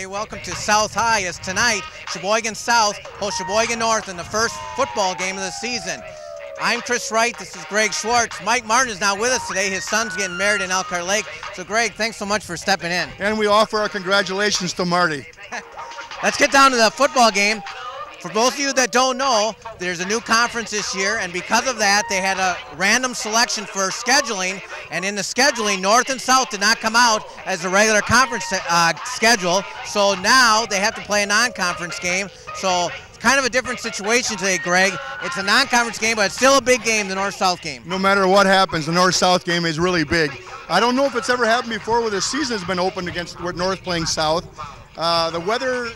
Everybody. Welcome to South High. As tonight, Sheboygan South hosts Sheboygan North in the first football game of the season. I'm Chris Wright. This is Greg Schwartz. Mike Martin is not with us today. His son's getting married in Elkhart Lake. So, Greg, thanks so much for stepping in. And we offer our congratulations to Marty. Let's get down to the football game. For those of you that don't know, there's a new conference this year, and because of that, they had a random selection for scheduling. And in the scheduling, North and South did not come out as a regular conference uh, schedule. So now they have to play a non-conference game. So it's kind of a different situation today, Greg. It's a non-conference game, but it's still a big game, the North-South game. No matter what happens, the North-South game is really big. I don't know if it's ever happened before where the season has been opened against North playing South. Uh, the weather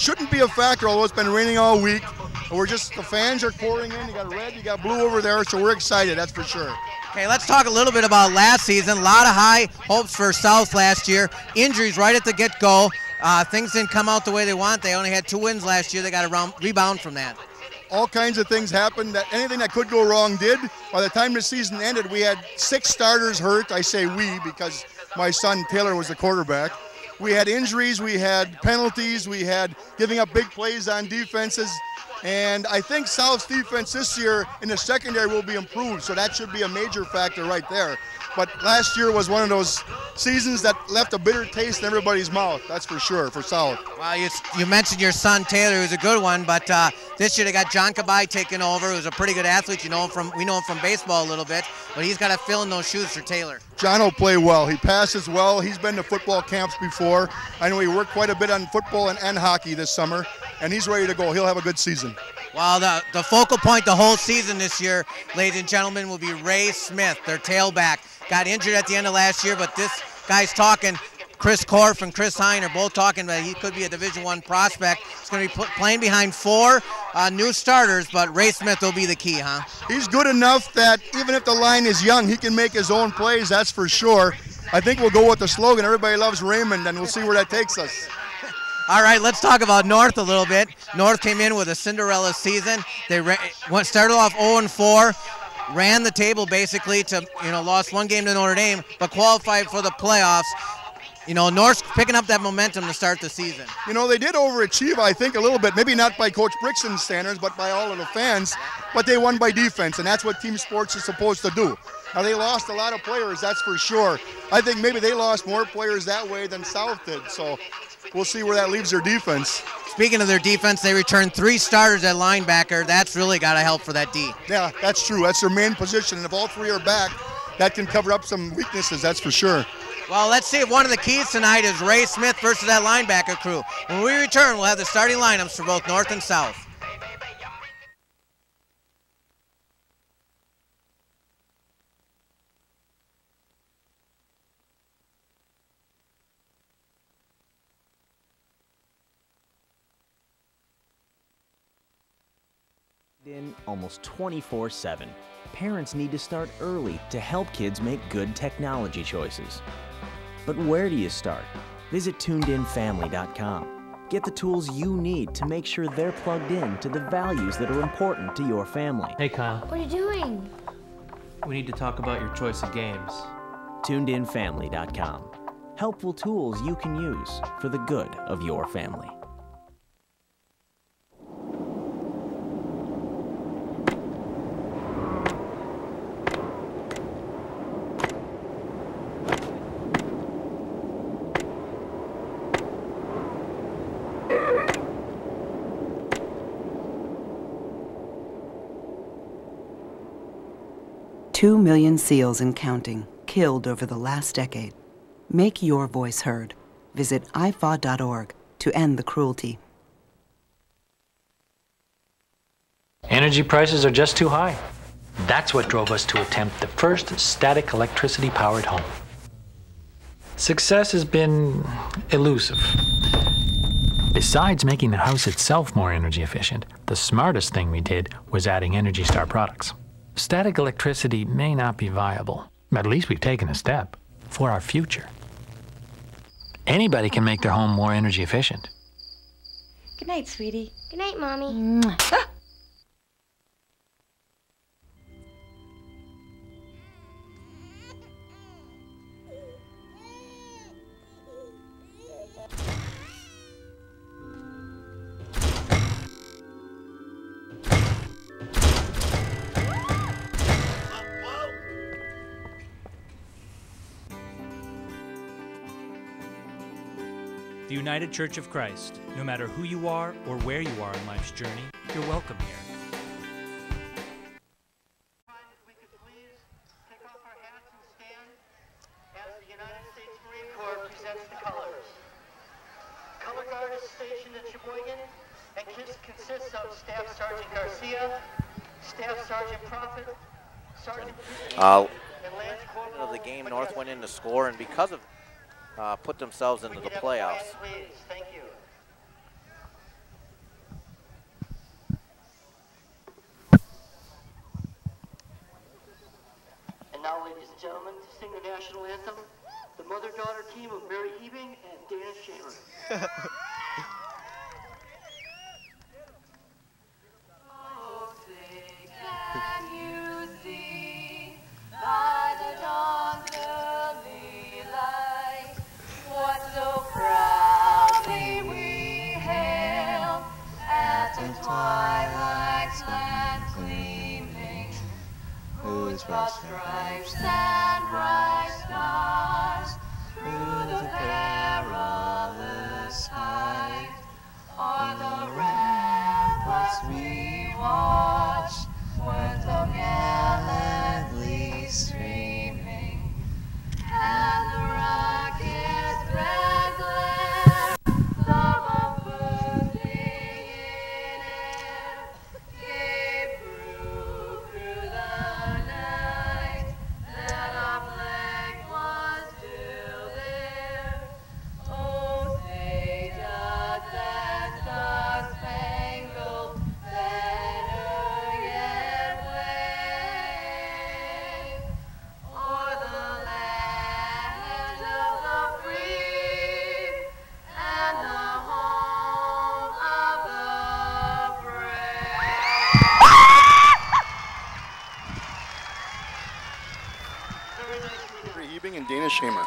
shouldn't be a factor, although it's been raining all week. We're just, the fans are pouring in. You got red, you got blue over there, so we're excited, that's for sure. Okay, let's talk a little bit about last season. A lot of high hopes for South last year. Injuries right at the get-go. Uh, things didn't come out the way they want. They only had two wins last year. They got to rebound from that. All kinds of things happened. That anything that could go wrong did. By the time the season ended, we had six starters hurt. I say we because my son Taylor was the quarterback. We had injuries, we had penalties, we had giving up big plays on defenses. And I think South's defense this year in the secondary will be improved, so that should be a major factor right there. But last year was one of those seasons that left a bitter taste in everybody's mouth. That's for sure for South. Well, you, you mentioned your son Taylor, who's a good one, but uh, this year they got John Kabai taking over, who's a pretty good athlete. You know him from we know him from baseball a little bit, but he's got to fill in those shoes for Taylor. John will play well. He passes well. He's been to football camps before. I know he worked quite a bit on football and, and hockey this summer, and he's ready to go. He'll have a good season. Well, the, the focal point the whole season this year, ladies and gentlemen, will be Ray Smith, their tailback. Got injured at the end of last year, but this guy's talking. Chris Korf and Chris Hine are both talking that he could be a Division One prospect. He's going to be playing behind four uh, new starters, but Ray Smith will be the key, huh? He's good enough that even if the line is young, he can make his own plays. That's for sure. I think we'll go with the slogan "Everybody loves Raymond," and we'll see where that takes us. All right, let's talk about North a little bit. North came in with a Cinderella season. They went started off 0-4, ran the table basically to you know lost one game to Notre Dame, but qualified for the playoffs. You know, North's picking up that momentum to start the season. You know, they did overachieve, I think, a little bit. Maybe not by Coach Brixton's standards, but by all of the fans. But they won by defense, and that's what team sports is supposed to do. Now, they lost a lot of players, that's for sure. I think maybe they lost more players that way than South did. So we'll see where that leaves their defense. Speaking of their defense, they returned three starters at linebacker. That's really got to help for that D. Yeah, that's true. That's their main position. And if all three are back, that can cover up some weaknesses, that's for sure. Well, let's see if one of the keys tonight is Ray Smith versus that linebacker crew. When we return, we'll have the starting lineups for both North and South. In almost 24 7. Parents need to start early to help kids make good technology choices. But where do you start? Visit tunedinfamily.com. Get the tools you need to make sure they're plugged in to the values that are important to your family. Hey, Kyle. What are you doing? We need to talk about your choice of games. Tunedinfamily.com. Helpful tools you can use for the good of your family. Two million seals and counting killed over the last decade. Make your voice heard. Visit ifaw.org to end the cruelty. Energy prices are just too high. That's what drove us to attempt the first static electricity powered home. Success has been elusive. Besides making the house itself more energy efficient, the smartest thing we did was adding Energy Star products. Static electricity may not be viable, at least we've taken a step for our future. Anybody can make their home more energy efficient. Good night, sweetie. Good night, Mommy. United Church of Christ. No matter who you are or where you are in life's journey, you're welcome here. Color Guard is stationed at Sheboygan and consists of Staff Sergeant Garcia, Staff Sergeant Prophet, Sergeant Uh, and Lance Corporal. of the game, North went in to score, and because of uh, put themselves into the playoffs. Please, thank you. And now, ladies and gentlemen, to sing the national anthem, the mother-daughter team of Mary Hebing and Dana Shamer. Can you see by the dawn's Broad stripes and bright stars through the perilous fight. On the ramparts we watched went so gallantly streaming, and Hebing and Dana Shamer.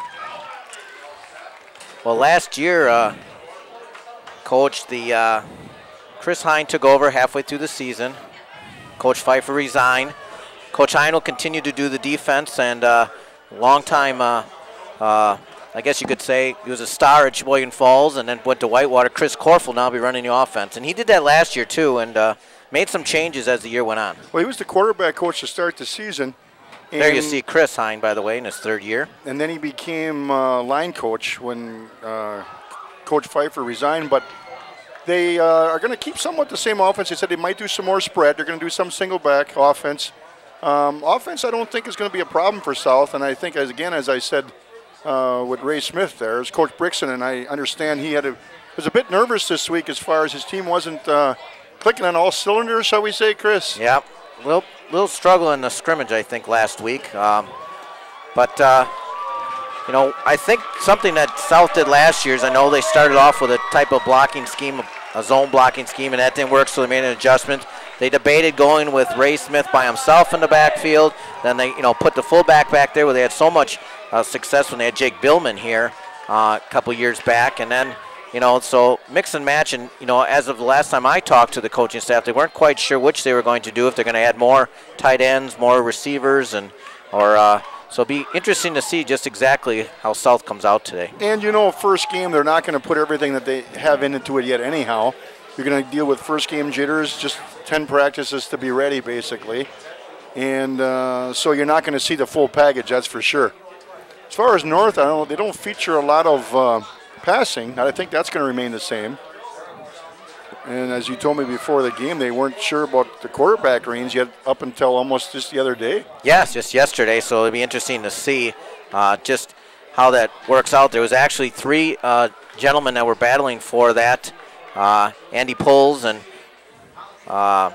Well, last year, uh, coach the uh, Chris Hine took over halfway through the season. Coach Pfeiffer resigned. Coach Hine will continue to do the defense, and uh, long time, uh, uh, I guess you could say, he was a star at Sheboygan Falls, and then went to Whitewater. Chris Korf will now be running the offense, and he did that last year too, and uh, made some changes as the year went on. Well, he was the quarterback coach to start the season. There you see Chris Hine, by the way, in his third year. And then he became uh, line coach when uh, Coach Pfeiffer resigned. But they uh, are going to keep somewhat the same offense. They said they might do some more spread. They're going to do some single back offense. Um, offense, I don't think is going to be a problem for South. And I think, as again, as I said uh, with Ray Smith there, is Coach Brixton, and I understand he had a was a bit nervous this week as far as his team wasn't uh, clicking on all cylinders, shall we say, Chris? Yeah, little little struggle in the scrimmage, I think, last week. Um, but uh, you know, I think something that South did last year is I know they started off with a type of blocking scheme, a zone blocking scheme, and that didn't work, so they made an adjustment. They debated going with Ray Smith by himself in the backfield. Then they, you know, put the fullback back there where they had so much uh, success when they had Jake Billman here uh, a couple years back, and then you know, so mix and match. And, you know, as of the last time I talked to the coaching staff, they weren't quite sure which they were going to do, if they're going to add more tight ends, more receivers, and, or, uh, so it'll be interesting to see just exactly how South comes out today. And you know, first game, they're not going to put everything that they have into it yet, anyhow. You're going to deal with first game jitters, just 10 practices to be ready, basically. And uh, so you're not going to see the full package, that's for sure. As far as North, I don't know, they don't feature a lot of uh, passing. I think that's going to remain the same. And as you told me before the game, they weren't sure about the quarterback range yet up until almost just the other day. Yes, just yesterday, so it'll be interesting to see uh, just how that works out. There was actually three uh, gentlemen that were battling for that. Uh, Andy Pulls and uh,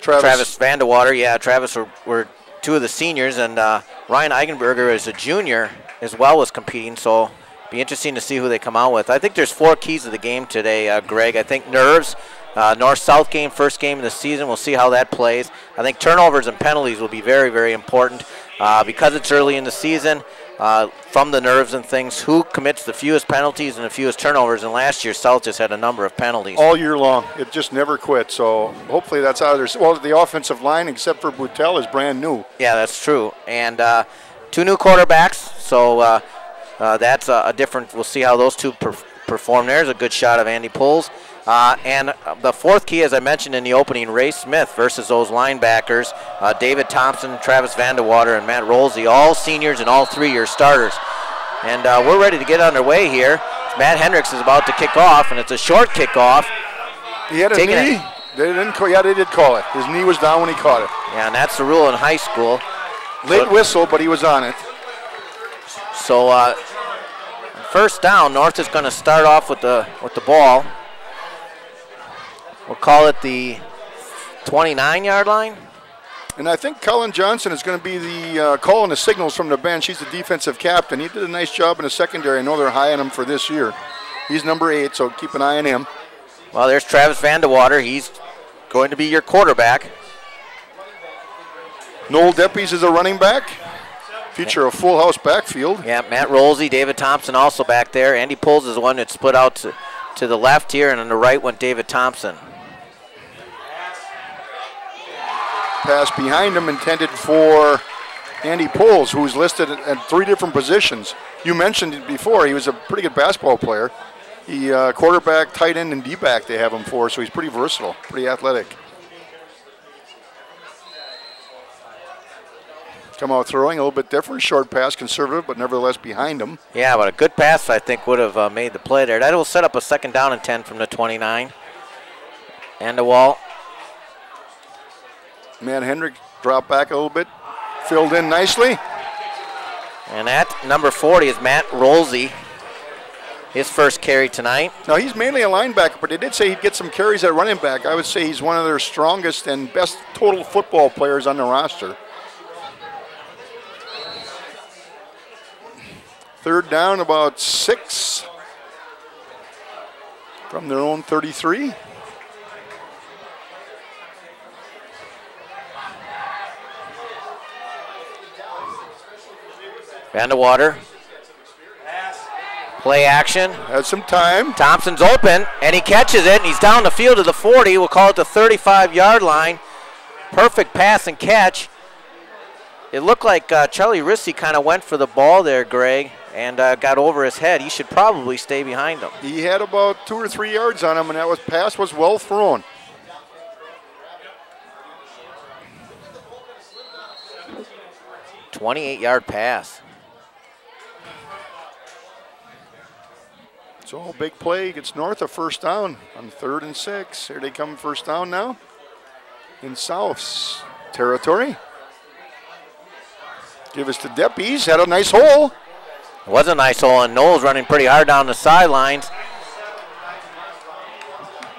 Travis. Travis Vandewater. Yeah, Travis were, were two of the seniors, and uh, Ryan Eigenberger is a junior as well was competing. So be interesting to see who they come out with. I think there's four keys to the game today, uh, Greg. I think nerves. Uh, North-South game, first game of the season. We'll see how that plays. I think turnovers and penalties will be very, very important uh, because it's early in the season. Uh, from the nerves and things, who commits the fewest penalties and the fewest turnovers? And last year, South just had a number of penalties. all year long. It just never quit. So hopefully that's out of there. Well, the offensive line, except for Boutel, is brand new. Yeah, that's true. And uh, two new quarterbacks, so uh, uh, that's a, a different. We'll see how those two per- performed. There's a good shot of Andy Pulls. Uh, and uh, the fourth key, as I mentioned in the opening, Ray Smith versus those linebackers, uh, David Thompson, Travis Vandewater, and Matt Rolsey, all seniors and all three-year starters. And uh, we're ready to get underway here. Matt Hendricks is about to kick off, and it's a short kickoff. He had a Taking knee. it- They didn't call, yeah, they did call it. His knee was down when he caught it. Yeah, and that's the rule in high school. Late whistle, but he was on it. So uh, first down, North is going to start off with the with the ball. We'll call it the 29-yard line. And I think Colin Johnson is going to be the uh, calling the signals from the bench. He's the defensive captain. He did a nice job in the secondary. I know they're high on him for this year. He's number eight, so keep an eye on him. Well, there's Travis Vandewater. He's going to be your quarterback. Noel Deppies is a running back. Feature a full house backfield. Yeah, Matt Rolsey, David Thompson also back there. Andy Pulls is the one that's put out to, to the left here, and on the right went David Thompson. Pass behind him intended for Andy Poles, who's listed at, three different positions. You mentioned it before. He was a pretty good basketball player. He uh, quarterback, tight end, and D-back they have him for, so he's pretty versatile, pretty athletic. Come out throwing a little bit different, short pass, conservative, but nevertheless behind him. Yeah, but a good pass, I think, would have uh, made the play there. That will set up a second down and 10 from the 29. And the wall. Matt Hendrick dropped back a little bit, filled in nicely. And at number 40 is Matt Rolsey. His first carry tonight. Now he's mainly a linebacker, but they did say he'd get some carries at running back. I would say he's one of their strongest and best total football players on the roster. Third down, about six from their own 33. Vandewater. Play action. Had some time. Thompson's open, and he catches it, and he's down the field to the 40. We'll call it the 35-yard line. Perfect pass and catch. It looked like uh, Charlie Rissi kind of went for the ball there, Greg, and uh, got over his head. He should probably stay behind him. He had about two or three yards on him, and that was pass was well thrown. Twenty-eight-yard pass. So big play gets north of first down on third and six. Here they come first down now in South's territory. Give us to Deppies. Had a nice hole. It was a nice hole, and Noel's running pretty hard down the sidelines.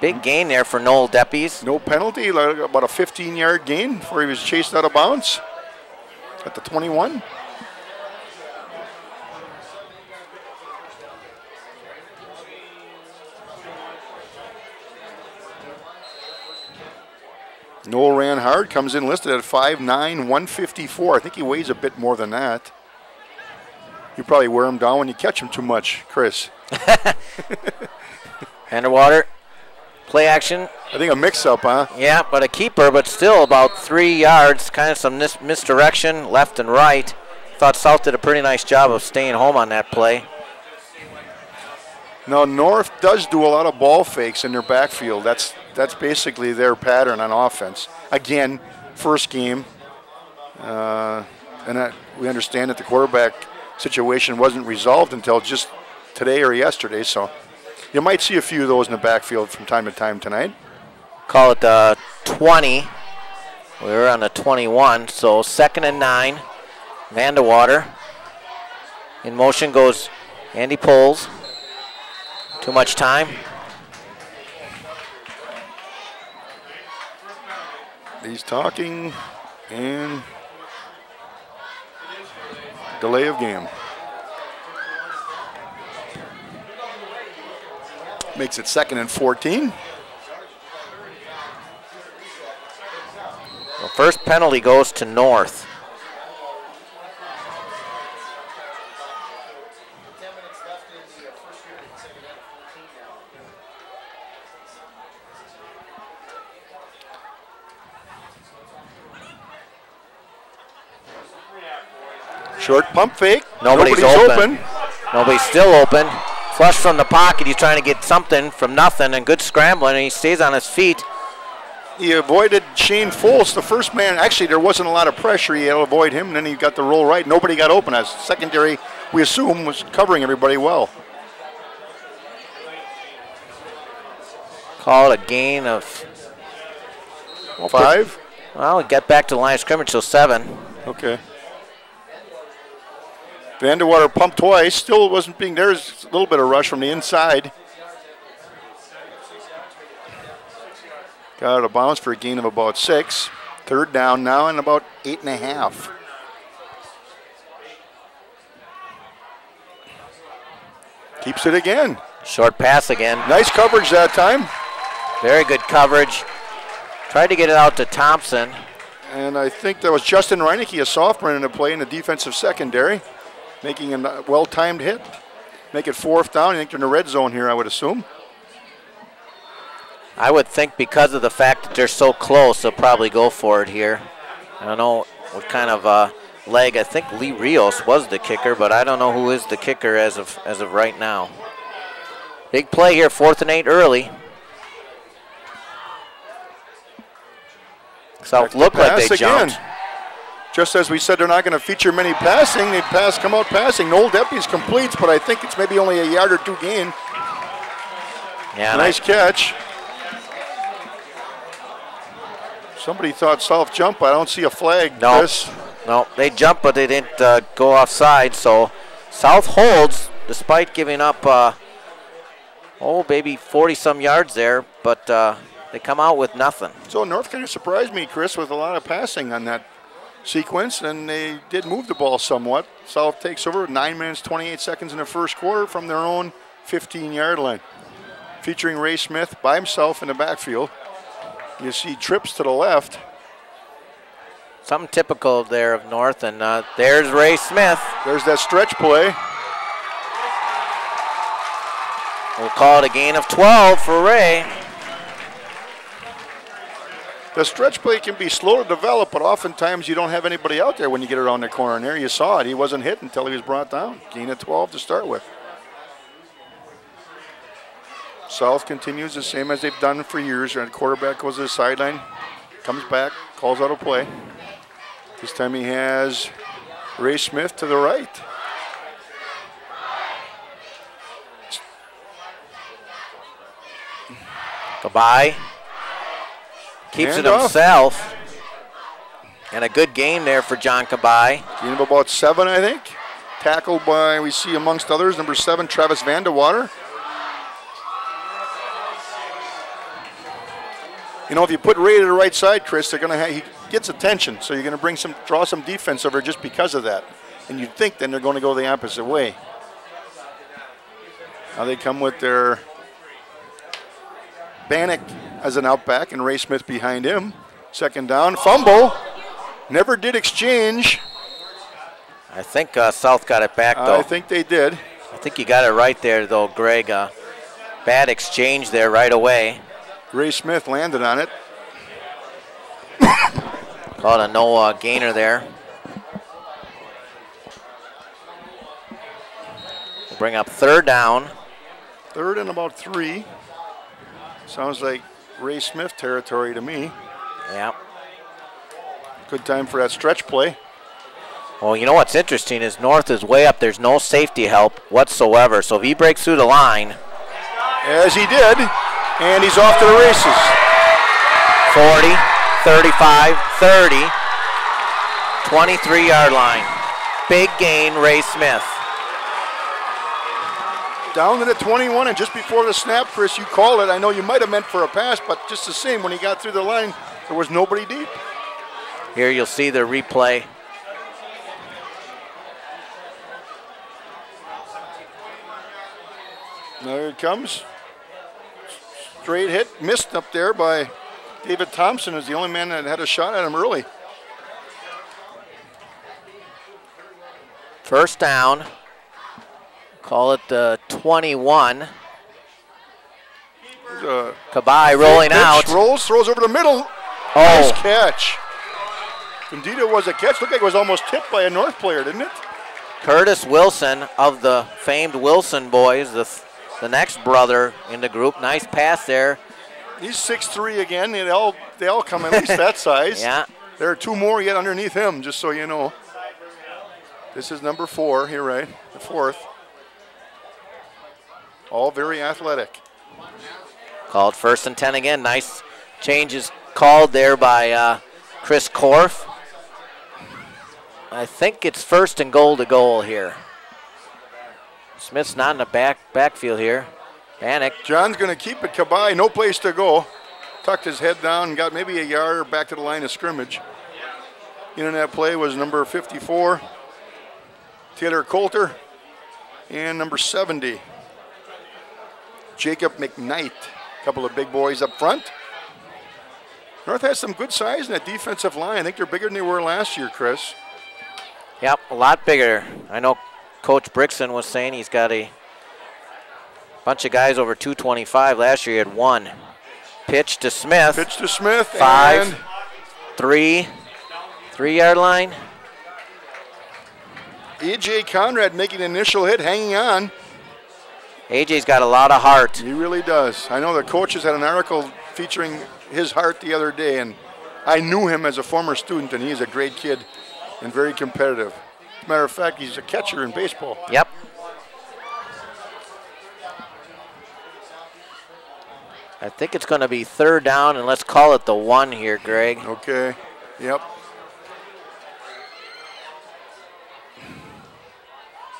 Big gain there for Noel Deppies. No penalty, like about a 15 yard gain before he was chased out of bounds at the 21. Noel ran hard, comes in listed at 5'9, 154. I think he weighs a bit more than that. You probably wear them down when you catch them too much, Chris. Vandewater. Play action. I think a mix up, huh? Yeah, but a keeper, but still about three yards. Kind of some mis- misdirection, left and right. Thought South did a pretty nice job of staying home on that play. Now North does do a lot of ball fakes in their backfield. That's that's basically their pattern on offense. Again, first game, uh, and that, we understand that the quarterback situation wasn't resolved until just today or yesterday. So you might see a few of those in the backfield from time to time tonight. Call it the 20. We were on the 21, so second and nine. Vandewater. In motion goes Andy Poles. Too much time. He's talking and delay of game. Makes it second and 14. The first penalty goes to North. Short pump fake. Nobody's, open. Nobody's still open. Flush from the pocket. He's trying to get something from nothing and good scrambling, and he stays on his feet. He avoided Shane Foltz, the first man. Actually, there wasn't a lot of pressure. He had to avoid him, and then he got the roll right. Nobody got open. As secondary, we assume, was covering everybody well. Call it a gain of Five? Well, we get back to the line of scrimmage, so seven. Okay. Vandewater pumped twice. Still wasn't being there's a little bit of rush from the inside. Got out of bounds for a gain of about six. Third down now and about eight and a half. Keeps it again. Short pass again. Nice coverage that time. Very good coverage. Tried to get it out to Thompson. And I think that was Justin Reinecke, a sophomore in the play in the defensive secondary, making a well-timed hit. Make it fourth down. I think they're in the red zone here, I would assume. I would think because of the fact that they're so close, they'll probably go for it here. I don't know what kind of uh, leg. I think Lee Rios was the kicker, but I don't know who is the kicker as of as of right now. Big play here, fourth and eight early. South looked like they Pass jumped. Just as we said, they're not going to feature many passing. They pass, come out passing. Noel Deppies completes, but I think it's maybe only a yard or two gain. Yeah, and I- nice catch. Somebody thought South jump. I don't see a flag, No, Chris. no, they jumped, but they didn't uh, go offside. So South holds despite giving up, uh, oh, maybe 40 some yards there, but uh, they come out with nothing. So North kind of surprised me, Chris, with a lot of passing on that sequence, and they did move the ball somewhat. South takes over nine minutes, 28 seconds in the first quarter from their own 15-yard line, featuring Ray Smith by himself in the backfield. You see trips to the left. Something typical there of North, and uh, there's Ray Smith. There's that stretch play. We'll call it a gain of 12 for Ray. The stretch play can be slow to develop, but oftentimes you don't have anybody out there when you get around the corner. And there you saw it. He wasn't hit until he was brought down. Gain of 12 to start with. South continues the same as they've done for years. The quarterback goes to the sideline, comes back, calls out a play. This time he has Ray Smith to the right. Goodbye. Keeps it Handoff. himself. And a good game there for John Kabai. Gain of about seven, I think. Tackled by, we see amongst others, number seven, Travis Vandewater. You know, if you put Ray to the right side, Chris, they're gonna have, he gets attention, so you're gonna bring some, draw some defense over just because of that. And you'd think then they're going to go the opposite way. Now they come with their Bannock as an outback and Ray Smith behind him. Second down, fumble. Never did exchange. I think uh, South got it back, though. I think they did. I think you got it right there, though, Greg. Uh, bad exchange there right away. Ray Smith landed on it. Caught a no uh, gainer there. We'll bring up third down. Third and about three. Sounds like Ray Smith territory to me. Yeah. Good time for that stretch play. Well, you know what's interesting is North is way up. There's no safety help whatsoever. So if he breaks through the line, As he did, and he's off to the races. 40, 35, 30, 23 yard line. Big gain, Ray Smith. Down to the 21, and just before the snap, Chris, you called it. I know you might have meant for a pass, but just the same, when he got through the line, there was nobody deep. Here you'll see the replay. There it comes. Straight hit, missed up there by David Thompson, is the only man that had a shot at him early. First down. Call it the 21. Uh, Kabai rolling out. Rolls, throws over the middle. Oh. Nice catch. Indeed, it was a catch. Looked like it was almost tipped by a North player, didn't it? Curtis Wilson of the famed Wilson boys, the th- the next brother in the group. Nice pass there. He's 6'3 again. They all, they all come at least that size. Yeah. There are two more yet underneath him, just so you know. This is number four. You're right, the fourth. All very athletic. Called first and 10 again. Nice changes called there by uh, Chris Korf. I think it's first and goal to goal here. Smith's not in the back backfield here. Bannock. John's going to keep it. Kabai, no place to go. Tucked his head down and got maybe a yard back to the line of scrimmage. In on that play was number 54, Taylor Coulter, and number 70, Jacob McKnight. A couple of big boys up front. North has some good size in that defensive line. I think they're bigger than they were last year, Chris. Yep, a lot bigger. I know Coach Brixton was saying he's got a bunch of guys over 225. Last year he had one. Pitch to Smith. Pitch to Smith. Five, three, three yard line. E.J. Conrad making the initial hit, hanging on. AJ's got a lot of heart. He really does. I know the coaches had an article featuring his heart the other day, and I knew him as a former student, and he's a great kid and very competitive. Matter of fact, he's a catcher in baseball. Yep. I think it's going to be third down, and let's call it the one here, Greg. Okay. Yep.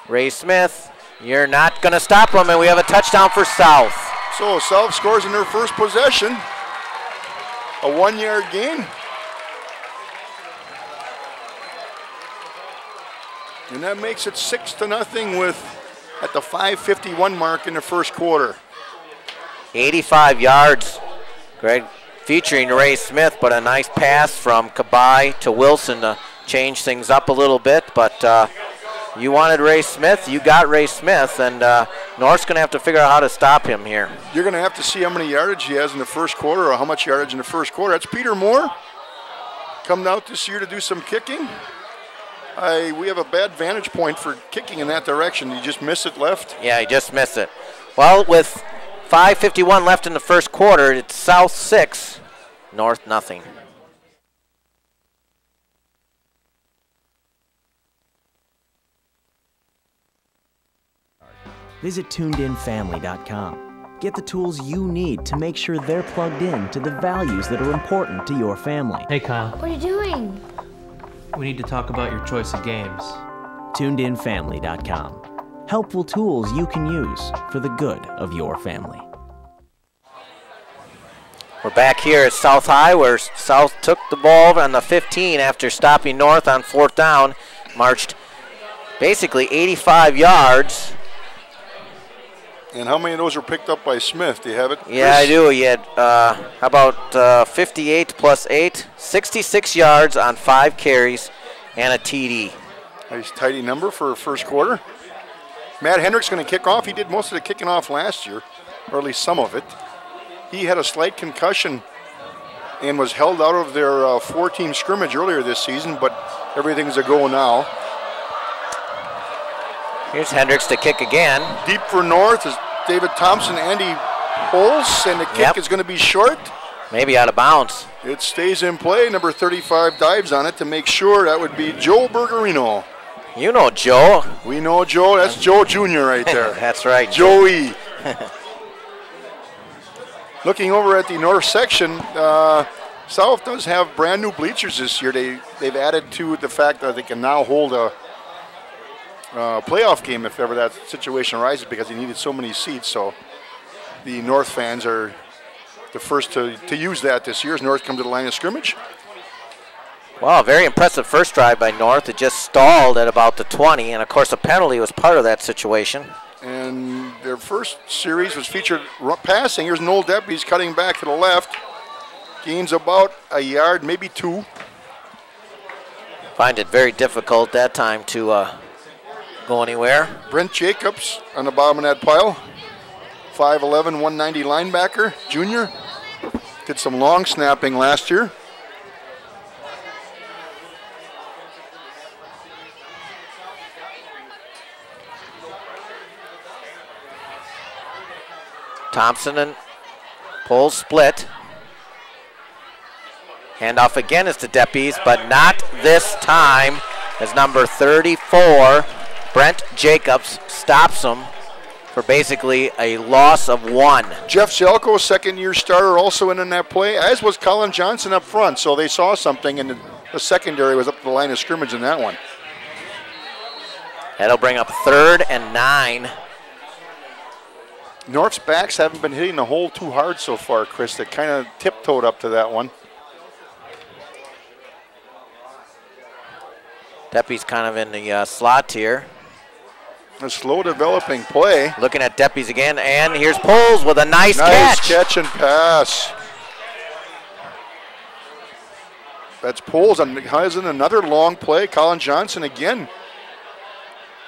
Ray Smith, you're not going to stop them, and we have a touchdown for South. So South scores in their first possession. A one-yard gain. And that makes it six to nothing with at the 5:51 mark in the first quarter. 85 yards, Greg, featuring Ray Smith, but a nice pass from Kabai to Wilson to change things up a little bit. But uh, you wanted Ray Smith, you got Ray Smith, and uh, North's going to have to figure out how to stop him here. You're going to have to see how many yardage he has in the first quarter or how much yardage in the first quarter. That's Peter Moore coming out this year to do some kicking. I, we have a bad vantage point for kicking in that direction. You just miss it left. Yeah, he just missed it. Well, with 5.51 left in the first quarter, it's South 6, North nothing. Visit tunedinfamily.com. Get the tools you need to make sure they're plugged in to the values that are important to your family. Hey, Kyle. What are you doing? We need to talk about your choice of games. tunedinfamily.com. Helpful tools you can use for the good of your family. We're back here at South High where South took the ball on the 15 after stopping North on fourth down, marched basically 85 yards. And how many of those were picked up by Smith? Do you have it? Yeah, I do. He had, uh, about uh, 58 plus 8? 66 yards on five carries and a TD. Nice tidy number for first quarter. Matt Hendricks going to kick off. He did most of the kicking off last year, or at least some of it. He had a slight concussion and was held out of their uh, four-team scrimmage earlier this season, but everything's a go now. Here's Hendricks to kick again. Deep for North is David Thompson, Andy Poles, and the kick Yep. is going to be short. Maybe out of bounds. It stays in play. Number 35 dives on it to make sure. That would be Joe Bergerino. You know Joe. We know Joe. That's Joe Jr. right there. That's right. Joey. Looking over at the north section, uh, South does have brand new bleachers this year. They they've added to the fact that they can now hold a uh, playoff game if ever that situation arises because he needed so many seats. So the North fans are the first to, to use that this year as North come to the line of scrimmage. Wow, very impressive first drive by North. It just stalled at about the 20, and of course a penalty was part of that situation. And their first series was featured passing. Here's Noel Deppies cutting back to the left. Gains about a yard, maybe two. Find it very difficult that time to uh, go anywhere. Brent Jacobs on the bottom of that pile. 5'11", 190 linebacker, junior. Did some long snapping last year. Thompson and Poles split. Handoff again is to Deppies, but not this time as number 34, Brent Jacobs, stops him for basically a loss of one. Jeff Zelko, second year starter, also in, in that play, as was Colin Johnson up front. So they saw something, and the, secondary was up the line of scrimmage in that one. That'll bring up third and nine. North's backs haven't been hitting the hole too hard so far, Chris. They kind of tiptoed up to that one. Deppy's kind of in the uh, slot here. A slow developing play. Looking at Deppy's again, and here's Poles with a nice, Nice catch. catch and pass. That's Poles on in another long play. Colin Johnson again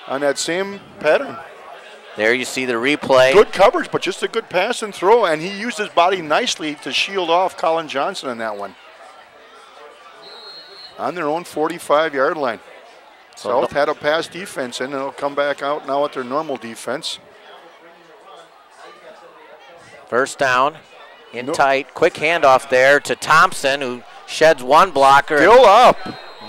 on that same pattern. There you see the replay. Good coverage, but just a good pass and throw, and he used his body nicely to shield off Colin Johnson on that one. On their own 45 yard line. So South had a pass defense and they'll come back out now at their normal defense. First down, in tight. Quick handoff there to Thompson, who sheds one blocker. Still up.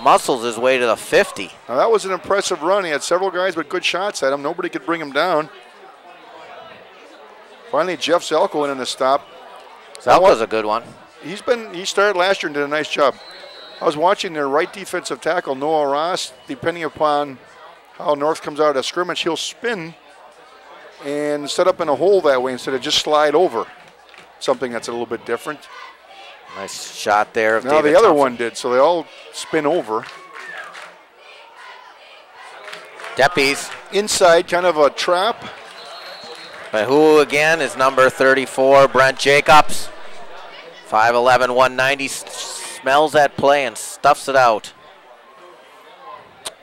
Muscles his way to the 50. Now that was an impressive run. He had several guys with good shots at him. Nobody could bring him down. Finally, Jeff Zelko in on the stop. Zelko's a good one. He's been he started last year and did a nice job. I was watching their right defensive tackle Noah Ross. Depending upon how North comes out of scrimmage, he'll spin and set up in a hole that way instead of just slide over. Something that's a little bit different. Nice shot there. Of Now David the other Thompson. one did, so they all spin over. Deppies. Inside, kind of a trap. But who again is number 34, Brent Jacobs. 5'11, 190. Smells that play and stuffs it out.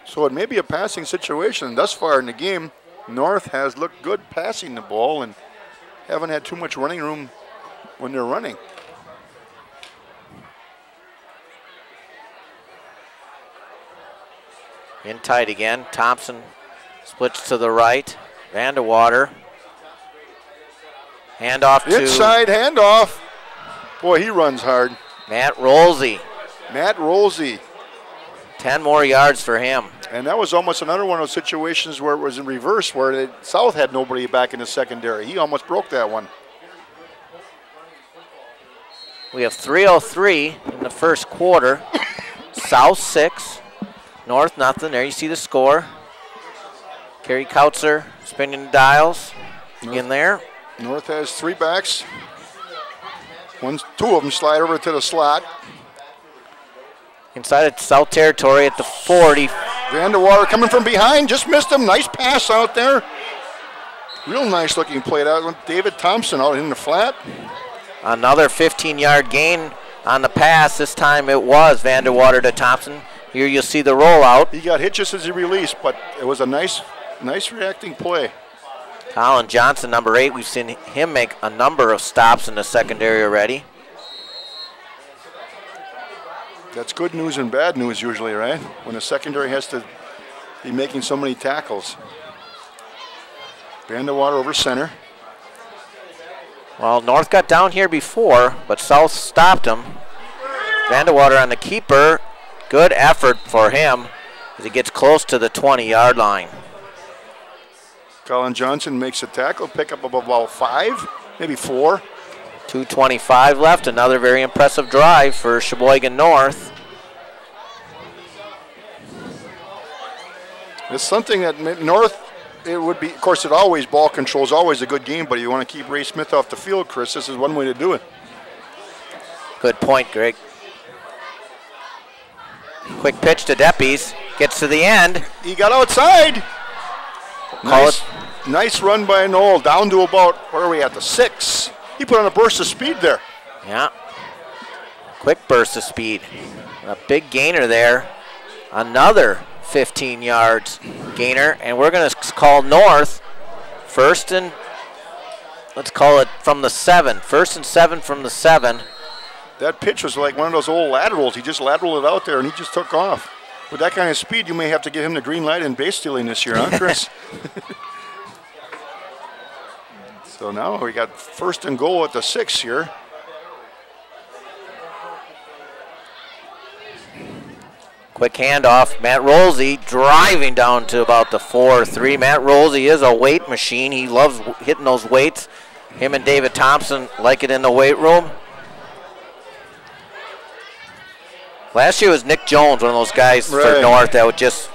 So it may be a passing situation. Thus far in the game, North has looked good passing the ball and haven't had too much running room when they're running. In tight again. Thompson splits to the right. Vanderwater. Handoff to Inside handoff. Boy, he runs hard. Matt Rolsey. Matt Rolsey. 10 more yards for him. And that was almost another one of those situations where it was in reverse, where the South had nobody back in the secondary. He almost broke that one. We have 303 in the first quarter. South 6, North nothing. There you see the score. Kerry Kautzer spinning the dials in there. North has three backs. One, two of them slide over to the slot. Inside of South territory at the 40. Vanderwater coming from behind, just missed him. Nice pass out there. Real nice looking play. That one, David Thompson out in the flat. Another 15 yard gain on the pass. This time it was Vanderwater to Thompson. Here you'll see the rollout. He got hit just as he released, but it was a nice, nice reacting play. Colin Johnson, number eight. We've seen him make a number of stops in the secondary already. That's good news and bad news usually, right? When the secondary has to be making so many tackles. Vanderwater over center. Well, North got down here before, but South stopped him. Vanderwater on the keeper. Good effort for him as he gets close to the 20 yard line. Colin Johnson makes a tackle, pick up about five, maybe four. 2.25 left. Another very impressive drive for Sheboygan North. It's something that North, it would be, of course, it always, ball control is always a good game, but you want to keep Ray Smith off the field, Chris. This is one way to do it. Good point, Greg. Quick pitch to Deppies. Gets to the end. He got outside. Call nice, nice run by Noel, down to about, where are we at, the six. He put on a burst of speed there. Yeah. Quick burst of speed. A big gainer there. Another 15 yards gainer. And we're going to call North first and, let's call it from the seven. First and seven from the seven. That pitch was like one of those old laterals. He just lateraled it out there and he just took off. With that kind of speed, you may have to give him the green light in base stealing this year, huh, Chris? So now we got first and goal at the six here. Quick handoff. Matt Rolsey driving down to about the 4 3. Matt Rolsey is a weight machine. He loves hitting those weights. Him and David Thompson like it in the weight room. Last year was Nick Jones, one of those guys for North that would just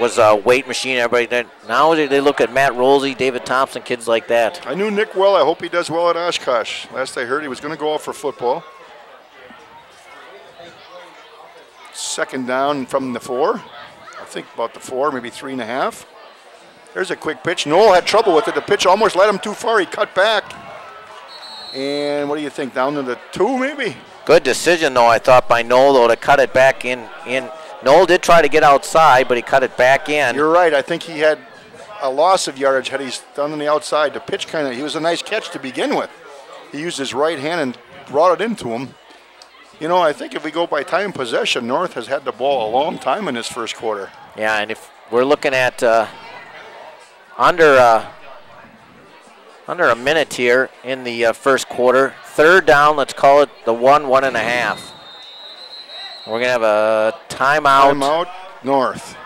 was a weight machine. Everybody did. Now they they look at Matt Rolsey, David Thompson, kids like that. I knew Nick well. I hope he does well at Oshkosh. Last I heard, he was going to go off for football. Second down from the four. I think about the four, maybe three and a half. There's a quick pitch. Noel had trouble with it. The pitch almost led him too far. He cut back. And what do you think? Down to the two, maybe? Good decision though, I thought by Noel though to cut it back in. In Noel did try to get outside, but he cut it back in. You're right. I think he had a loss of yardage had he done on the outside. The pitch kind of, he was a nice catch to begin with. He used his right hand and brought it into him. You know, I think if we go by time possession, North has had the ball a long time in this first quarter. Yeah, and if we're looking at uh, under uh, under a minute here in the uh, first quarter, third down. Let's call it the one one and a half. We're gonna have a timeout. Timeout North.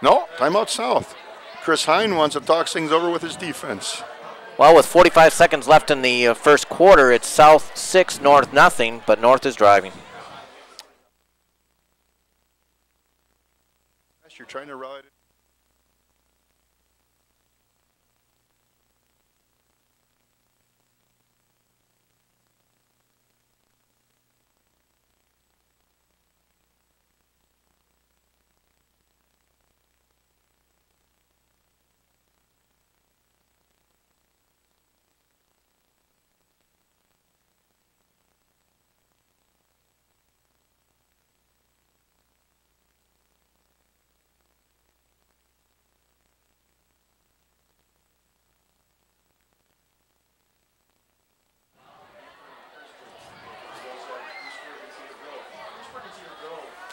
No, timeout South. Chris Hine wants to talk things over with his defense. Well, with 45 seconds left in the uh, first quarter, it's South six, North nothing, but North is driving. You're trying to ride it.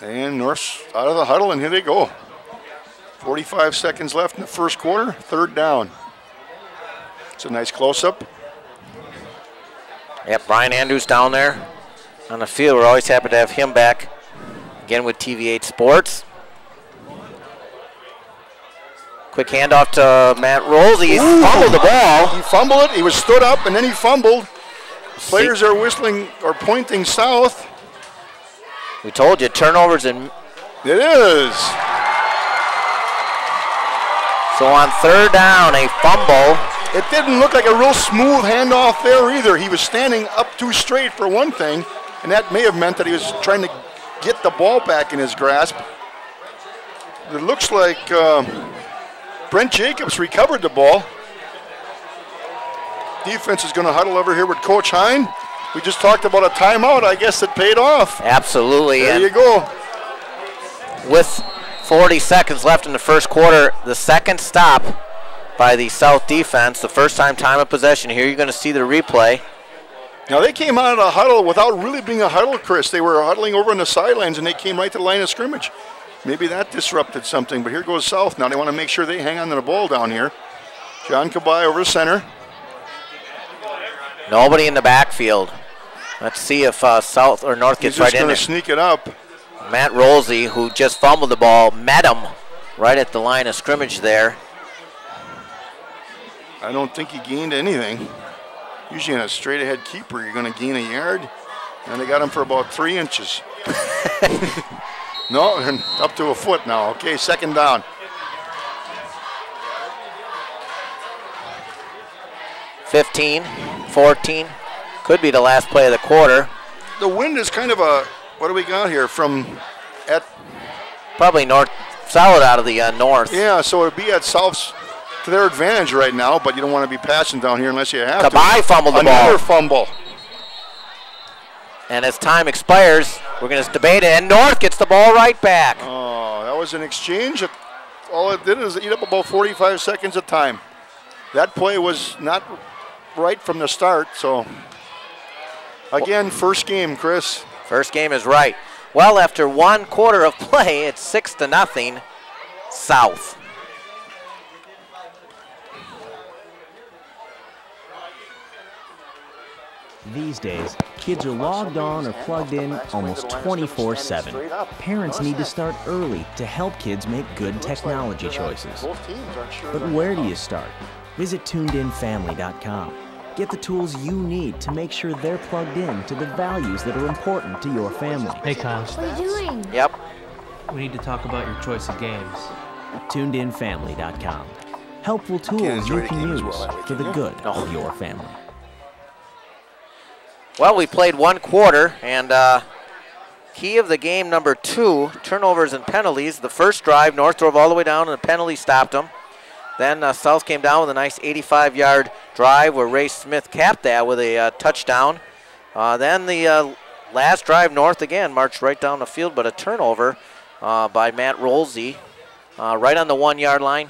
And North's out of the huddle, and here they go. 45 seconds left in the first quarter, third down. It's a nice close up. Yep, Brian Andrews down there on the field. We're always happy to have him back again with TV8 Sports. Quick handoff to Matt Rolsey. He fumbled the ball. He fumbled it, he was stood up, and then he fumbled. Players are whistling or pointing south. We told you turnovers and It is. so on third down, a fumble. It didn't look like a real smooth handoff there either. He was standing up too straight for one thing, and that may have meant that he was trying to get the ball back in his grasp. It looks like um, Brent Jacobs recovered the ball. Defense is going to huddle over here with Coach Hine. We just talked about a timeout. I guess it paid off. Absolutely. There and you go. With 40 seconds left in the first quarter, the second stop by the South defense, the first time time of possession. Here you're going to see the replay. Now they came out of the huddle without really being a huddle, Chris. They were huddling over on the sidelines and they came right to the line of scrimmage. Maybe that disrupted something, but here goes South. Now they want to make sure they hang on to the ball down here. John Kabai over center. Nobody in the backfield. Let's see if uh, South or North He's gets right in going to sneak it up. Matt Rolsey, who just fumbled the ball, met him right at the line of scrimmage there. I don't think he gained anything. Usually in a straight ahead keeper, you're going to gain a yard. And they got him for about three inches. no, up to a foot now. Okay, second down. 15, 14. Could be the last play of the quarter. The wind is kind of a, what do we got here? From at Probably north, solid out of the uh, north. Yeah, so it'd be at south to their advantage right now, but you don't want to be passing down here unless you have Kabai to. fumbled the Another ball. fumble. And as time expires, we're going to debate it, and North gets the ball right back. Oh, that was an exchange. All it did is eat up about 45 seconds of time. That play was not right from the start, so again, first game, Chris. First game is right. Well, after one quarter of play, it's six to nothing, South. These days, kids are logged on or plugged in almost 24 7. Parents need to start early to help kids make good technology choices. But where do you start? Visit tunedinfamily.com. Get the tools you need to make sure they're plugged in to the values that are important to your family. Hey, Kyle. What are you doing? Yep. We need to talk about your choice of games. TunedInFamily.com. Helpful tools you can use well for the you? good No. of your family. Well, we played one quarter, and uh, key of the game number two, turnovers and penalties. The first drive, North drove all the way down, and the penalty stopped them. Then uh, South came down with a nice 85-yard drive where Ray Smith capped that with a uh, touchdown. Uh, then the uh, last drive, North again marched right down the field, but a turnover uh, by Matt Rolsey uh, right on the one-yard line.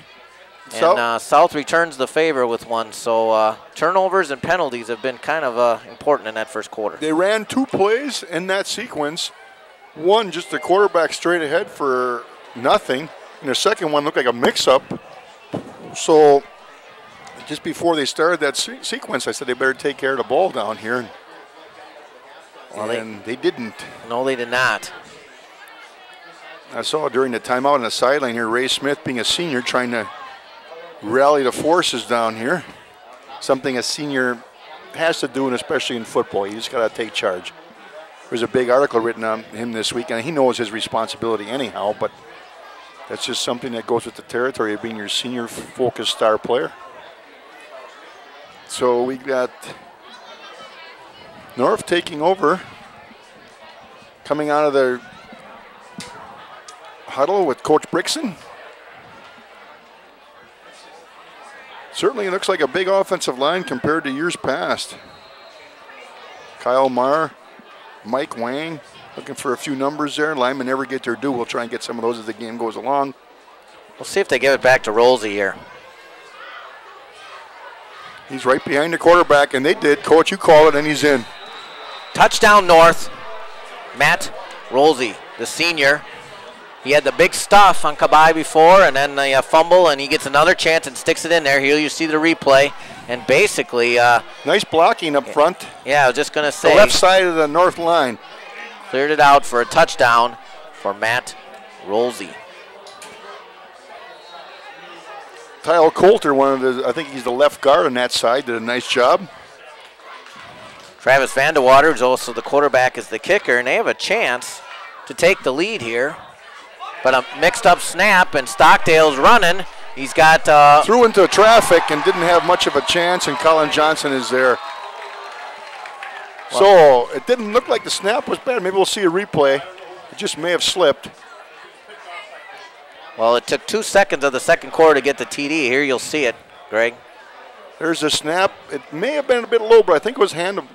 And So- uh, South returns the favor with one. So uh, turnovers and penalties have been kind of uh, important in that first quarter. They ran two plays in that sequence. One, just the quarterback straight ahead for nothing, and the second one looked like a mix-up. So, just before they started that se- sequence, I said they better take care of the ball down here, and, Well, they- and they didn't. No, they did not. I saw during the timeout on the sideline here, Ray Smith, being a senior, trying to rally the forces down here. Something a senior has to do, and especially in football, you just got to take charge. There's a big article written on him this week, and he knows his responsibility anyhow, but that's just something that goes with the territory of being your senior focused star player. So we got North taking over, coming out of the huddle with Coach Brixon. Certainly looks like a big offensive line compared to years past. Kyle Marr, Mike Wang, looking for a few numbers there. Linemen never get their due. We'll try and get some of those as the game goes along. We'll see if they give it back to Rolsey here. He's right behind the quarterback, and they did. Coach, you call it, and he's in. Touchdown North. Matt Rolsey, the senior. He had the big stuff on Kabai before, and then the uh, fumble, and he gets another chance and sticks it in there. Here you see the replay, and basically, uh, Nice blocking up front. yeah, I was just gonna The say, left side of the north line. Cleared it out for a touchdown for Matt Rolsey. Kyle Coulter, one of the, I think he's the left guard on that side, did a nice job. Travis Vandewater, who's also the quarterback, is the kicker, and they have a chance to take the lead here. But a mixed up snap, and Stockdale's running. He's got uh, Threw into traffic and didn't have much of a chance, and Colin Johnson is there. So it didn't look like the snap was bad. Maybe we'll see a replay. It just may have slipped. Well, it took two seconds of the second quarter to get the TD. Here you'll see it, Greg. There's a snap. It may have been a bit low, but I think it was handled.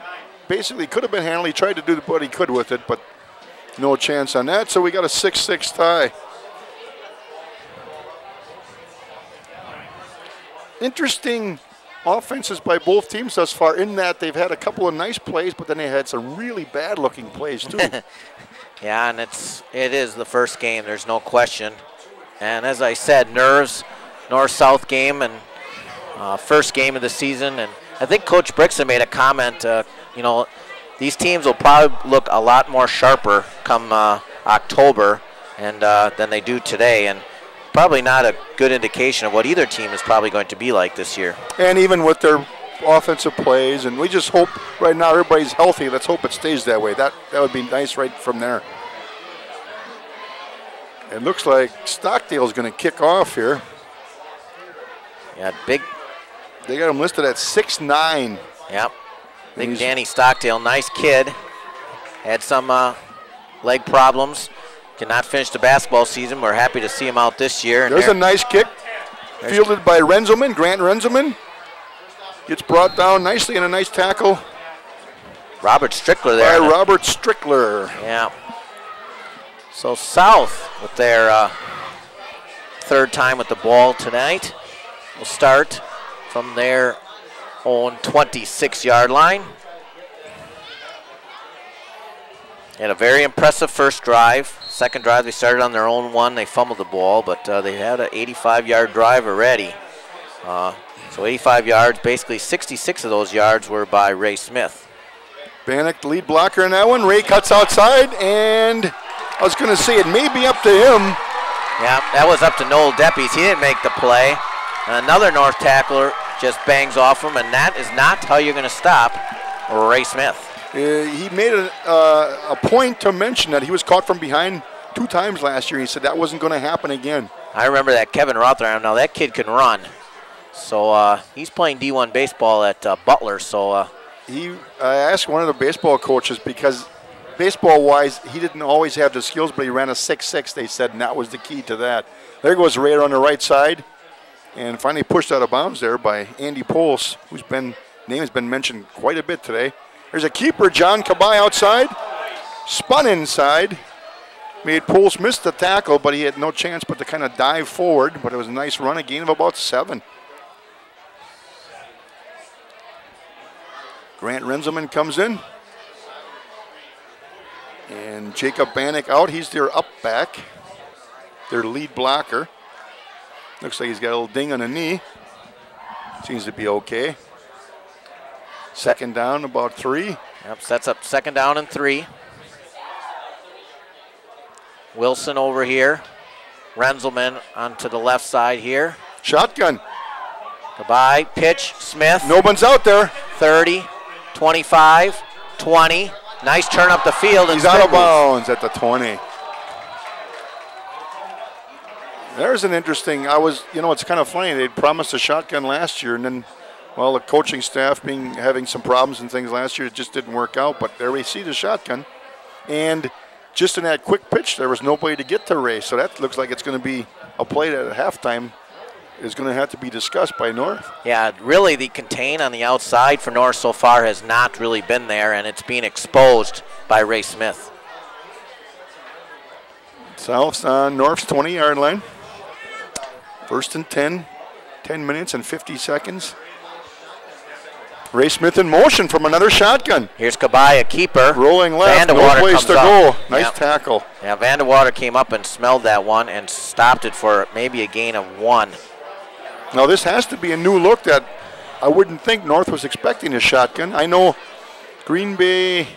Basically, could have been handled. He tried to do what he could with it, but no chance on that. So we got a 6-6 tie. Interesting offenses by both teams thus far in that they've had a couple of nice plays, but then they had some really bad-looking plays too. Yeah, and it's it is the first game. There's no question. And as I said, nerves, north-south game, and uh, first game of the season. And I think Coach Brixton made a comment. Uh, you know, these teams will probably look a lot more sharper come uh, October, and uh, than they do today. And probably not a good indication of what either team is probably going to be like this year. and even with their offensive plays, and we just hope right now everybody's healthy. Let's hope it stays that way. That that would be nice right from there. It looks like Stockdale's going to kick off here. Yeah, big. They got him listed at six nine. Yep. Big Danny Stockdale, nice kid. Had some uh, leg problems. Cannot finish the basketball season. We're happy to see him out this year. And There's a nice kick, There's- fielded by Renzelman, Grant Renzelman. Gets brought down nicely and a nice tackle Robert Strickler there. by. Robert Strickler. Yeah. So South with their uh, third time with the ball tonight will start from their own 26-yard line. Had a very impressive first drive. Second drive, they started on their own one. They fumbled the ball, but uh, they had an 85-yard drive already. Uh, so 85 yards, basically 66 of those yards were by Ray Smith. Bannock, the lead blocker in that one. Ray cuts outside, and I was going to say it may be up to him. Yeah, that was up to Noel Deppies. He didn't make the play. And another North tackler just bangs off him, and that is not how you're going to stop Ray Smith. Uh, he made a, uh, a point to mention that he was caught from behind two times last year. He said that wasn't going to happen again. I remember that Kevin Rotherham. Now that kid can run. So uh, he's playing D1 baseball at uh, Butler. So uh, he, I asked one of the baseball coaches because baseball-wise, he didn't always have the skills, but he ran a 6-6. They said, and that was the key to that. There goes Ray on the right side, and finally pushed out of bounds there by Andy Poles, whose been name has been mentioned quite a bit today. There's a keeper, John Kabay outside, spun inside, made Poles miss the tackle, but he had no chance but to kind of dive forward. But it was a nice run, a gain of about seven. Grant Renzelman comes in. And Jacob Bannock out. He's their up back, their lead blocker. Looks like he's got a little ding on the knee. Seems to be okay. Second down, about three. Yep, sets up second down and three. Wilson over here. Renzelman onto the left side here. Shotgun. Goodbye. Pitch. Smith. No one's out there. 30, 25, 20. Nice turn up the field. He's out of bounds at the 20. There's an interesting. I was, you know, it's kind of funny. They promised a shotgun last year, and then, well, the coaching staff being having some problems and things last year, it just didn't work out. But there we see the shotgun, and just in that quick pitch, there was nobody to get to Ray. So that looks like it's going to be a play that at halftime is going to have to be discussed by North. Yeah, really, the contain on the outside for North so far has not really been there, and it's being exposed by Ray Smith. South's on North's 20 yard line. First and 10, 10 minutes and 50 seconds. Ray Smith in motion from another shotgun. Here's Kabaya, keeper. Rolling left, no place comes to up. go. Nice Yep. tackle. Yeah, Vandewater came up and smelled that one and stopped it for maybe a gain of one. Now this has to be a new look that I wouldn't think North was expecting a shotgun. I know Green Bay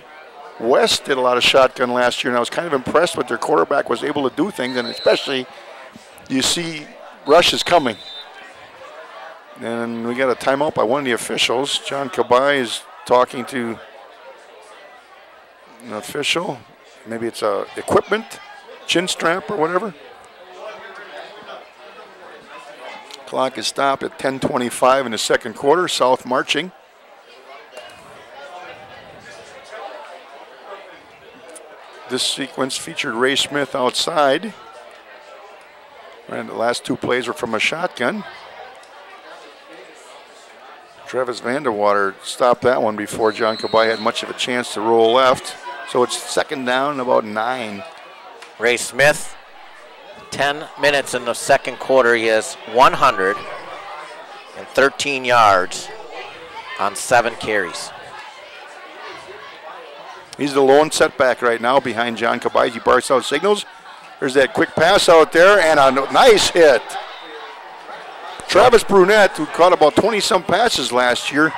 West did a lot of shotgun last year, and I was kind of impressed with their quarterback was able to do things, and especially you see rush is coming. And we got a timeout by one of the officials. John Kabay is talking to an official. Maybe it's a equipment, chin strap or whatever. Clock is stopped at 10:25 in the second quarter. South marching. This sequence featured Ray Smith outside. And the last two plays were from a shotgun. Travis Vandewater stopped that one before John Kabay had much of a chance to roll left. So it's second down and about nine. Ray Smith, 10 minutes in the second quarter. He has 113 yards on seven carries. He's the lone setback right now behind John Kabay. He barks out signals. There's that quick pass out there and a nice hit. Travis Brunette, who caught about 20 some passes last year,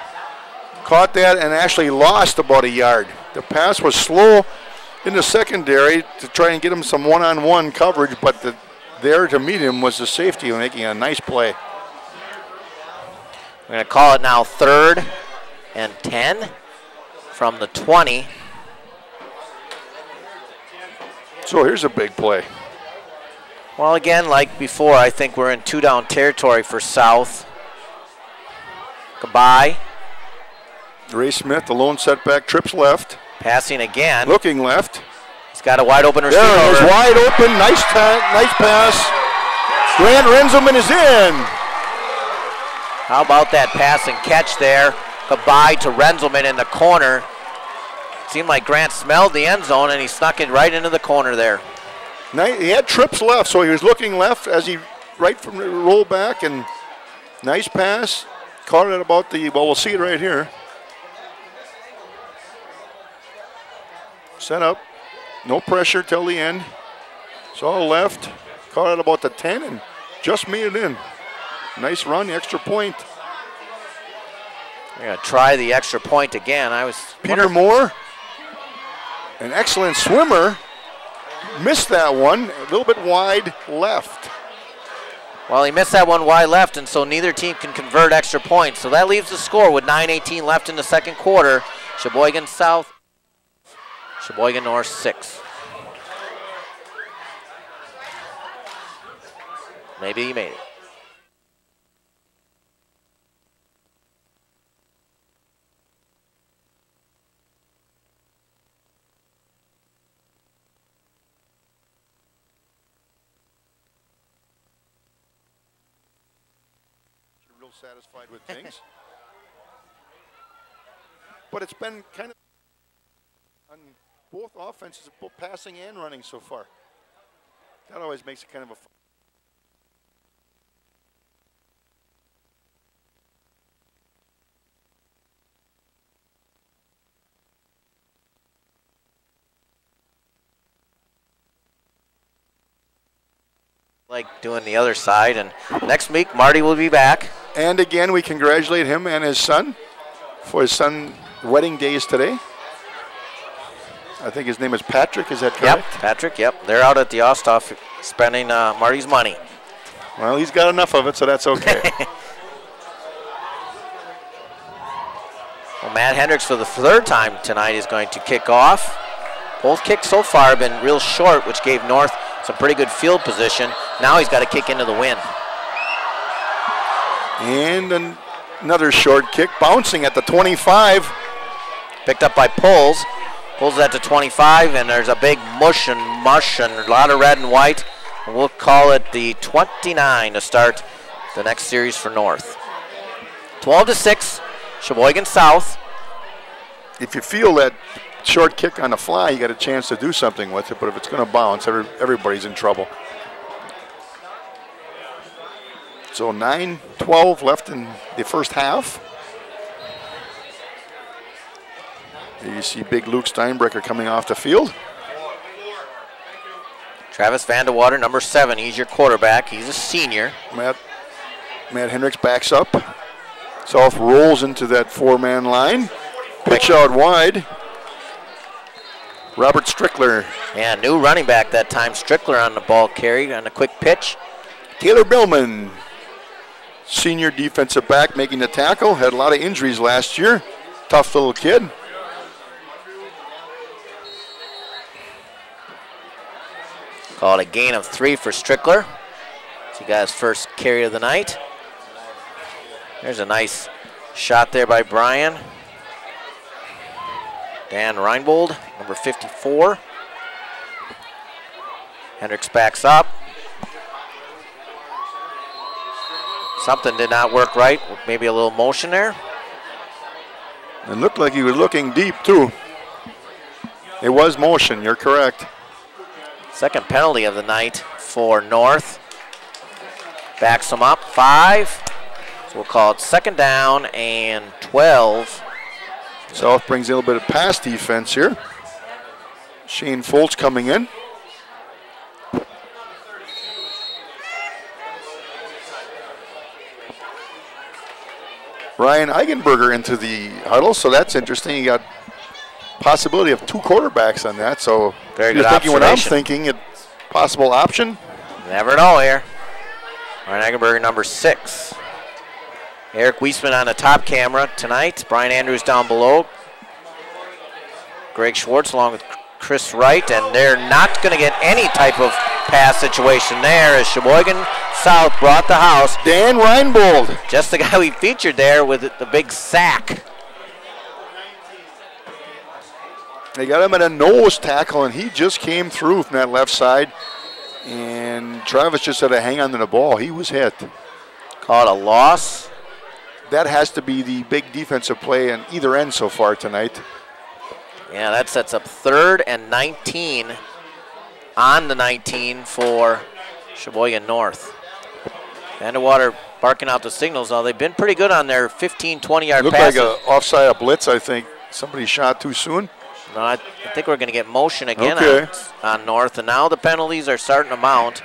caught that and actually lost about a yard. The pass was slow in the secondary to try and get him some one on one coverage, but the, there to meet him was the safety making a nice play. We're going to call it now third and 10 from the 20. So here's a big play. Well, again, like before, I think we're in two down territory for South. Goodbye. Ray Smith, the lone setback, trips left. Passing again. Looking left. He's got a wide open receiver. There it is, wide open, nice, nice pass. Grant Renzelman is in. How about that pass and catch there? Goodbye to Renzelman in the corner. Seemed like Grant smelled the end zone and he snuck it right into the corner there. Ni- He had trips left, so he was looking left as he right from the roll back and nice pass. Caught it about the well, we'll see it right here. Set up, no pressure till the end. All left. Caught it about the 10 and just made it in. Nice run, extra point. We're going to try the extra point again. I was Peter Moore An excellent swimmer. Missed that one. A little bit wide left. Well, he missed that one wide left, and so neither team can convert extra points. So that leaves the score with 9.18 left in the second quarter. Sheboygan South, Sheboygan North 6. Maybe he made it. Real satisfied with things. but it's been kind of on both offenses, both passing and running so far. That always makes it kind of a. Like doing the other side, and next week Marty will be back. And again, we congratulate him and his son for his son wedding days today. I think his name is Patrick. Is that correct? Yep. Patrick. Yep, they're out at the Osthoff spending uh, Marty's money. Well, he's got enough of it, so that's okay. Well, Matt Hendricks for the third time tonight is going to kick off. Both kicks so far have been real short, which gave North some pretty good field position. Now he's got to kick into the wind. And an- another short kick, bouncing at the 25. Picked up by Poles. Pulls that to 25, and there's a big mush and mush and a lot of red and white. We'll call it the 29 to start the next series for North. 12 to 6, Sheboygan South. If you feel that short kick on the fly, you got a chance to do something with it. But if it's going to bounce, every, everybody's in trouble. So 9 12 left in the first half. Here you see big Luke Steinbrecher coming off the field. Travis Vandewater, number seven, he's your quarterback. He's a senior. Matt, Matt Hendricks backs up. South rolls into that four man line. Pitch out wide. Robert Strickler. Yeah, new running back that time. Strickler on the ball carry on a quick pitch. Taylor Billman, senior defensive back, making the tackle. Had a lot of injuries last year. Tough little kid. Called a gain of three for Strickler. He got his first carry of the night. There's a nice shot there by Brian. Dan Reinbold, number 54. Hendricks backs up. Something did not work right. Maybe a little motion there. It looked like he was looking deep, too. It was motion, you're correct. Second penalty of the night for North. Backs them up. Five. So we'll call it second down and 12. South brings a little bit of pass defense here. Shane Foltz coming in. Ryan Eigenberger into the huddle, so that's interesting. You got possibility of two quarterbacks on that, so Very you're thinking what I'm thinking. It possible option. Never know here. Ryan Eigenberger, number six. Eric Weisman on the top camera tonight. Brian Andrews down below. Greg Schwartz along with Chris Wright, and they're not going to get any type of pass situation there as Sheboygan South brought the house. Dan Reinbold. Just the guy we featured there with the big sack. They got him at a nose tackle, and he just came through from that left side. And Travis just had to hang on to the ball. He was hit. Caught a loss. That has to be the big defensive play on either end so far tonight. Yeah, that sets up third and 19 on the 19 for Sheboygan North. Vandewater barking out the signals. Now, they've been pretty good on their 15, 20 yard Looked passes. like a offside blitz, I think. Somebody shot too soon. no, I, I think we're going to get motion again Okay. on, on North. And now the penalties are starting to mount.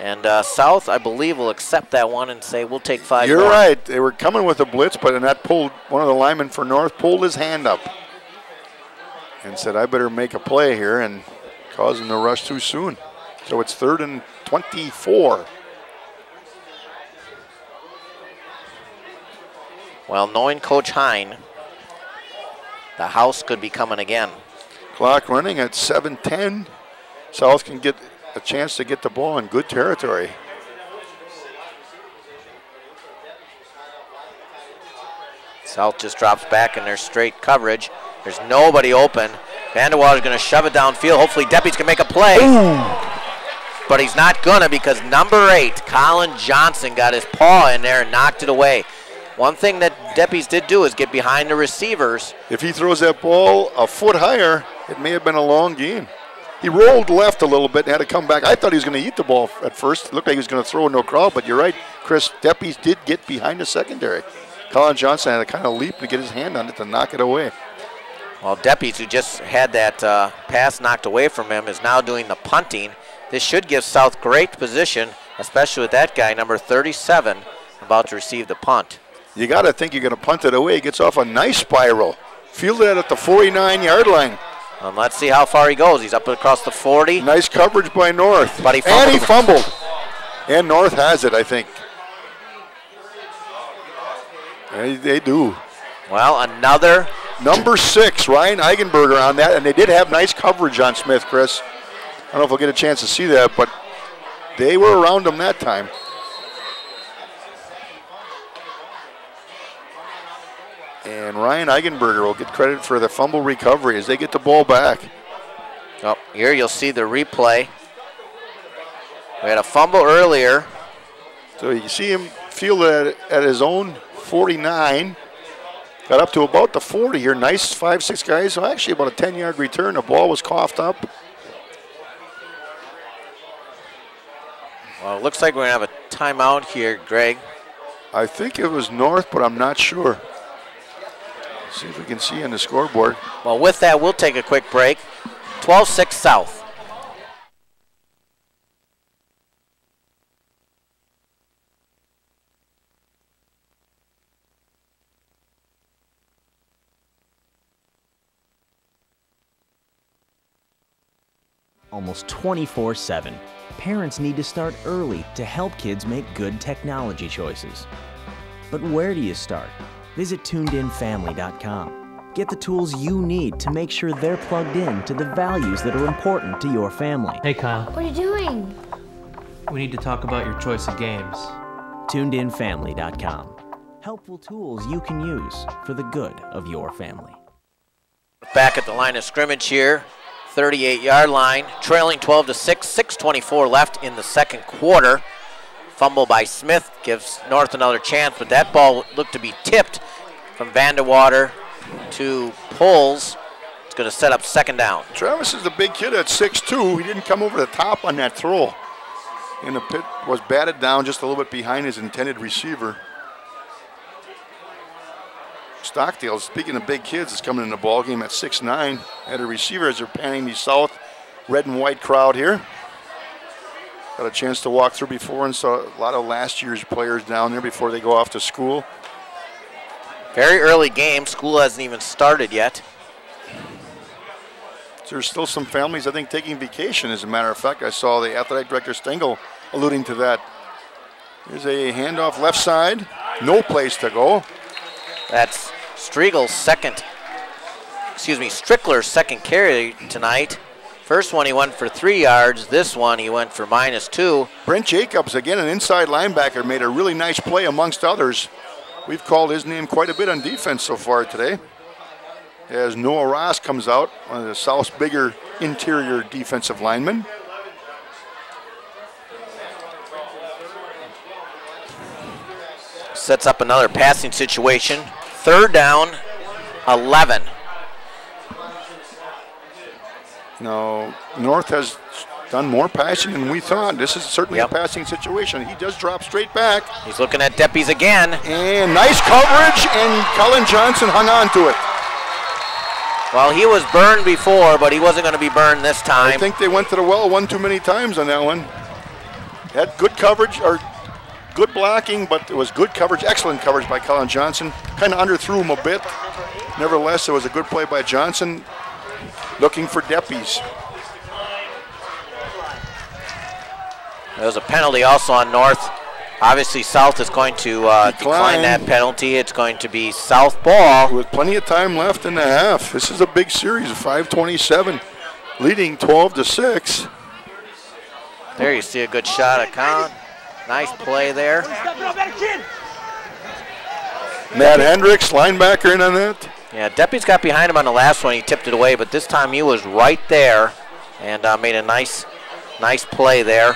And uh, South, I believe, will accept that one and say, we'll take 5 You're more. right. They were coming with a blitz, but and that pulled one of the linemen for North pulled his hand up. And said, I better make a play here and cause him to rush too soon. So it's third and 24. Well, knowing Coach Hine, the house could be coming again. Clock running at 7:10. South can get a chance to get the ball in good territory. South just drops back in their straight coverage. There's nobody open. Vandewater's going to shove it downfield. Hopefully, Deppies can make a play. But he's not going to because number eight, Colin Johnson, got his paw in there and knocked it away. One thing that Deppies did do is get behind the receivers. If he throws that ball a foot higher, it may have been a long game. He rolled left a little bit and had to come back. I thought he was going to eat the ball at first. It looked like he was going to throw a crowd, but you're right, Chris. Deppies did get behind the secondary. Colin Johnson had to kind of leap to get his hand on it to knock it away. Well, Deppies, who just had that uh, pass knocked away from him, is now doing the punting. This should give South great position, especially with that guy, number 37, about to receive the punt. You got to think you're going to punt it away. He gets off a nice spiral. Fielded it at the 49 yard line. Um, let's see how far he goes. He's up across the 40. Nice coverage by North. But he and he fumbled. fumbled. And North has it, I think. They, they do. Well, another. Number six, Ryan Eigenberger on that, and they did have nice coverage on Smith, Chris. I don't know if we'll get a chance to see that, but they were around him that time. And Ryan Eigenberger will get credit for the fumble recovery as they get the ball back. Oh, here you'll see the replay. We had a fumble earlier. So you see him field at, at his own 49. Got up to about the 40 here. Nice five, six guys. So actually about a 10 yard return. The ball was coughed up. Well, it looks like we're going to have a timeout here, Greg. I think it was North, but I'm not sure. See if we can see on the scoreboard. Well, with that, we'll take a quick break. 12 6 South. Almost 24 7. Parents need to start early to help kids make good technology choices. But where do you start? Visit tunedinfamily.com. Get the tools you need to make sure they're plugged in to the values that are important to your family. Hey, Kyle. What are you doing? We need to talk about your choice of games. tunedinfamily.com. Helpful tools you can use for the good of your family. Back at the line of scrimmage here, 38 yard line, trailing 12 to 6, 624 left in the second quarter. Fumble by Smith gives North another chance, but that ball looked to be tipped from Vandewater to Poles. It's going to set up second down. Travis is a big kid at 6'2. He didn't come over the top on that throw. And the pit was batted down just a little bit behind his intended receiver. Stockdale, speaking of big kids, is coming in the ball game at 6'9. At a receiver as they're panning the south red and white crowd here. Got a chance to walk through before and saw a lot of last year's players down there before they go off to school. Very early game. School hasn't even started yet. There's still some families, I think, taking vacation. As a matter of fact, I saw the athletic director Stengel alluding to that. Here's a handoff left side. No place to go. That's Striegel's second, excuse me, Strickler's second carry tonight. First one he went for three yards. This one he went for minus two. Brent Jacobs, again, an inside linebacker, made a really nice play amongst others. We've called his name quite a bit on defense so far today. As Noah Ross comes out, one of the South's bigger interior defensive linemen. Sets up another passing situation. Third down, 11. No, North has done more passing than we thought. This is certainly Yep. a passing situation. He does drop straight back. He's looking at Deppies again. And nice coverage, and Colin Johnson hung on to it. Well, he was burned before, but he wasn't going to be burned this time. I think they went to the well one too many times on that one. Had good coverage or good blocking, but it was good coverage, excellent coverage by Colin Johnson. Kind of underthrew him a bit. Nevertheless, it was a good play by Johnson. looking for Deppies. There's a penalty also on North. Obviously, South is going to uh, decline. Decline. that penalty. It's going to be South ball. With plenty of time left in the half. This is a big series, 527, leading 12 to 6. There you see a good shot at Con. Nice play there. Matt Hendricks, linebacker, in on that. Yeah, Deppies got behind him on the last one. He tipped it away, but this time he was right there and uh, made a nice, nice play there.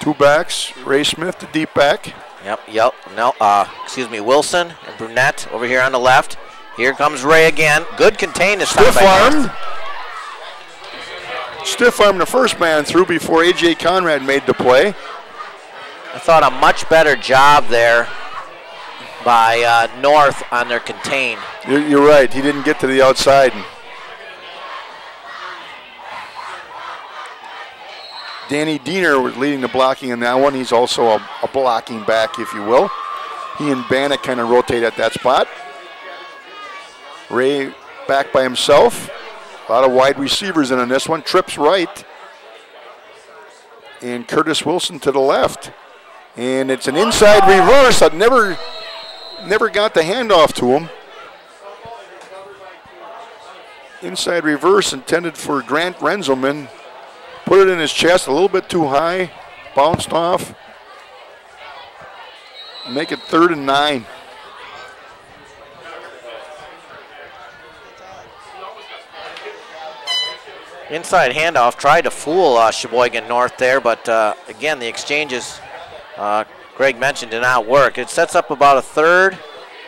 Two backs, Ray Smith, the deep back. Yep, yep. No, uh, excuse me, Wilson and Brunette over here on the left. Here comes Ray again. Good contain this time. Stiff North. Stiff arm the first man through before A.J. Conrad made the play. I thought a much better job there by uh, North on their contain. You're, you're right, he didn't get to the outside. Danny Diener was leading the blocking in that one. He's also a, a blocking back, if you will. He and Bannock kind of rotate at that spot. Ray back by himself. A lot of wide receivers in on this one. Trips right. And Curtis Wilson to the left. And it's an inside reverse. I never never got the handoff to him. Inside reverse intended for Grant Renzelman. Put it in his chest a little bit too high. Bounced off. Make it third and nine. Inside handoff, tried to fool uh, Sheboygan North there, but uh, again, the exchanges uh, Greg mentioned did not work. It sets up about a third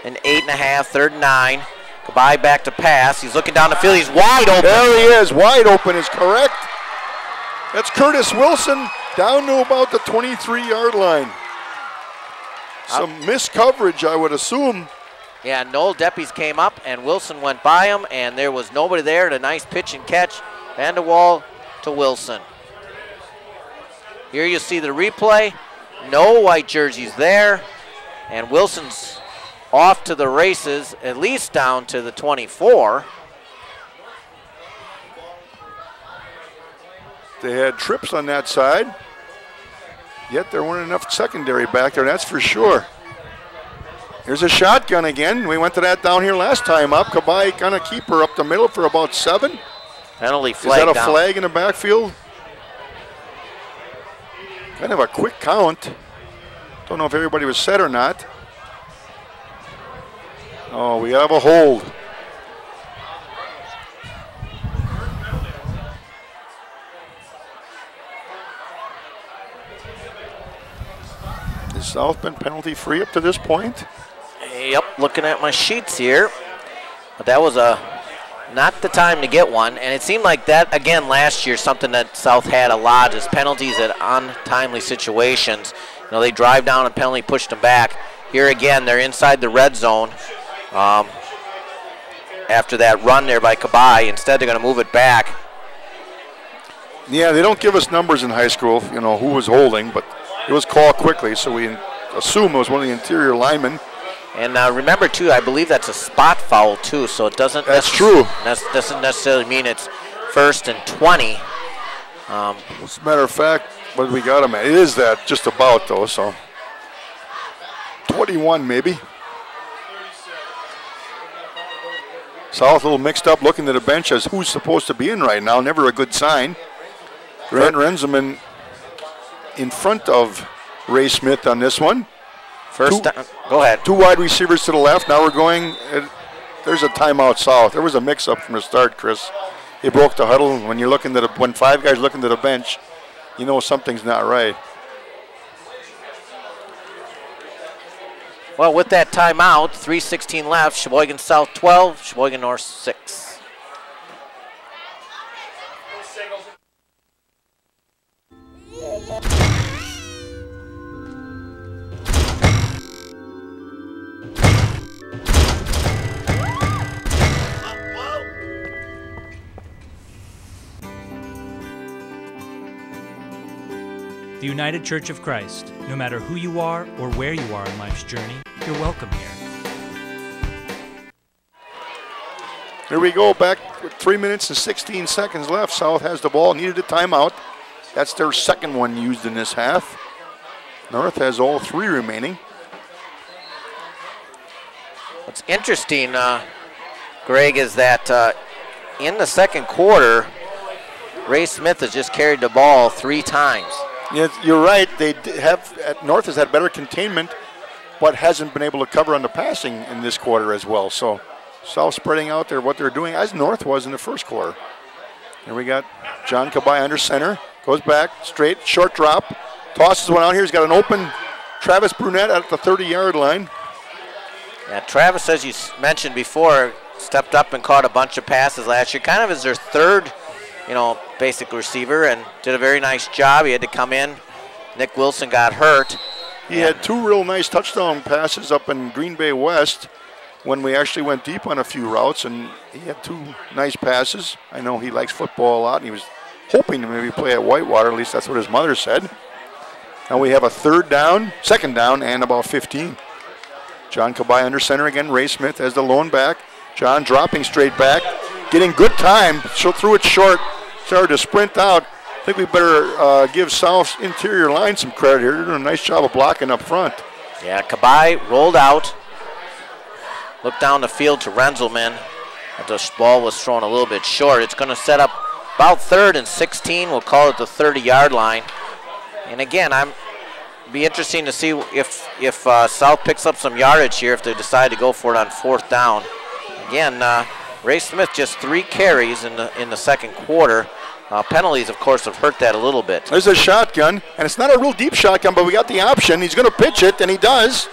and eight and a half, third and nine. Goodbye back to pass. He's looking down the field. He's wide open. There he is. Wide open is correct. That's Curtis Wilson down to about the 23 yard line. Some missed coverage, I would assume. Yeah, Noel Deppies came up and Wilson went by him, and there was nobody there. A nice pitch and catch. Vanderwall to Wilson. Here you see the replay. No white jerseys there. And Wilson's off to the races, at least down to the 24. They had trips on that side. Yet there weren't enough secondary back there, that's for sure. Here's a shotgun again. We went to that down here last time up. Kabai kind of keep her up the middle for about seven. Penalty Is that a down. flag in the backfield? Kind of a quick count. Don't know if everybody was set or not. Oh, we have a hold. Has South been penalty free up to this point? Yep, looking at my sheets here. But that was a not the time to get one, and it seemed like that again last year. Something that South had a lot is penalties at untimely situations. You know, they drive down a penalty, push them back. Here again, they're inside the red zone. Um, after that run there by Kabai, instead they're going to move it back. Yeah, they don't give us numbers in high school, you know, who was holding, but it was called quickly, so we assume it was one of the interior linemen. And uh, remember too, I believe that's a spot foul too, so it doesn't. That's true. That doesn't necessarily mean it's first and 20. Um, As a matter of fact, what we got him at? It is that just about though, so 21 maybe. South a little mixed up, looking at the bench as who's supposed to be in right now. Never a good sign. Grant Renzelman in front of Ray Smith on this one. First two, down. Go ahead. Two wide receivers to the left. Now we're going. Uh, there's a timeout south. There was a mix up from the start, Chris. He broke the huddle. When you're looking to the, when five guys looking to the bench, you know something's not right. Well, with that timeout, 3.16 left, Sheboygan South 12, Sheboygan North 6. The United Church of Christ. No matter who you are or where you are in life's journey, you're welcome here. Here we go, back with three minutes and 16 seconds left. South has the ball, needed a timeout. That's their second one used in this half. North has all three remaining. What's interesting, uh, Greg, is that uh, in the second quarter, Ray Smith has just carried the ball three times. You're right. They have North has had better containment, but hasn't been able to cover on the passing in this quarter as well. So South spreading out there what they're doing as North was in the first quarter. Here we got John Kabay under center, goes back straight, short drop, tosses one out here. He's got an open Travis Brunette at the 30-yard line. Yeah, Travis, as you mentioned before, stepped up and caught a bunch of passes last year. Kind of as their third, you know, basic receiver, and did a very nice job. He had to come in. Nick Wilson got hurt. He had two real nice touchdown passes up in Green Bay West when we actually went deep on a few routes, and he had two nice passes. I know he likes football a lot, and he was hoping to maybe play at Whitewater. At least that's what his mother said. Now we have a third down, second down, and about 15. John Kabay under center again. Ray Smith as the lone back. John dropping straight back, getting good time. So threw it short, started to sprint out. I think we better uh, give South's interior line some credit here. They're doing a nice job of blocking up front. Yeah, Kabay rolled out, looked down the field to Renzelman. The ball was thrown a little bit short. It's going to set up about third and 16. We'll call it the 30-yard line. And again, I'm be interesting to see if if uh, South picks up some yardage here if they decide to go for it on fourth down. Again, uh, Ray Smith just three carries in the in the second quarter. Uh, penalties, of course, have hurt that a little bit. There's a shotgun, and it's not a real deep shotgun, but we got the option. He's going to pitch it, and he does.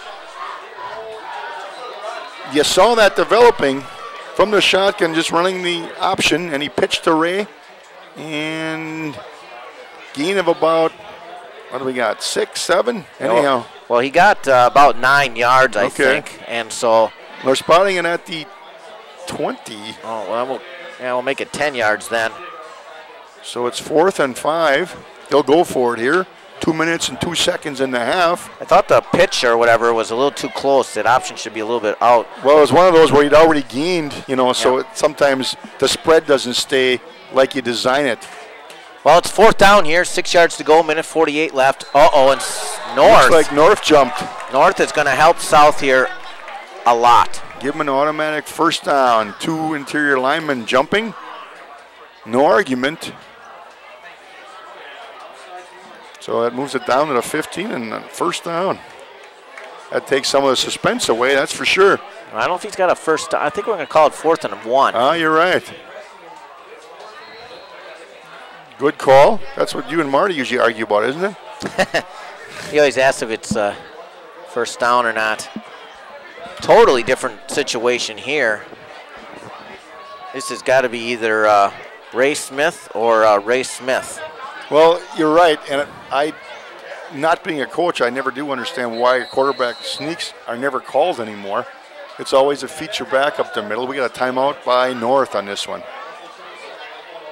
You saw that developing from the shotgun, just running the option, and he pitched to Ray. And gain of about, what do we got, six, seven? Anyhow. Well, he got uh, about nine yards, I Okay. think, and so. They're spotting it at the 20. Oh well, we'll yeah, we'll make it 10 yards then. So it's fourth and five. They'll go for it here. Two minutes and two seconds and a half. I thought the pitch or whatever was a little too close. That option should be a little bit out. Well, it was one of those where you'd already gained, you know, so it, sometimes the spread doesn't stay like you design it. Well, it's fourth down here, six yards to go, minute 48 left. Uh oh, and North. Looks like North jumped. North is going to help South here a lot. Give him an automatic first down. Two interior linemen jumping. No argument. So that moves it down to the 15 and first down. That takes some of the suspense away, that's for sure. I don't know if he's got a first. down. I think we're going to call it fourth and one. Ah, you're right. Good call. That's what you and Marty usually argue about, isn't it? He always asks if it's uh, first down or not. Totally different situation here. This has got to be either uh, Ray Smith or uh, Ray Smith. Well, you're right, and I, not being a coach, I never do understand why a quarterback sneaks are never called anymore. It's always a feature back up the middle. We got a timeout by North on this one.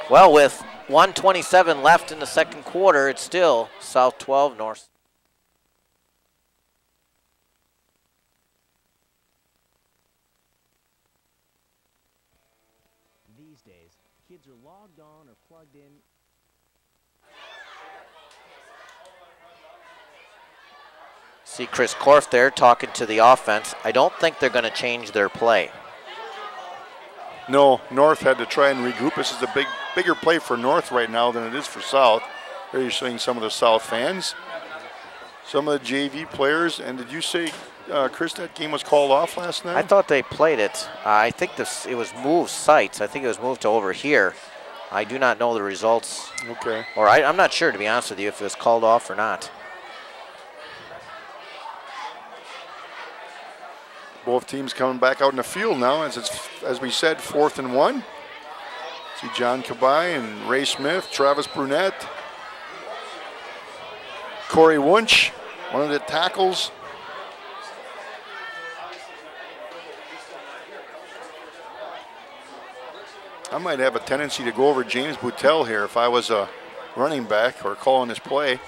Well, with 127 left in the second quarter, it's still South 12, North. These days, kids are logged on or plugged in See Chris Korf there talking to the offense. I don't think they're going to change their play. No, North had to try and regroup. This is a big, bigger play for North right now than it is for South. There you're seeing some of the South fans, some of the JV players. And did you say, uh, Chris, that game was called off last night? I thought they played it. Uh, I think this it was moved sites. I think it was moved to over here. I do not know the results. Okay. Or I, I'm not sure, to be honest with you, if it was called off or not. Both teams coming back out in the field now, as it's as we said, fourth and one. See John Kabay and Ray Smith, Travis Brunette, Corey Wunsch, one of the tackles. I might have a tendency to go over James Boutel here if I was a running back or calling this play.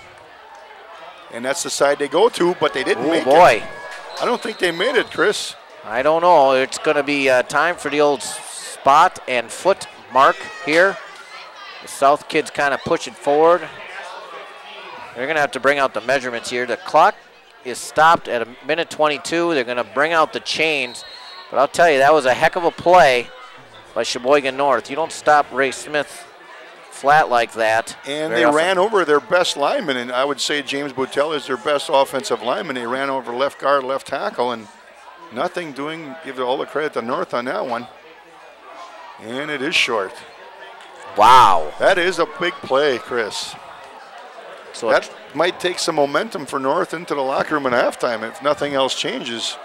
and that's the side they go to, but they didn't make it. Oh make boy. it. I don't think they made it, Chris. I don't know. It's going to be uh, time for the old spot and foot mark here. The South kids kind of push it forward. They're going to have to bring out the measurements here. The clock is stopped at a minute 22. They're going to bring out the chains. But I'll tell you, that was a heck of a play by Sheboygan North. You don't stop Ray Smith flat like that. And they often. ran over their best lineman, and I would say James Boutell is their best offensive lineman. They ran over left guard, left tackle, and nothing doing. Give all the credit to North on that one. And it is short. Wow. That is a big play, Chris. So that might take some momentum for North into the locker room at halftime if nothing else changes.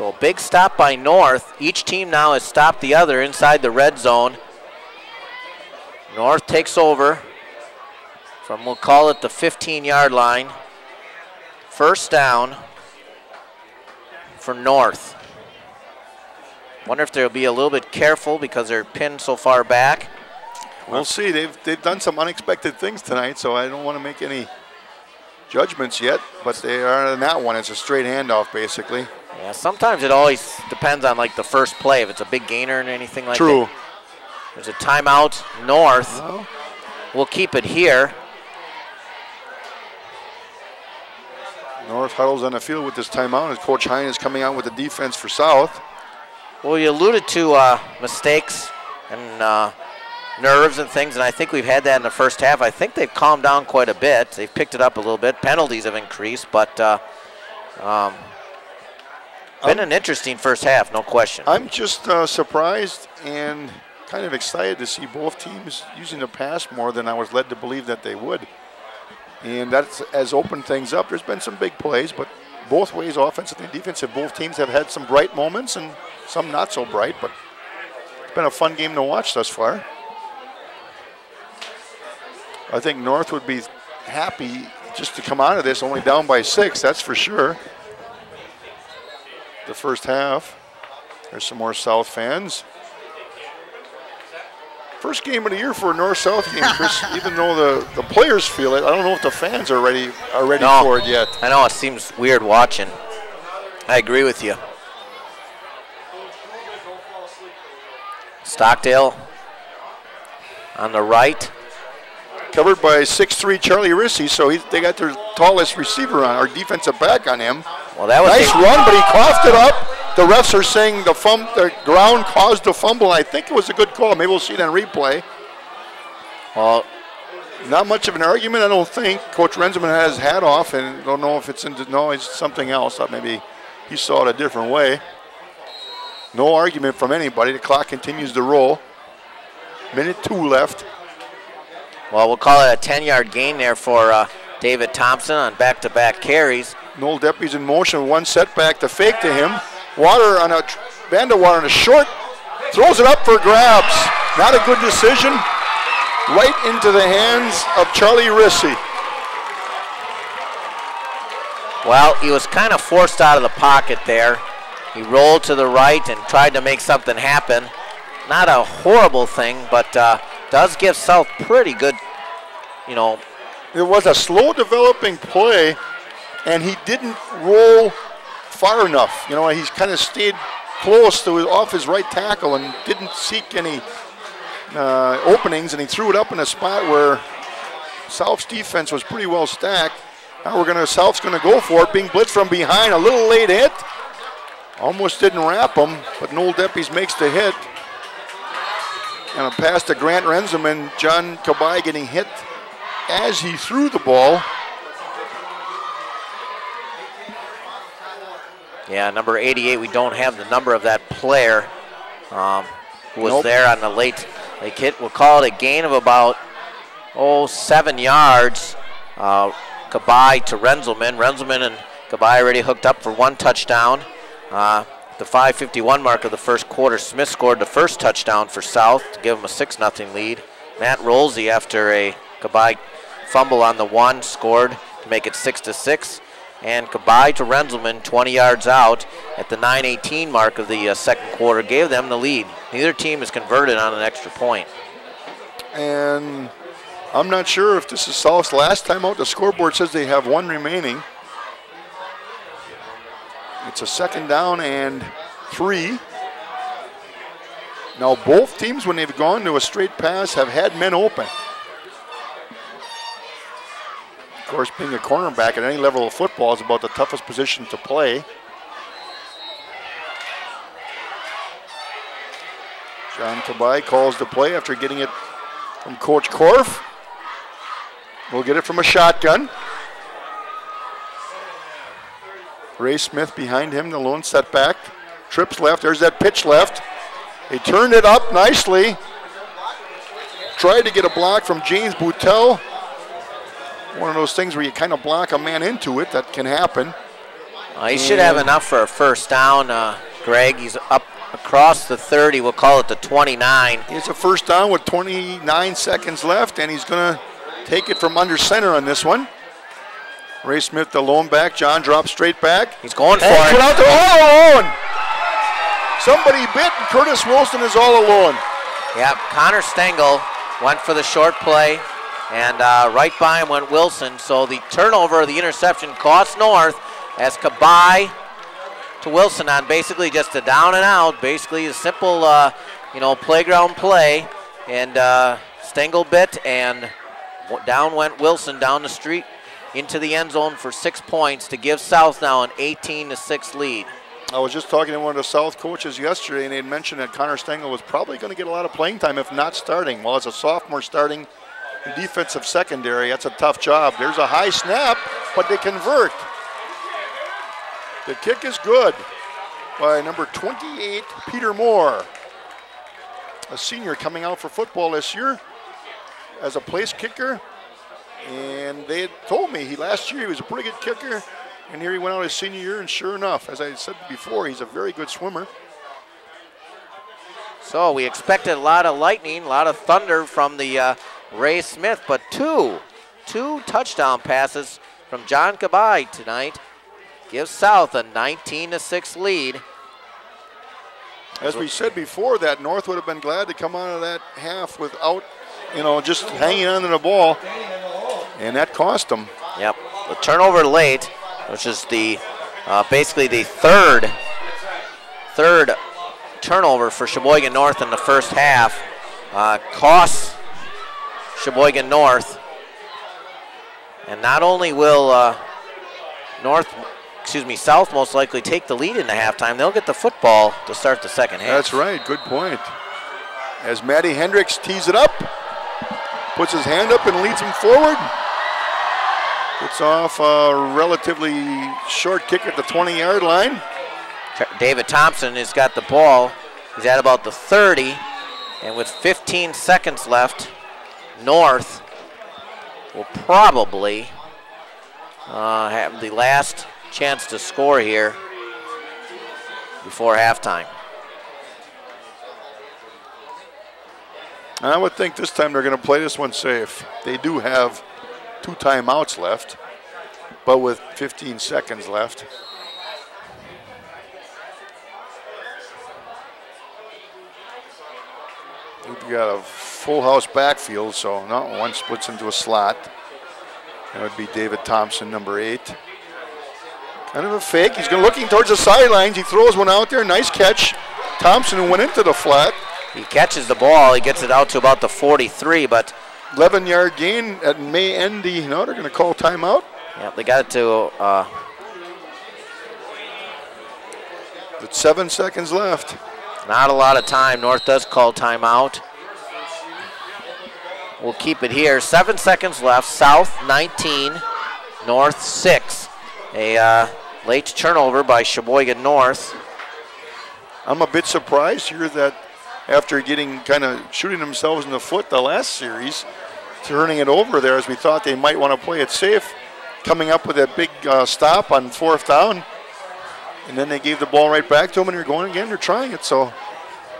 So a big stop by North. Each team now has stopped the other inside the red zone. North takes over from, we'll call it the 15 yard line. First down for North. Wonder if they'll be a little bit careful because they're pinned so far back. We'll see. They've they've done some unexpected things tonight, so I don't want to make any judgments yet. But they are in that one. It's a straight handoff, basically. Yeah, sometimes it always depends on like the first play, if it's a big gainer and anything like True. that. True. There's a timeout north. We'll keep it here. North huddles on the field with this timeout as Coach Hine is coming out with the defense for South. Well, you alluded to uh, mistakes and uh, nerves and things, and I think we've had that in the first half. I think they've calmed down quite a bit. They've picked it up a little bit. Penalties have increased, but uh, um, been an interesting first half, no question. I'm just uh, surprised and kind of excited to see both teams using the pass more than I was led to believe that they would. And that's as opened things up. There's been some big plays, but both ways, offensive and defensive, both teams have had some bright moments and some not so bright, but it's been a fun game to watch thus far. I think North would be happy just to come out of this only down by six, that's for sure. The first half. There's some more South fans. First game of the year for a North-South game, Chris. even though the, the players feel it, I don't know if the fans are ready are ready No. for it yet. I know it seems weird watching. I agree with you. Stockdale on the right. Covered by 6'3 Charlie Rissy, so he, they got their tallest receiver on, or defensive back on him. Well, that was nice a- run, but he coughed it up. The refs are saying the, fum- the ground caused the fumble. I think it was a good call. Maybe we'll see it on replay. Well, not much of an argument, I don't think. Coach Renzelman has his hat off, and don't know if it's into no, it's something else. Thought maybe he saw it a different way. No argument from anybody. The clock continues to roll. Minute two left. Well, we'll call it a 10 yard gain there for uh, David Thompson on back to back carries. Noel Deppies in motion. One setback to fake to him. Water on a Vandewater on a short. Throws it up for grabs. Not a good decision. Right into the hands of Charlie Rissy. Well, he was kind of forced out of the pocket there. He rolled to the right and tried to make something happen. Not a horrible thing, but uh, does give South pretty good, you know. It was a slow developing play, and he didn't roll far enough. You know, he's kind of stayed close to his, off his right tackle and didn't seek any uh, openings, and he threw it up in a spot where South's defense was pretty well stacked. Now we're gonna South's gonna go for it, being blitzed from behind. A little late hit. Almost didn't wrap him, but Noel Deppies makes the hit. And a pass to Grant Renzelman. John Kabai getting hit as he threw the ball. Yeah, number 88, we don't have the number of that player um, who was Nope. there on the late, late hit. We'll call it a gain of about, oh, seven yards. Uh, Kabai to Renzelman. Renzelman and Kabai already hooked up for one touchdown. Uh, the 5:51 mark of the first quarter, Smith scored the first touchdown for South to give them a 6 0 lead. Matt Rolsey, after a Kabai fumble on the one, scored to make it 6 to 6. And Kabai to Renzelman, 20 yards out at the 9:18 mark of the uh, second quarter, gave them the lead. Neither team has converted on an extra point. And I'm not sure if this is South's last time out. The scoreboard says they have one remaining. It's a second down and three. Now, both teams, when they've gone to a straight pass, have had men open. Of course, being a cornerback at any level of football is about the toughest position to play. John Kabai calls the play after getting it from Coach Korf. We'll get it from a shotgun. Ray Smith behind him, the lone setback. Trips left, there's that pitch left. He turned it up nicely. Tried to get a block from James Boutel. One of those things where you kind of block a man into it, that can happen. Uh, he should have enough for a first down, uh, Greg. He's up across the 30. We'll call it the 29. It's a first down with 29 seconds left, and he's going to take it from under center on this one. Ray Smith, the lone back. John drops straight back. He's going for it. out there all alone. Somebody bit, and Curtis Wilson is all alone. Yep, Connor Stengel went for the short play, and uh, right by him went Wilson. So the turnover, the interception costs North as Kabai to Wilson on basically just a down and out, basically a simple, uh, you know, playground play. And uh, Stengel bit, and down went Wilson down the street into the end zone for six points to give South now an 18 to six lead. I was just talking to one of the South coaches yesterday, and they had mentioned that Connor Stengel was probably going to get a lot of playing time if not starting. Well, as a sophomore starting in defensive secondary, that's a tough job. There's a high snap, but they convert. The kick is good by number 28, Peter Moore, a senior coming out for football this year as a place kicker. And they had told me he last year he was a pretty good kicker, and here he went out his senior year, and sure enough, as I said before, he's a very good swimmer. So we expected a lot of lightning, a lot of thunder from the uh, Ray Smith, but two, two touchdown passes from John Kabai tonight gives South a 19 to 6 lead. As we said before, that North would have been glad to come out of that half without, you know, just hanging on to the ball, and that cost them. Yep, the turnover late, which is the uh, basically the third third turnover for Sheboygan North in the first half, uh, costs Sheboygan North. And not only will uh, North, excuse me, South most likely take the lead in the halftime, they'll get the football to start the second half. That's right. Good point. As Matty Hendricks tees it up, puts his hand up and leads him forward. Gets off a relatively short kick at the 20 yard line. David Thompson has got the ball. He's at about the 30, and with 15 seconds left, North will probably uh, have the last chance to score here before halftime. I would think this time they're going to play this one safe. They do have two timeouts left, but with 15 seconds left. We've got a full house backfield, so not one splits into a slot. That would be David Thompson, number eight. Kind of a fake. He's looking towards the sidelines. He throws one out there. Nice catch. Thompson went into the flat. He catches the ball. He gets it out to about the 43, but 11 yard gain at may Endy. the. No, they're going to call timeout. yeah, they got it to uh, With seven seconds left. Not a lot of time. North does call timeout. We'll keep it here. Seven seconds left. South 19, North 6. A uh, late turnover by Sheboygan North. I'm a bit surprised here that after getting kind of shooting themselves in the foot the last series, turning it over there as we thought they might want to play it safe, coming up with that big uh, stop on fourth down, and then they gave the ball right back to them and they're going again. They're trying it, so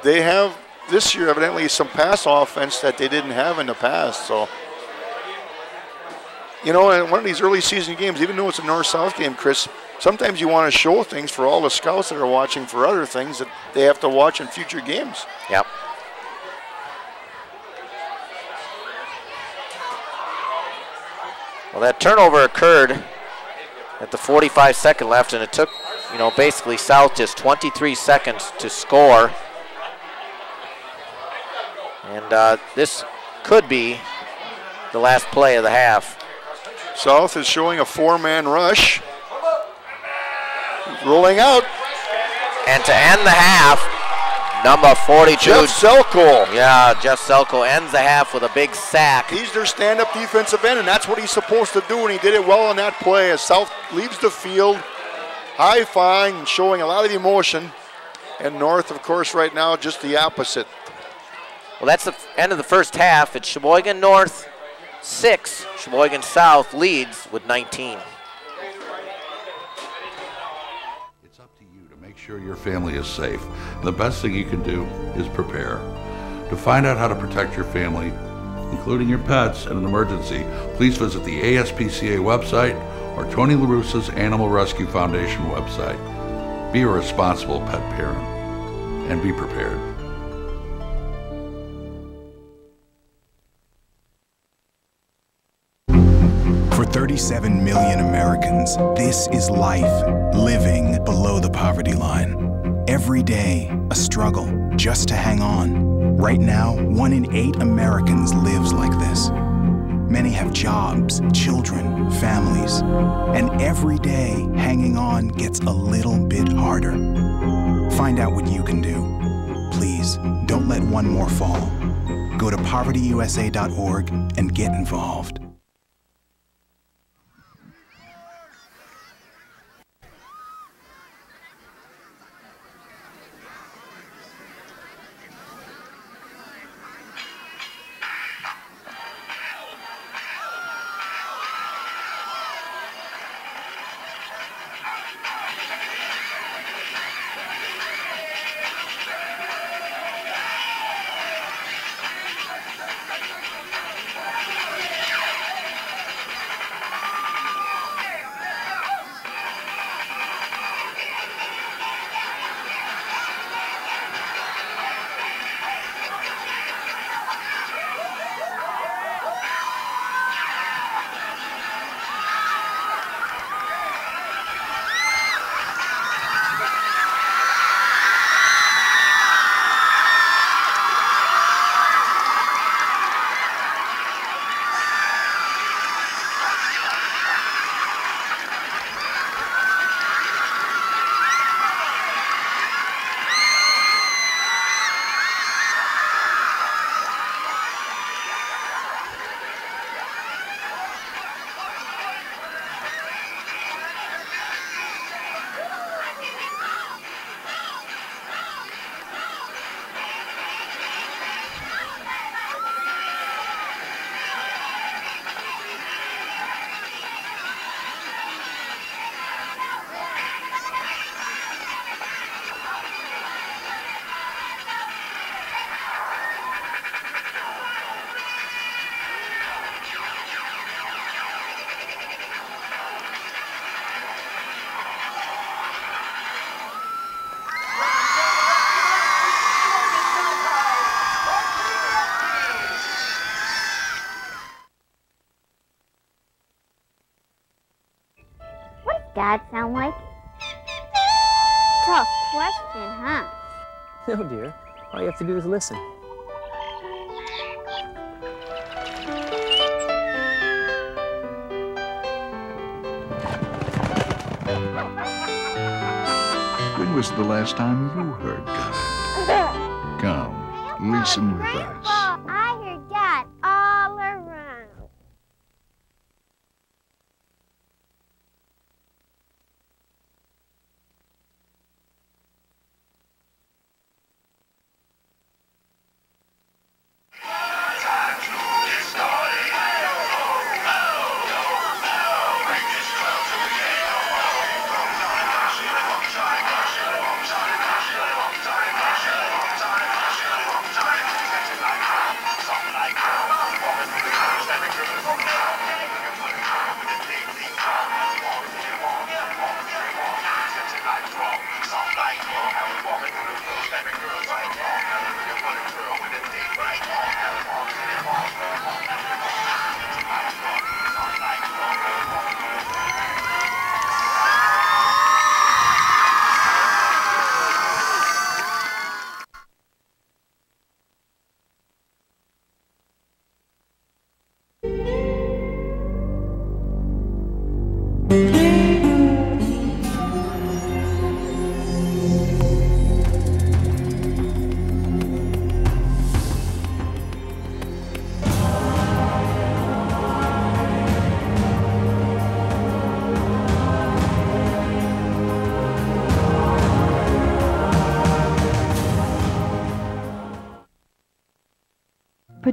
they have this year evidently some pass offense that they didn't have in the past. So. You know, in one of these early season games, even though it's a north-south game, Chris, sometimes you want to show things for all the scouts that are watching for other things that they have to watch in future games. Yep. Well, that turnover occurred at the 45 second left, and it took, you know, basically South just 23 seconds to score. And uh, this could be the last play of the half. South is showing a four-man rush. Rolling out. And to end the half, number 42. Jeff Selko. Yeah, Jeff Selko ends the half with a big sack. He's their stand-up defensive end, and that's what he's supposed to do, and he did it well on that play as South leaves the field, high-fiving and showing a lot of emotion. And North, of course, right now, just the opposite. Well, that's the end of the first half. It's Sheboygan North 6, Sheboygan South leads with 19. It's up to you to Make sure your family is safe. The best thing you can do is prepare. To find out how to protect your family, including your pets, in an emergency, please visit the ASPCA website or Tony LaRussa's Animal Rescue Foundation website. Be a responsible pet parent and be prepared. For 37 million Americans, this is life living below the poverty line. Every day, a struggle just to hang on. Right now, one in eight Americans lives like this. Many have jobs, children, families, and every day hanging on gets a little bit harder. Find out what you can do. Please, don't let one more fall. Go to povertyusa.org and get involved. Dad sound like? Tough question, huh? No, dear. All you have to do is listen. When was the last time you heard God? Come, listen with us.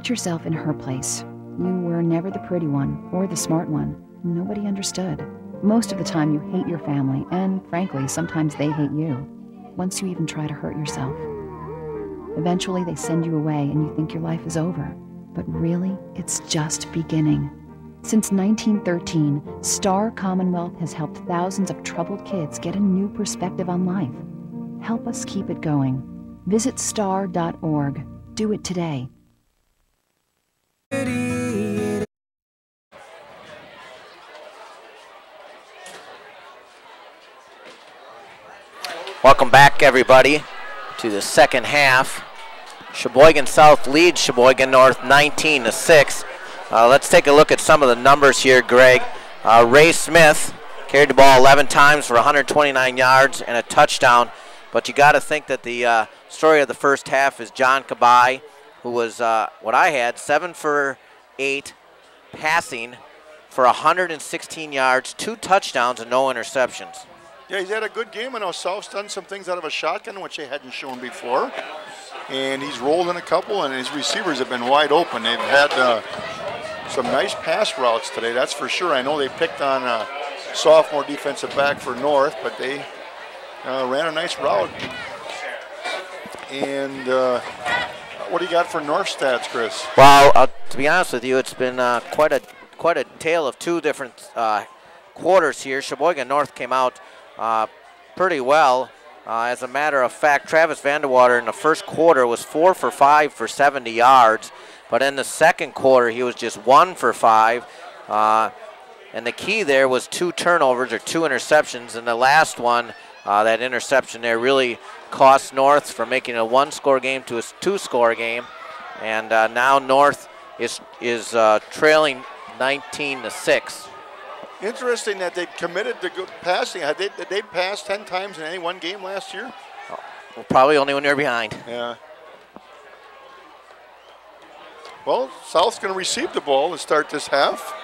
Yourself in her place. You were never the pretty one or the smart one. Nobody understood. Most of the time, you hate your family, and frankly, sometimes they hate you. Once you even try to hurt yourself. Eventually, they send you away, and you think your life is over. But really, it's just beginning. Since 1913, Star Commonwealth has helped thousands of troubled kids get a new perspective on life. Help us keep it going. Visit star.org. Do it today. Welcome back, everybody, to the second half. Sheboygan South leads Sheboygan North 19 to 6. Uh, let's take a look at some of the numbers here, Greg. Uh, Ray Smith carried the ball 11 times for 129 yards and a touchdown. But you got to think that the uh, story of the first half is John Kabai, who was uh, what I had, seven for eight, passing for 116 yards, two touchdowns, and no interceptions. Yeah, he's had a good game. I know South's done some things out of a shotgun, which they hadn't shown before. And he's rolled in a couple, and his receivers have been wide open. They've had uh, some nice pass routes today, that's for sure. I know they picked on a sophomore defensive back for North, but they uh, ran a nice route. And uh, what do you got for North stats, Chris? Well, uh, to be honest with you, it's been uh, quite a quite a tale of two different uh, quarters here. Sheboygan North came out uh, pretty well. Uh, as a matter of fact, Travis Vandewater in the first quarter was four for five for 70 yards, but in the second quarter he was just one for five. Uh, and the key there was two turnovers or two interceptions, and the last one, uh, that interception there, really cost North from making a one-score game to a two-score game, and uh, now North is is uh, trailing 19 to six. Interesting that they committed to good passing. They, did they pass 10 times in any one game last year? Well, probably only when they're behind. Yeah. Well, South's going to receive the ball to start this half.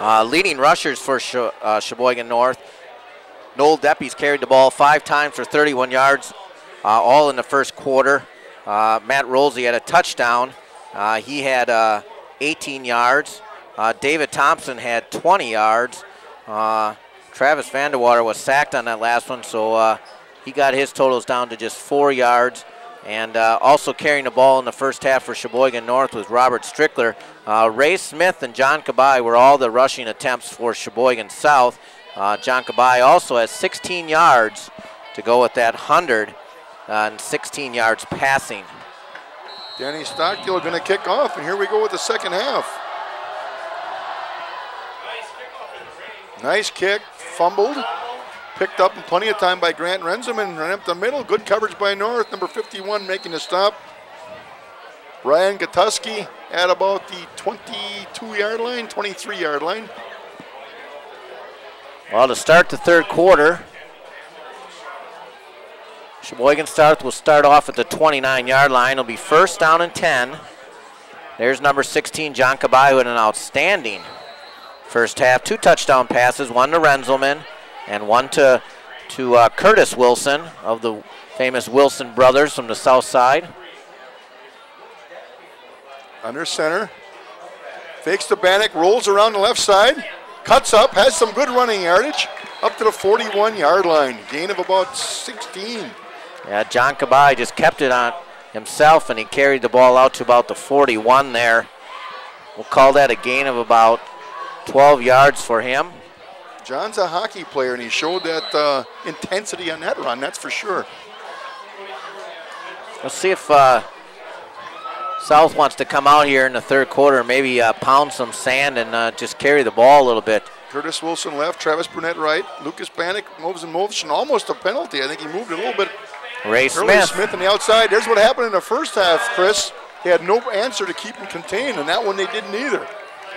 Uh, leading rushers for Sh- uh, Sheboygan North. Noel Deppies carried the ball five times for 31 yards, uh, all in the first quarter. Uh, Matt Rolsey had a touchdown. Uh, he had uh, 18 yards. David Thompson had 20 yards. Travis Vandewater was sacked on that last one, so he got his totals down to just four yards. And uh, also carrying the ball in the first half for Sheboygan North was Robert Strickler. Uh, Ray Smith and John Kabai were all the rushing attempts for Sheboygan South. Uh, John Kabai also has 16 yards to go with that 100 and 16 yards passing. Danny Stockdale going to kick off, and here we go with the second half. Nice kick, fumbled. Picked up in plenty of time by Grant Renzelman. Ran up the middle. Good coverage by North. Number 51 making a stop. Ryan Gatuski at about the 22 yard line, 23 yard line. Well, to start the third quarter, Sheboygan South will start off at the 29 yard line. It'll be first down and 10. There's number 16, John Kabai, with an outstanding first half. Two touchdown passes, one to Renzelman and one to, to uh, Curtis Wilson of the famous Wilson brothers from the south side. Under center. Fakes the Bannock, rolls around the left side, cuts up, has some good running yardage, up to the 41 yard line. Gain of about 16. Yeah, John Kabai just kept it on himself and he carried the ball out to about the 41 there. We'll call that a gain of about 12 yards for him. John's a hockey player, and he showed that uh, intensity on that run, that's for sure. Let's see if uh, South wants to come out here in the third quarter, maybe uh, pound some sand and uh, just carry the ball a little bit. Curtis Wilson left, Travis Burnett right. Lucas Bannock moves in motion, almost a penalty. I think he moved a little bit. Ray Smith. Smith on the outside. There's what happened in the first half, Chris. They had no answer to keep him contained, and that one they didn't either.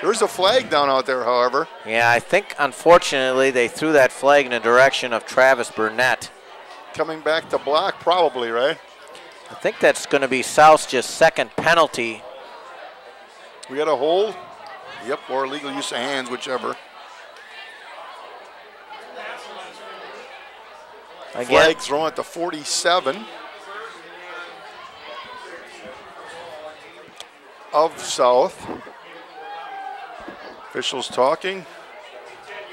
There's a flag down out there, however. Yeah, I think unfortunately they threw that flag in the direction of Travis Burnett. Coming back to block, probably, right? I think that's going to be South's just second penalty. We got a hold. Yep, or illegal use of hands, whichever. Again. Flag thrown at the 47. of South. Officials talking.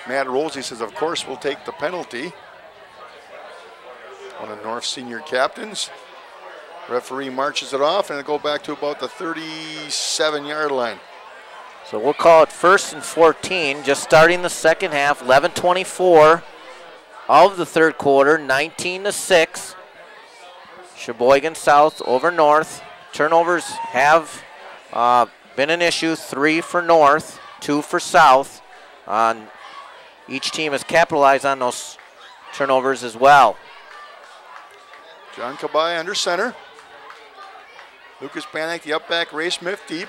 Matt Rolsey says, of course, we'll take the penalty. One of North senior captains. Referee marches it off, and it'll go back to about the 37 yard line. So we'll call it first and 14, just starting the second half, 11:24 of the third quarter, 19 to 6. Sheboygan South over North. Turnovers have uh, been an issue. Three for North, two for South. On each team has capitalized on those turnovers as well. John Kabay under center. Lucas Bannock, the up back, Ray Smith deep.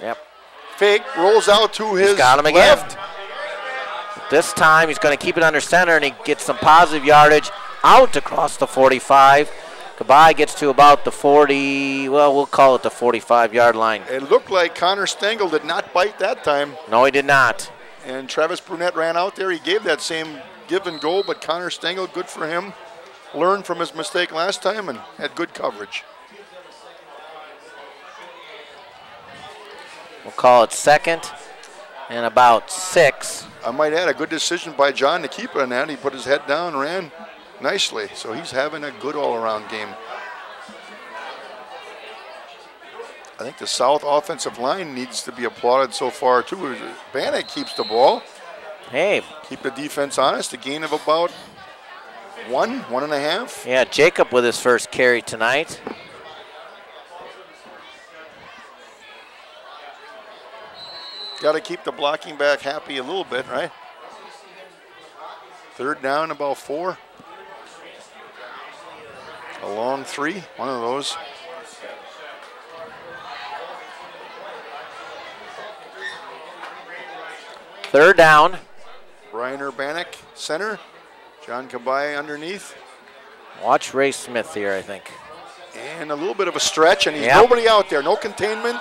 Yep. Fake, rolls out to his He's got him again. left. This time he's going to keep it under center and he gets some positive yardage out across the 45. Kabay gets to about the 40, well, we'll call it the 45 yard line. It looked like Connor Stengel did not bite that time. No, he did not. And Travis Brunette ran out there. He gave that same give and go, but Connor Stengel, good for him. Learned from his mistake last time and had good coverage. We'll call it second and about six. I might add a good decision by John to keep it on that. He put his head down, ran nicely. So he's having a good all-around game. I think the South offensive line needs to be applauded so far too. Bannock keeps the ball. Hey. Keep the defense honest. A gain of about one, one and a half. Yeah, Jacob with his first carry tonight. Got to keep the blocking back happy a little bit, right? Third down, about four. A long three, one of those. Third down. Brian Urbanek, center. John Kabay underneath. Watch Ray Smith here, I think. And a little bit of a stretch, and he's Yep. nobody out there. No containment.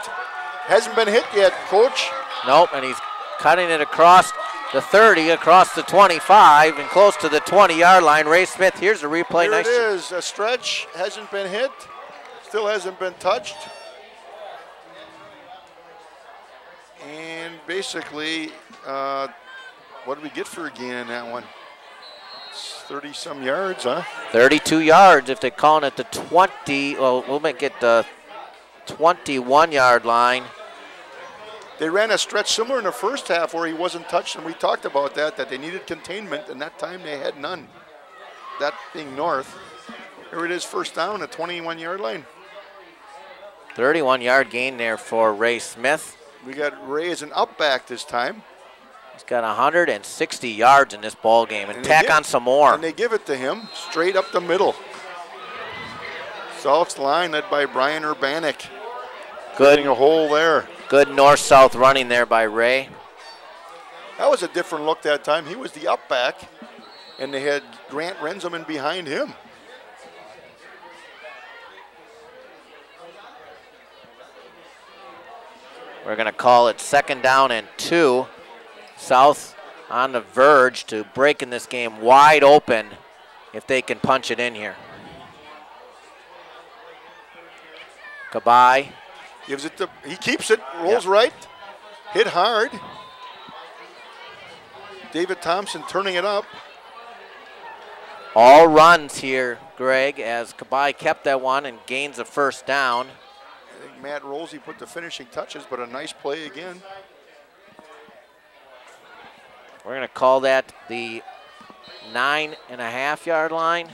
Hasn't been hit yet, coach. Nope, and he's cutting it across the 30, across the 25, and close to the 20 yard line. Ray Smith, here's a replay. Here nice. it is. A stretch hasn't been hit. Still hasn't been touched. And basically, uh, what did we get for a gain in that one? 30 some yards, huh? 32 yards if they're calling it the 20. Well, we'll make it the 21 yard line. They ran a stretch similar in the first half where he wasn't touched, and we talked about that, that they needed containment, and that time they had none. That being north. Here it is, first down at 21 yard line. 31 yard gain there for Ray Smith. We got Ray as an up back this time. He's got 160 yards in this ball game, and, And tack give- on some more. And they give it to him straight up the middle. South's line led by Brian Urbanek. Good. Getting a hole there. Good north south running there by Ray. That was a different look that time. He was the up back, and they had Grant Renzelman behind him. We're going to call it second down and two. South on the verge to breaking this game wide open if they can punch it in here. Kabay. Gives it to, he keeps it, rolls right, hit hard. David Thompson turning it up. All runs here, Greg, as Kabay kept that one and gains a first down. I think Matt Rolsey put the finishing touches, but a nice play again. We're going to call that the nine and a half yard line.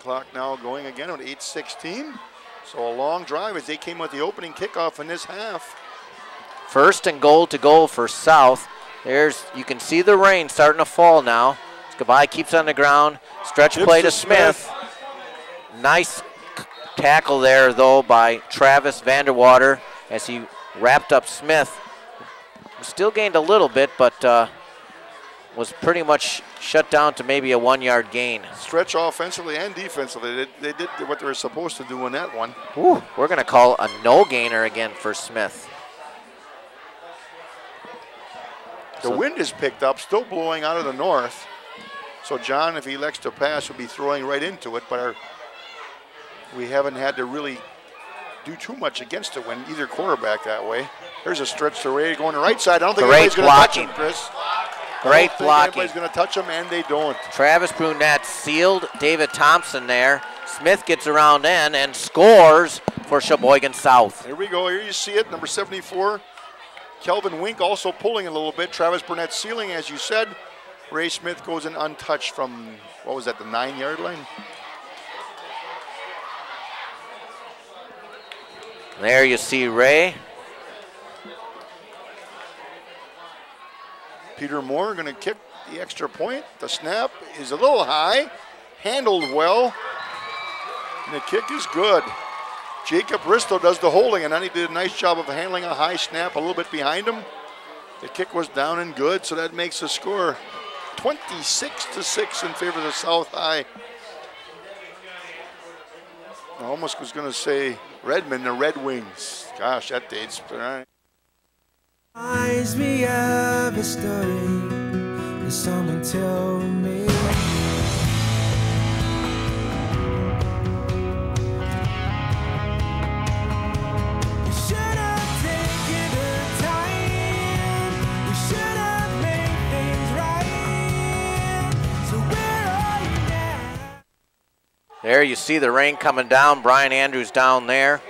Clock now going again at 8.16. So a long drive as they came with the opening kickoff in this half. First and goal to goal for South. There's you can see the rain starting to fall now. Kabay keeps on the ground. Stretch play to to Smith. Nice c- tackle there though by Travis Vandewater as he wrapped up Smith. Still gained a little bit, but uh, was pretty much shut down to maybe a one-yard gain. Stretch offensively and defensively. They, they did what they were supposed to do in that one. Ooh, we're going to call a no gainer again for Smith. The wind is picked up, still blowing out of the north. So John, if he elects to pass, will be throwing right into it. But our, we haven't had to really do too much against it when either quarterback that way. There's a stretch to Ray going to right side. I don't think Great anybody's going to touch blocking. him, Chris. Great I don't think blocking. anybody's going to touch him, and they don't. Travis Brunette sealed David Thompson there. Smith gets around in and scores for Sheboygan South. Here we go. Here you see it. Number 74, Kelvin Wink also pulling a little bit. Travis Burnett sealing, as you said. Ray Smith goes in untouched from, what was that, the nine yard line? There you see Ray. Peter Moore going to kick the extra point. The snap is a little high, handled well, and the kick is good. Jacob Bristow does the holding, and then he did a nice job of handling a high snap a little bit behind him. The kick was down and good, so that makes the score 26 to 6 in favor of the South High. I almost was going to say Redmen, the Red Wings. Gosh, that dates. All right. Reminds me of a story. That someone told me. There you see the rain coming down. Brian Andrews down there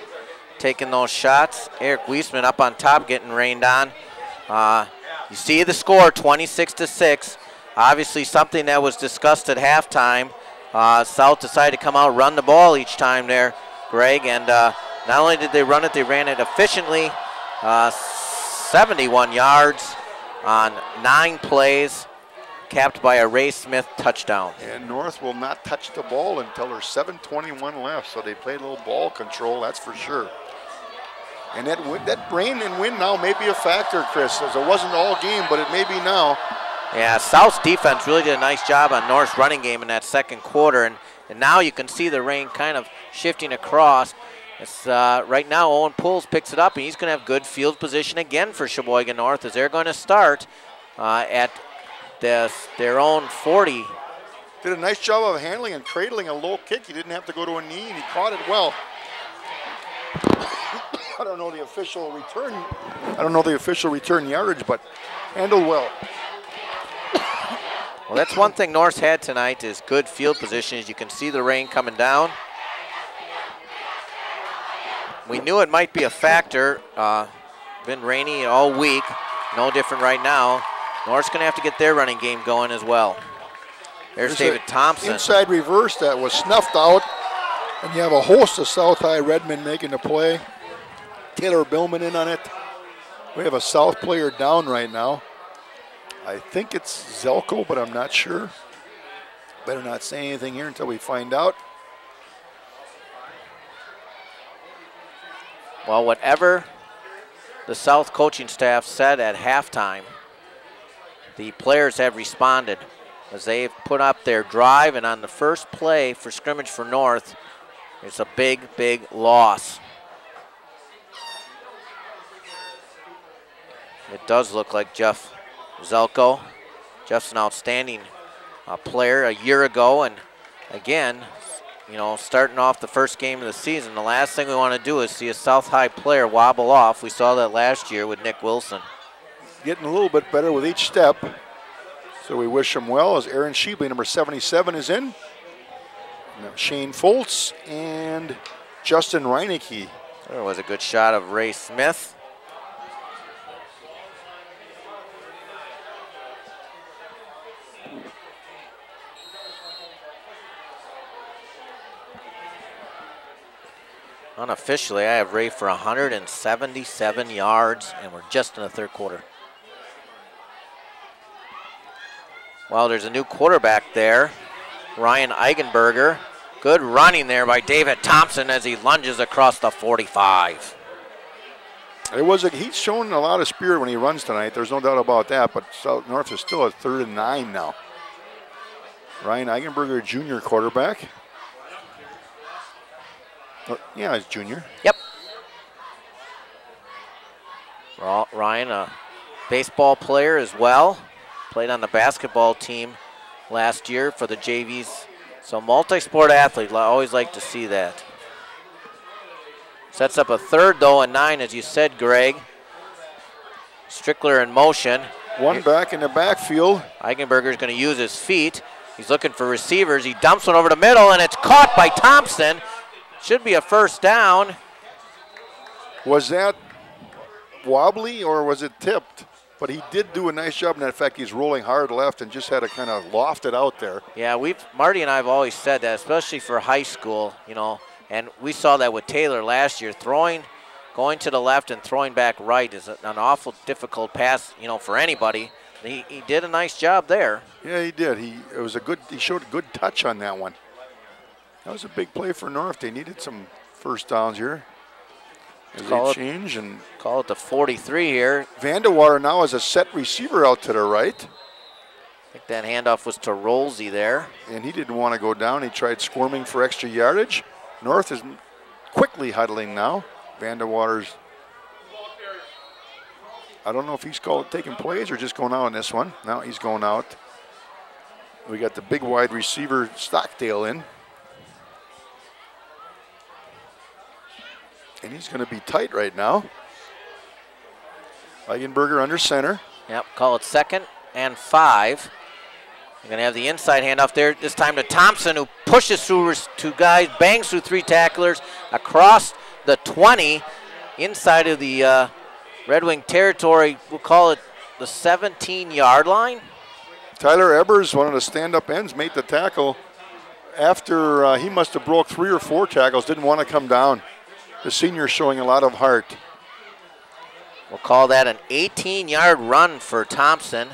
taking those shots. Eric Weisman up on top getting rained on. Uh, you see the score 26 to 6. Obviously, something that was discussed at halftime. Uh, South decided to come out, run the ball each time there, Greg. And uh, not only did they run it, they ran it efficiently. Uh, 71 yards on nine plays, capped by a Ray Smith touchdown. And North will not touch the ball until there's 7:21 left. So they played a little ball control, that's for sure. And that that rain and wind now may be a factor, Chris, as it wasn't all game, but it may be now. Yeah, South's defense really did a nice job on North's running game in that second quarter, and, and now you can see the rain kind of shifting across. It's, uh, right now, Owen Pools picks it up, and he's going to have good field position again for Sheboygan North as they're going to start uh, at the, their own 40. Did a nice job of handling and cradling a low kick. He didn't have to go to a knee, and he caught it well. I don't know the official return. I don't know the official return yardage, but handled well. Well, that's one thing North's had tonight is good field positions. You can see the rain coming down. We knew it might be a factor. Uh, been rainy all week. No different right now. North's going to have to get their running game going as well. There's, David Thompson. Inside reverse that was snuffed out, and you have a host of South High Redmen making the play. Taylor Billman in on it. We have a South player down right now. I think it's Zelko, but I'm not sure. Better not say anything here until we find out. Well, whatever the South coaching staff said at halftime, the players have responded as they've put up their drive, and on the first play for scrimmage for North, it's a big, big loss. It does look like Jeff Zelko. Jeff's an outstanding uh, player a year ago, and again, you know, starting off the first game of the season, the last thing we want to do is see a South High player wobble off. We saw that last year with Nick Wilson. Getting a little bit better with each step. So we wish him well as Aaron Sheebley, number 77, is in. Now Shane Foltz and Justin Reinecke. There was a good shot of Ray Smith. Unofficially, I have Ray for 177 yards, and we're just in the third quarter. Well, there's a new quarterback there, Ryan Eigenberger. Good running there by David Thompson as he lunges across the 45. It was a, he's shown a lot of spirit when he runs tonight. There's no doubt about that. But South North is still at third and nine now. Ryan Eigenberger, junior quarterback. Oh, yeah, he's junior. Yep. Ryan, a baseball player as well. Played on the basketball team last year for the JVs. So multi-sport athlete. I always like to see that. Sets up a third, though, and nine, as you said, Greg. Strickler in motion. One back in the backfield. Eigenberger's going to use his feet. He's looking for receivers. He dumps one over the middle, and it's caught by Thompson. Should be a first down. Was that wobbly or was it tipped? But he did do a nice job in that fact he's rolling hard left and just had to kind of loft it out there. Yeah, we've Marty and I have always said that, especially for high school, you know, and we saw that with Taylor last year. Throwing, going to the left and throwing back right is an awful difficult pass, you know, for anybody. He, he did a nice job there. Yeah, he did. He it was a good. He showed a good touch on that one. That was a big play for North. They needed some first downs here. As Call they it- change and Call it the 43 here. Vandewater now has a set receiver out to the right. I think that handoff was to Rolsey there. And he didn't want to go down. He tried squirming for extra yardage. North is quickly huddling now. Vandewater's. I don't know if he's called taking plays or just going out on this one. Now he's going out. We got the big wide receiver Stockdale in. And he's going to be tight right now. Eigenberger under center. Yep, call it second and five. You're going to have the inside handoff there, this time to Thompson, who pushes through two guys, bangs through three tacklers across the 20, inside of the uh, Red Wing territory. We'll call it the 17 yard line. Tyler Ebers, one of the stand-up ends, made the tackle after uh, he must have broke three or four tackles. Didn't want to come down. The senior showing a lot of heart. We'll call that an 18 yard run for Thompson.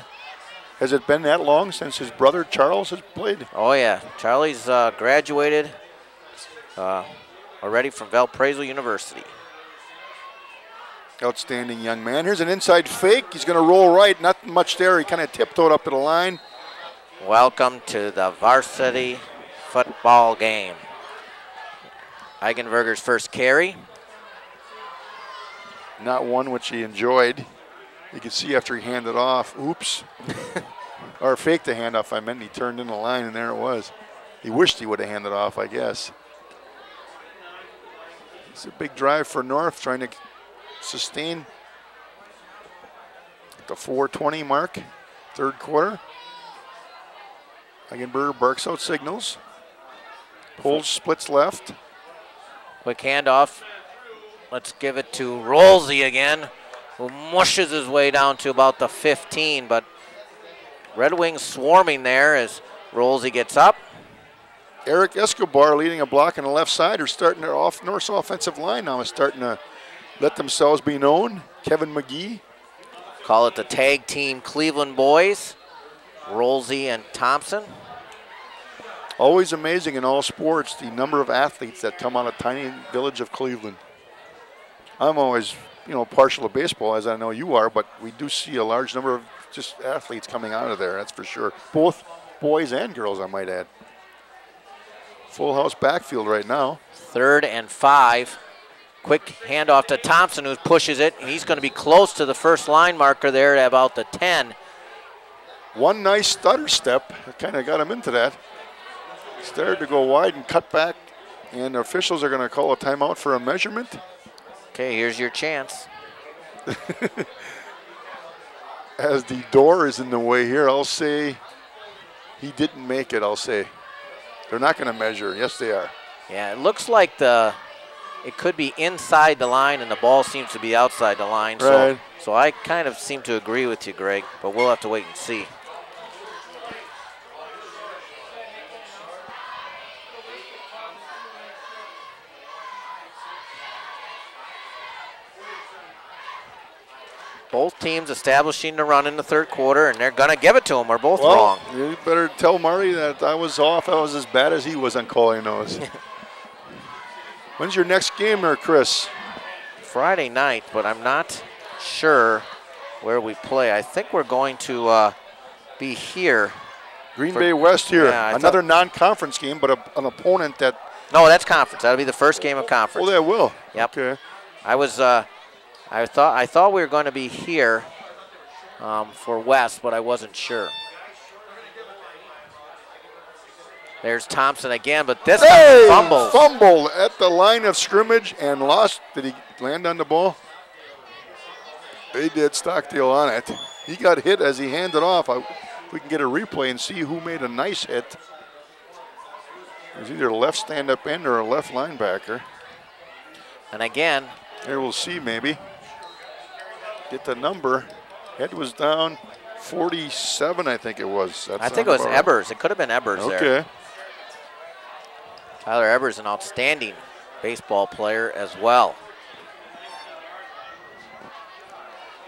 Has it been that long since his brother Charles has played? Oh, yeah. Charlie's uh, graduated uh, already from Valparaiso University. Outstanding young man. Here's an inside fake. He's going to roll right. Not much there. He kind of tiptoed up to the line. Welcome to the varsity football game. Eigenberger's first carry. Not one which he enjoyed. You could see after he handed off, oops. or faked the handoff, I meant he turned in the line and there it was. He wished he would have handed off, I guess. It's a big drive for North trying to sustain the 420 mark, third quarter. Eigenberger barks out signals. Pulls, splits left. Quick handoff. Let's give it to Rolsey again, who mushes his way down to about the 15. But Red Wings swarming there as Rolsey gets up. Eric Escobar leading a block on the left side are starting their off North's offensive line now is starting to let themselves be known. Kevin McGee. Call it the tag team Cleveland Boys. Rolsey and Thompson. Always amazing in all sports the number of athletes that come out of tiny village of Cleveland. I'm always, you know, partial to baseball as I know you are, but we do see a large number of just athletes coming out of there, that's for sure. Both boys and girls, I might add. Full house backfield right now. Third and five. Quick handoff to Thompson, who pushes it. He's going to be close to the first line marker there at about the 10. One nice stutter step kind of got him into that. Started to go wide and cut back, and officials are going to call a timeout for a measurement. Okay, here's your chance. As the door is in the way here, I'll say he didn't make it, I'll say. They're not going to measure. Yes, they are. Yeah, it looks like the it could be inside the line and the ball seems to be outside the line. So, Right. so I kind of seem to agree with you, Greg, but we'll have to wait and see. Both teams establishing the run in the third quarter, and they're going to give it to them. We're both well, wrong. You better tell Marty that I was off. I was as bad as he was on calling those. When's your next game there, Chris? Friday night, but I'm not sure where we play. I think we're going to uh, be here. Green Bay West here. Yeah, Another non-conference game, but a, an opponent that. No, that's conference. That'll be the first game of conference. Oh, that will. Yep. Okay. I was. Uh, I thought. I thought we were going to be here um, for West, but I wasn't sure. There's Thompson again, but this Hey, one fumbles. fumbled at the line of scrimmage and lost. Did he land on the ball? They did. Stockdale on it. He got hit as he handed off. I, we can get a replay and see who made a nice hit. It was either a left stand-up end or a left linebacker. And again, Here we'll see maybe. Get the number. Head was down 47, I think it was. That I think it was. Ebers. It could have been Ebers there. Okay. Tyler Ebers, an outstanding baseball player as well.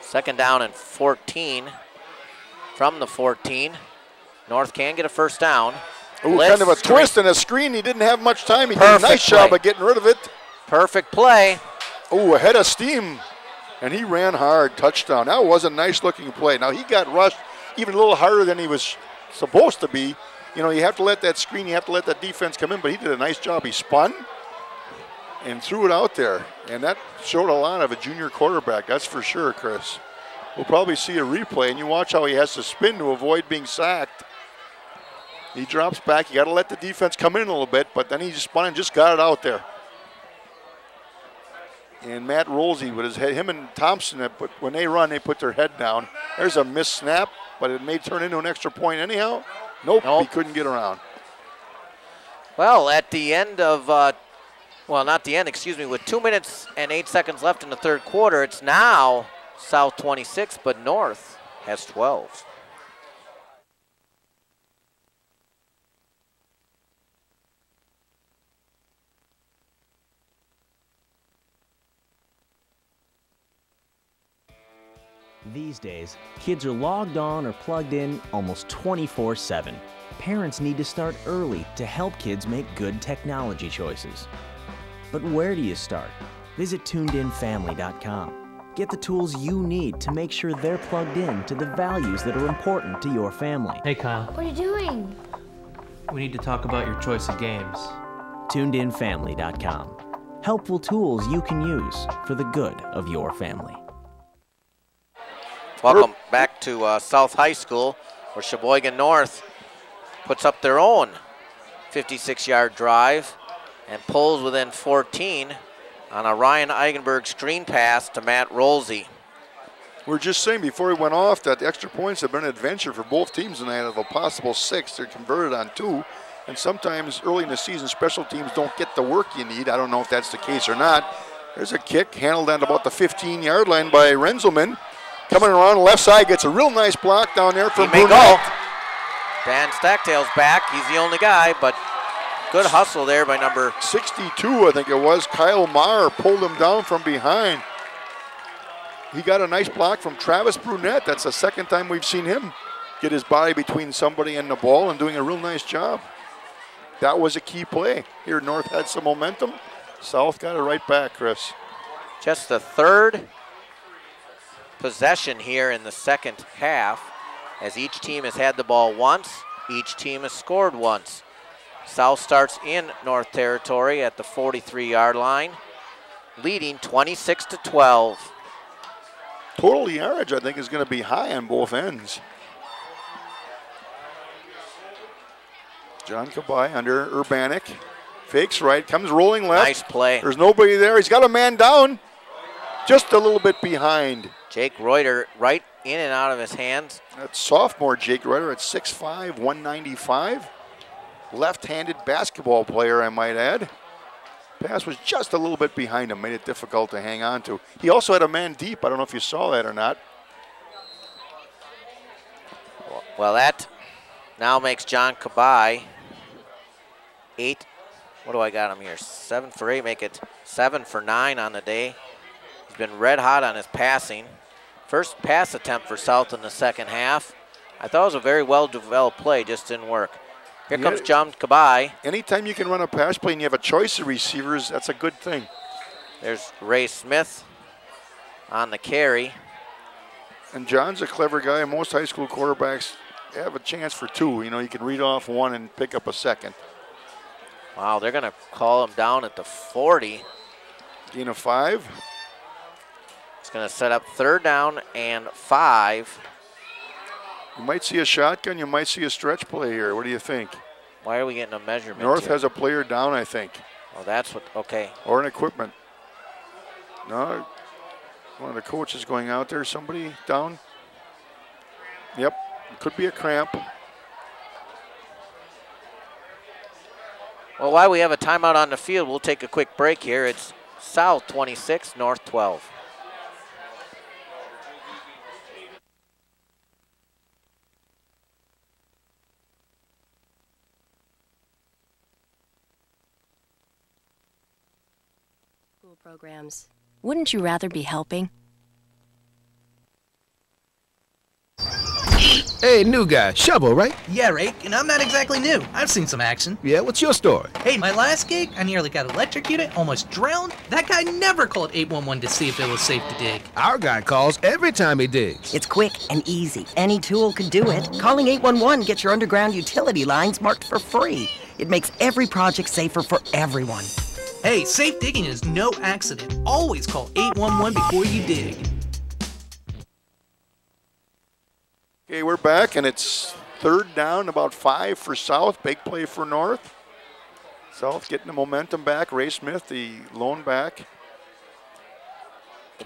Second down and 14 from the 14. North can get a first down. Ooh, Blitz, kind of a screen. twist and a screen. He didn't have much time. He did a Perfect nice job play. of getting rid of it. Perfect play. Oh, ahead of steam. And he ran hard. Touchdown. That was a nice looking play. Now he got rushed even a little harder than he was supposed to be. You know, you have to let that screen, you have to let that defense come in, but he did a nice job. He spun and threw it out there. And that showed a lot of a junior quarterback, that's for sure, Chris. We'll probably see a replay, and you watch how he has to spin to avoid being sacked. He drops back. You got to let the defense come in a little bit, but then he just spun and just got it out there. And Matt Rolsey with his head, him and Thompson, when they run, they put their head down. There's a missed snap, but it may turn into an extra point anyhow. Nope, he couldn't get around. Well, at the end of, uh, well, not the end, excuse me, with two minutes and eight seconds left in the third quarter, it's now South 26, but North has 12. These days, kids are logged on or plugged in almost 24 7. Parents need to start early to help kids make good technology choices. But where do you start? Visit tunedinfamily.com. Get the tools you need to make sure they're plugged in to the values that are important to your family. Hey, Kyle. What are you doing? We need to talk about your choice of games. tunedinfamily.com. Helpful tools you can use for the good of your family. Welcome back to uh, South High School, where Sheboygan North puts up their own 56-yard drive and pulls within 14 on a Ryan Eigenberg screen pass to Matt Rolsey. We're just saying before he went off that the extra points have been an adventure for both teams tonight. Of a possible six, they're converted on two. And sometimes early in the season, special teams don't get the work you need. I don't know if that's the case or not. There's a kick handled at about the 15 yard line by Renzelman. Coming around the left side, gets a real nice block down there from Brunel. Dan Stockdale's back. He's the only guy, but good hustle there by number 62, I think it was. Kyle Maher pulled him down from behind. He got a nice block from Travis Brunette. That's the second time we've seen him get his body between somebody and the ball and doing a real nice job. That was a key play. Here, North had some momentum. South got it right back, Chris. Just the third possession here in the second half, as each team has had the ball once, each team has scored once. South starts in North Territory at the 43-yard line, leading 26 to 12. Total yardage, I think, is going to be high on both ends. John Kabay under Urbanic. Fakes right, comes rolling left. Nice play. There's nobody there. He's got a man down, just a little bit behind. Jake Reuter right in and out of his hands. That's sophomore Jake Reuter at 6'5", 195. Left-handed basketball player, I might add. Pass was just a little bit behind him, made it difficult to hang on to. He also had a man deep. I don't know if you saw that or not. Well, that now makes John Kabay eight. What do I got him here? Seven for eight. Make it seven for nine on the day. He's been red hot on his passing. First pass attempt for South in the second half. I thought it was a very well developed play, just didn't work. Here Yeah. comes John Kabay. Anytime you can run a pass play and you have a choice of receivers, that's a good thing. There's Ray Smith on the carry. And John's a clever guy. Most high school quarterbacks have a chance for two. You know, you can read off one and pick up a second. Wow, they're going to call him down at the 40. Gain of five. It's going to set up third down and five. You might see a shotgun. You might see a stretch play here. What do you think? Why are we getting a measurement? North here? has a player down, I think, Oh, that's what. Okay. or an equipment. No, one of the coaches going out there. Somebody down. Yep, could be a cramp. Well, while we have a timeout on the field, we'll take a quick break here. It's South 26, North 12. School programs. Wouldn't you rather be helping? Hey, new guy, Shovel, right? Yeah, Rake, and I'm not exactly new. I've seen some action. Yeah, what's your story? Hey, my last gig, I nearly got electrocuted, almost drowned. That guy never called 811 to see if it was safe to dig. Our guy calls every time he digs. It's quick and easy. Any tool can do it. Calling 811 gets your underground utility lines marked for free. It makes every project safer for everyone. Hey, safe digging is no accident. Always call 811 before you dig. Okay, we're back, and it's third down, about five for South. Big play for North. South getting the momentum back. Ray Smith, the lone back.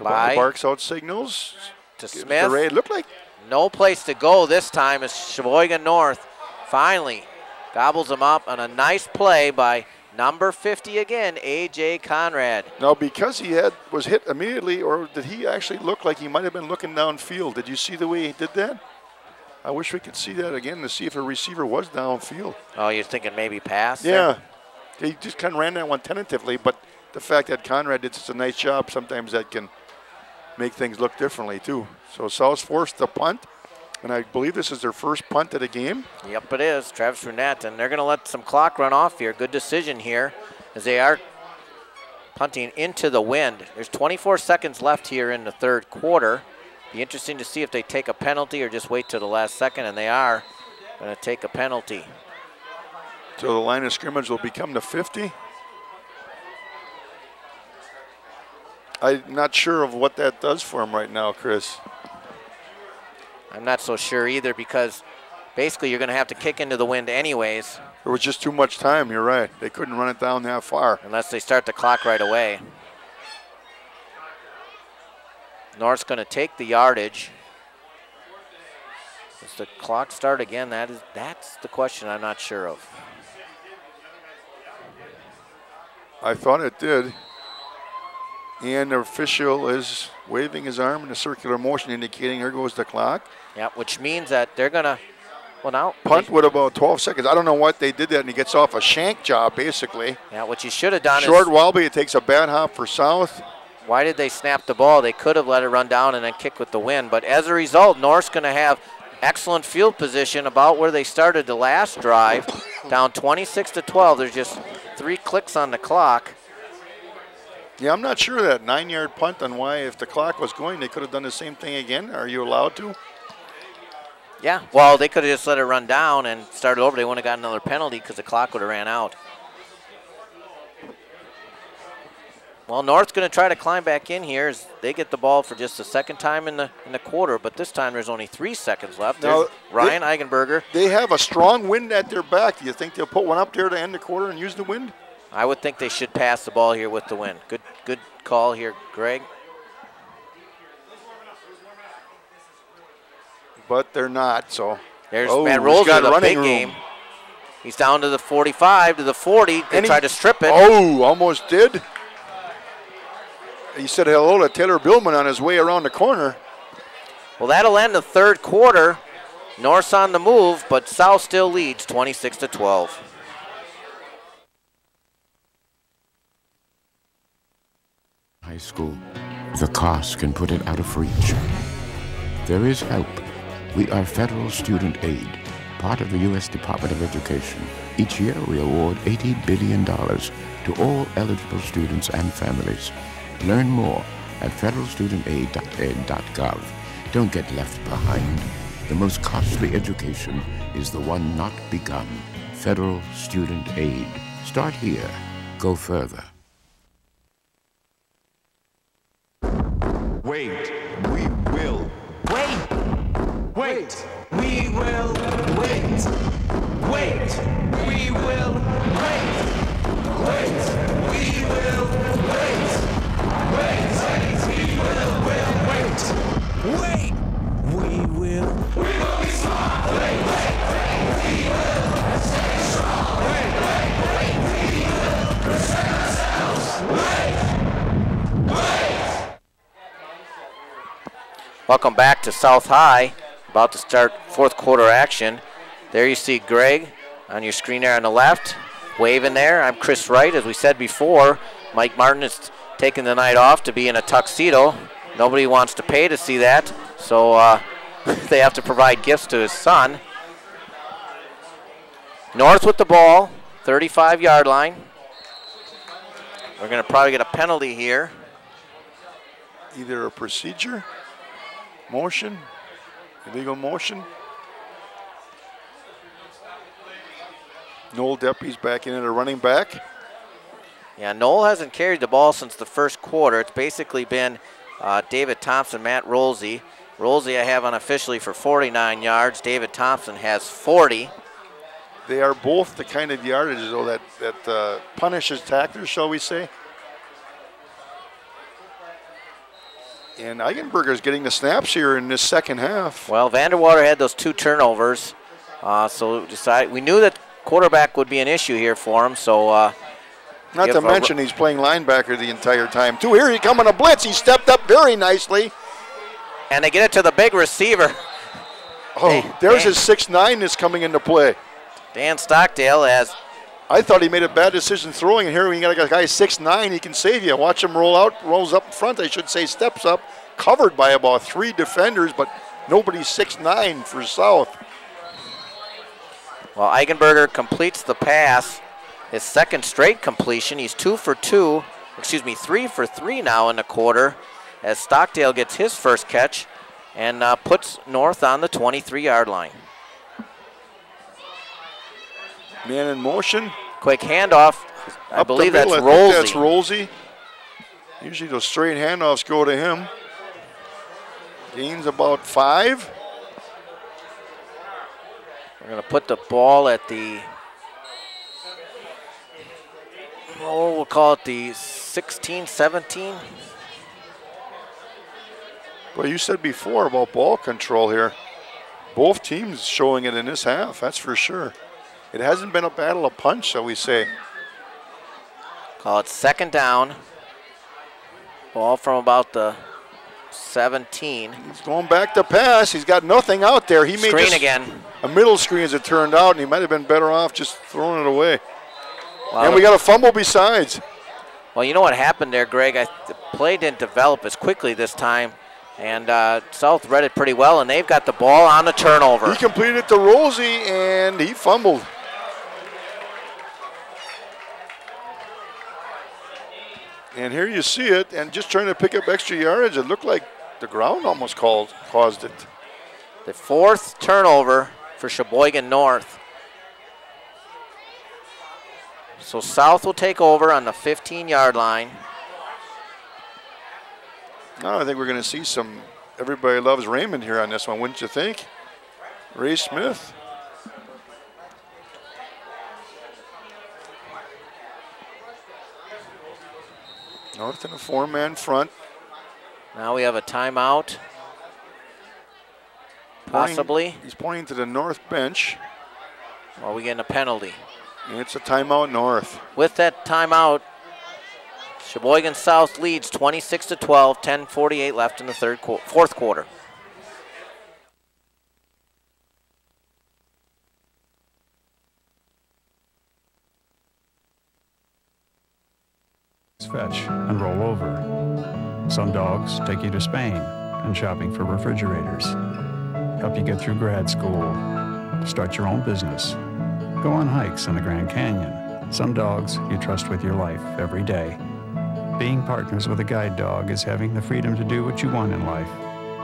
Bye. Barks out signals. To Gives Smith. Ray. It looked like No place to go this time as Sheboygan North finally gobbles him up on a nice play by number 50 again, A.J. Conrad. now because he had was hit immediately, or did he actually look like he might have been looking downfield? Did you see the way he did that? I wish we could see that again to see if a receiver was downfield. Oh, you're thinking maybe pass? there? Yeah, he just kind of ran that one tentatively, but the fact that Conrad did such a nice job, sometimes that can make things look differently too. So South's forced the punt, and I believe this is their first punt of the game. Yep, it is. Travis Brunette, and they're going to let some clock run off here. Good decision here as they are punting into the wind. There's 24 seconds left here in the third quarter. Be interesting to see if they take a penalty or just wait till the last second, and they are going to take a penalty. So the line of scrimmage will become the 50. I'm not sure of what that does for him right now, Chris. I'm not so sure either because basically you're going to have to kick into the wind anyways. There was just too much time. You're right. They couldn't run it down that far. Unless they start the clock right away. North's going to take the yardage. Does the clock start again? That is that's the question I'm not sure of. I thought it did. And the official is waving his arm in a circular motion, indicating here goes the clock. Yeah, which means that they're going to well now Punt with about 12 seconds. I don't know what they did that, and he gets off a shank job, basically. Yeah, what you should have done Short is Welby, it takes a bad hop for South. why did they snap the ball? They could have let it run down and then kick with the wind. But as a result, North's going to have excellent field position about where they started the last drive, down 26 to 12. There's just three clicks on the clock. Yeah, I'm not sure that nine yard punt on why, if the clock was going, they could have done the same thing again. Are you allowed to? Yeah, well, they could have just let it run down and started over. They wouldn't have got another penalty because the clock would have ran out. Well, North's going to try to climb back in here as they get the ball for just the second time in the in the quarter, but this time there's only three seconds left. Now, Ryan Eigenberger. They have a strong wind at their back. Do you think they'll put one up there to end the quarter and use the wind? I would think they should pass the ball here with the wind. Good good call here, Greg. But they're not, so. There's oh, Matt he's Rolls got with a running big room. game. He's down to the 45, to the 40. They And he- tried to strip it. Oh, almost did. He said hello to Taylor Billman on his way around the corner. Well, that'll end the third quarter. North's on the move, but South still leads 26 to 12. High school, the cost can put it out of reach. There is help. We are federal student aid, part of the U.S. Department of Education. Each year we award $80 billion to all eligible students and families. Learn more at federalstudentaid.ed.gov. Don't get left behind. The most costly education is the one not begun. Federal Student Aid. Start here. Go further. Wait, Welcome back to South High. About to start fourth quarter action. There you see Greg on your screen there on the left, waving there. I'm Chris Wright. As we said before, Mike Martin is taking the night off to be in a tuxedo. Nobody wants to pay to see that, so uh, they have to provide gifts to his son. North with the ball, 35 yard line. We're going to probably get a penalty here. Either a procedure, motion, illegal motion. Noel Deppies back in at a running back. Yeah, Noel hasn't carried the ball since the first quarter. It's basically been uh, David Thompson, Matt Rolsey. Rolsey I have unofficially for 49 yards. David Thompson has 40. They are both the kind of yardage though that that uh, punishes tacklers, shall we say? And Eigenberger's getting the snaps here in this second half. Well, Vandewater had those two turnovers, uh, so decided we knew that quarterback would be an issue here for him. So, uh, Not to mention he's playing linebacker the entire time too. Here he come on a blitz. He stepped up very nicely. and they get it to the big receiver. Oh, Hey, there's Dan- his six nine that's coming into play. Dan Stockdale has I thought he made a bad decision throwing, and here we got a guy six nine. He can save you. Watch him roll out, rolls up in front. I should say, steps up, covered by about three defenders, but nobody's six nine for South. Well, Eigenberger completes the pass, his second straight completion. He's two for two, excuse me, three for three now in the quarter as Stockdale gets his first catch and uh, puts North on the 23 yard line. Man in motion. Quick handoff. I Up believe that's I Rolsey. That's Rolsey. Usually those straight handoffs go to him. Gains about five. We're going to put the ball at the, oh, we'll call it the 16 17. Well, you said before about ball control here. Both teams showing it in this half, that's for sure. It hasn't been a battle of punch, shall we say. Call it second down. Ball from about the 17. He's going back to pass. He's got nothing out there. He made Screen again. a middle screen as it turned out, and he might have been better off just throwing it away. Wow. And we got a fumble besides. Well, you know what happened there, Greg? I, the play didn't develop as quickly this time, and uh, South read it pretty well, and they've got the ball on the turnover. He completed it to Rolsey, and he fumbled. And here you see it, and just trying to pick up extra yardage. It looked like the ground almost called, caused it. The fourth turnover for Sheboygan North. So South will take over on the 15 yard line. Now I think we're going to see some. Everybody loves Raymond here on this one, wouldn't you think? Ray Smith. North in a four-man front. Now we have a timeout. Pointing- Possibly. he's pointing to the north bench. Or we getting a penalty. It's a timeout north. With that timeout, Sheboygan South leads 26 to 12, 10:48 left in the third qu- fourth quarter. Fetch and roll over. Some dogs take you to Spain and shopping for refrigerators. Help you get through grad school, start your own business, go on hikes in the Grand Canyon. Some dogs you trust with your life every day. Being partners with a guide dog is having the freedom to do what you want in life.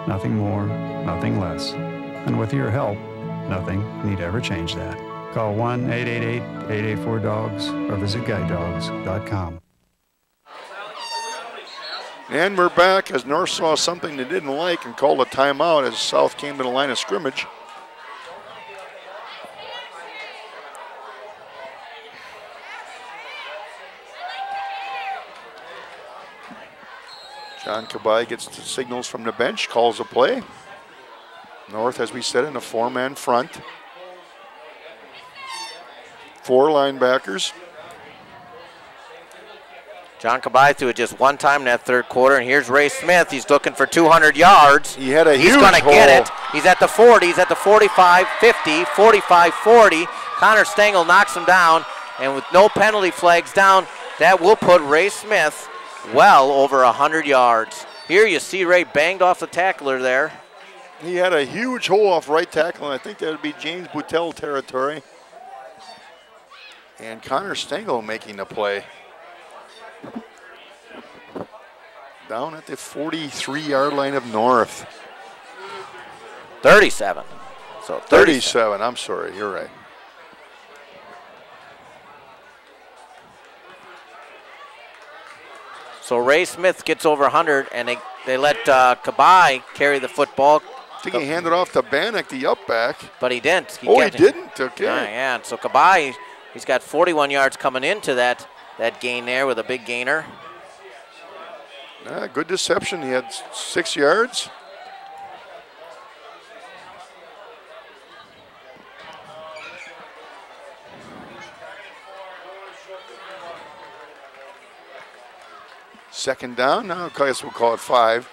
Nothing more, nothing less. And with your help, nothing need ever change that. Call 1 888 884 DOGS or visit guidedogs.com. And we're back as North saw something they didn't like and called a timeout as South came to the line of scrimmage. John Kabai gets the signals from the bench, calls a play. North, as we said, in a four-man front. Four linebackers. John Kabai threw it just one time in that third quarter, and here's Ray Smith. He's looking for 200 yards. He had a He's going to get it. He's at the 40. He's at the 45, 50, 45, 40. Connor Stengel knocks him down, and with no penalty flags down, that will put Ray Smith well over 100 yards. Here you see Ray banged off the tackler there. He had a huge hole off right tackle, and I think that would be James Boutel territory. And Connor Stengel making the play. Down at the 43 yard line of North. 37. So 37. 37, I'm sorry, you're right. So Ray Smith gets over 100, and they, they let uh, Kabai carry the football. I think he handed off to Bannock, the up back. But he didn't. oh, he didn't? Okay. Yeah, yeah. And so Kabai, he's got 41 yards coming into that that gain there with a big gainer. Ah, good deception. He had six yards. Second down. Now I guess we'll call it five.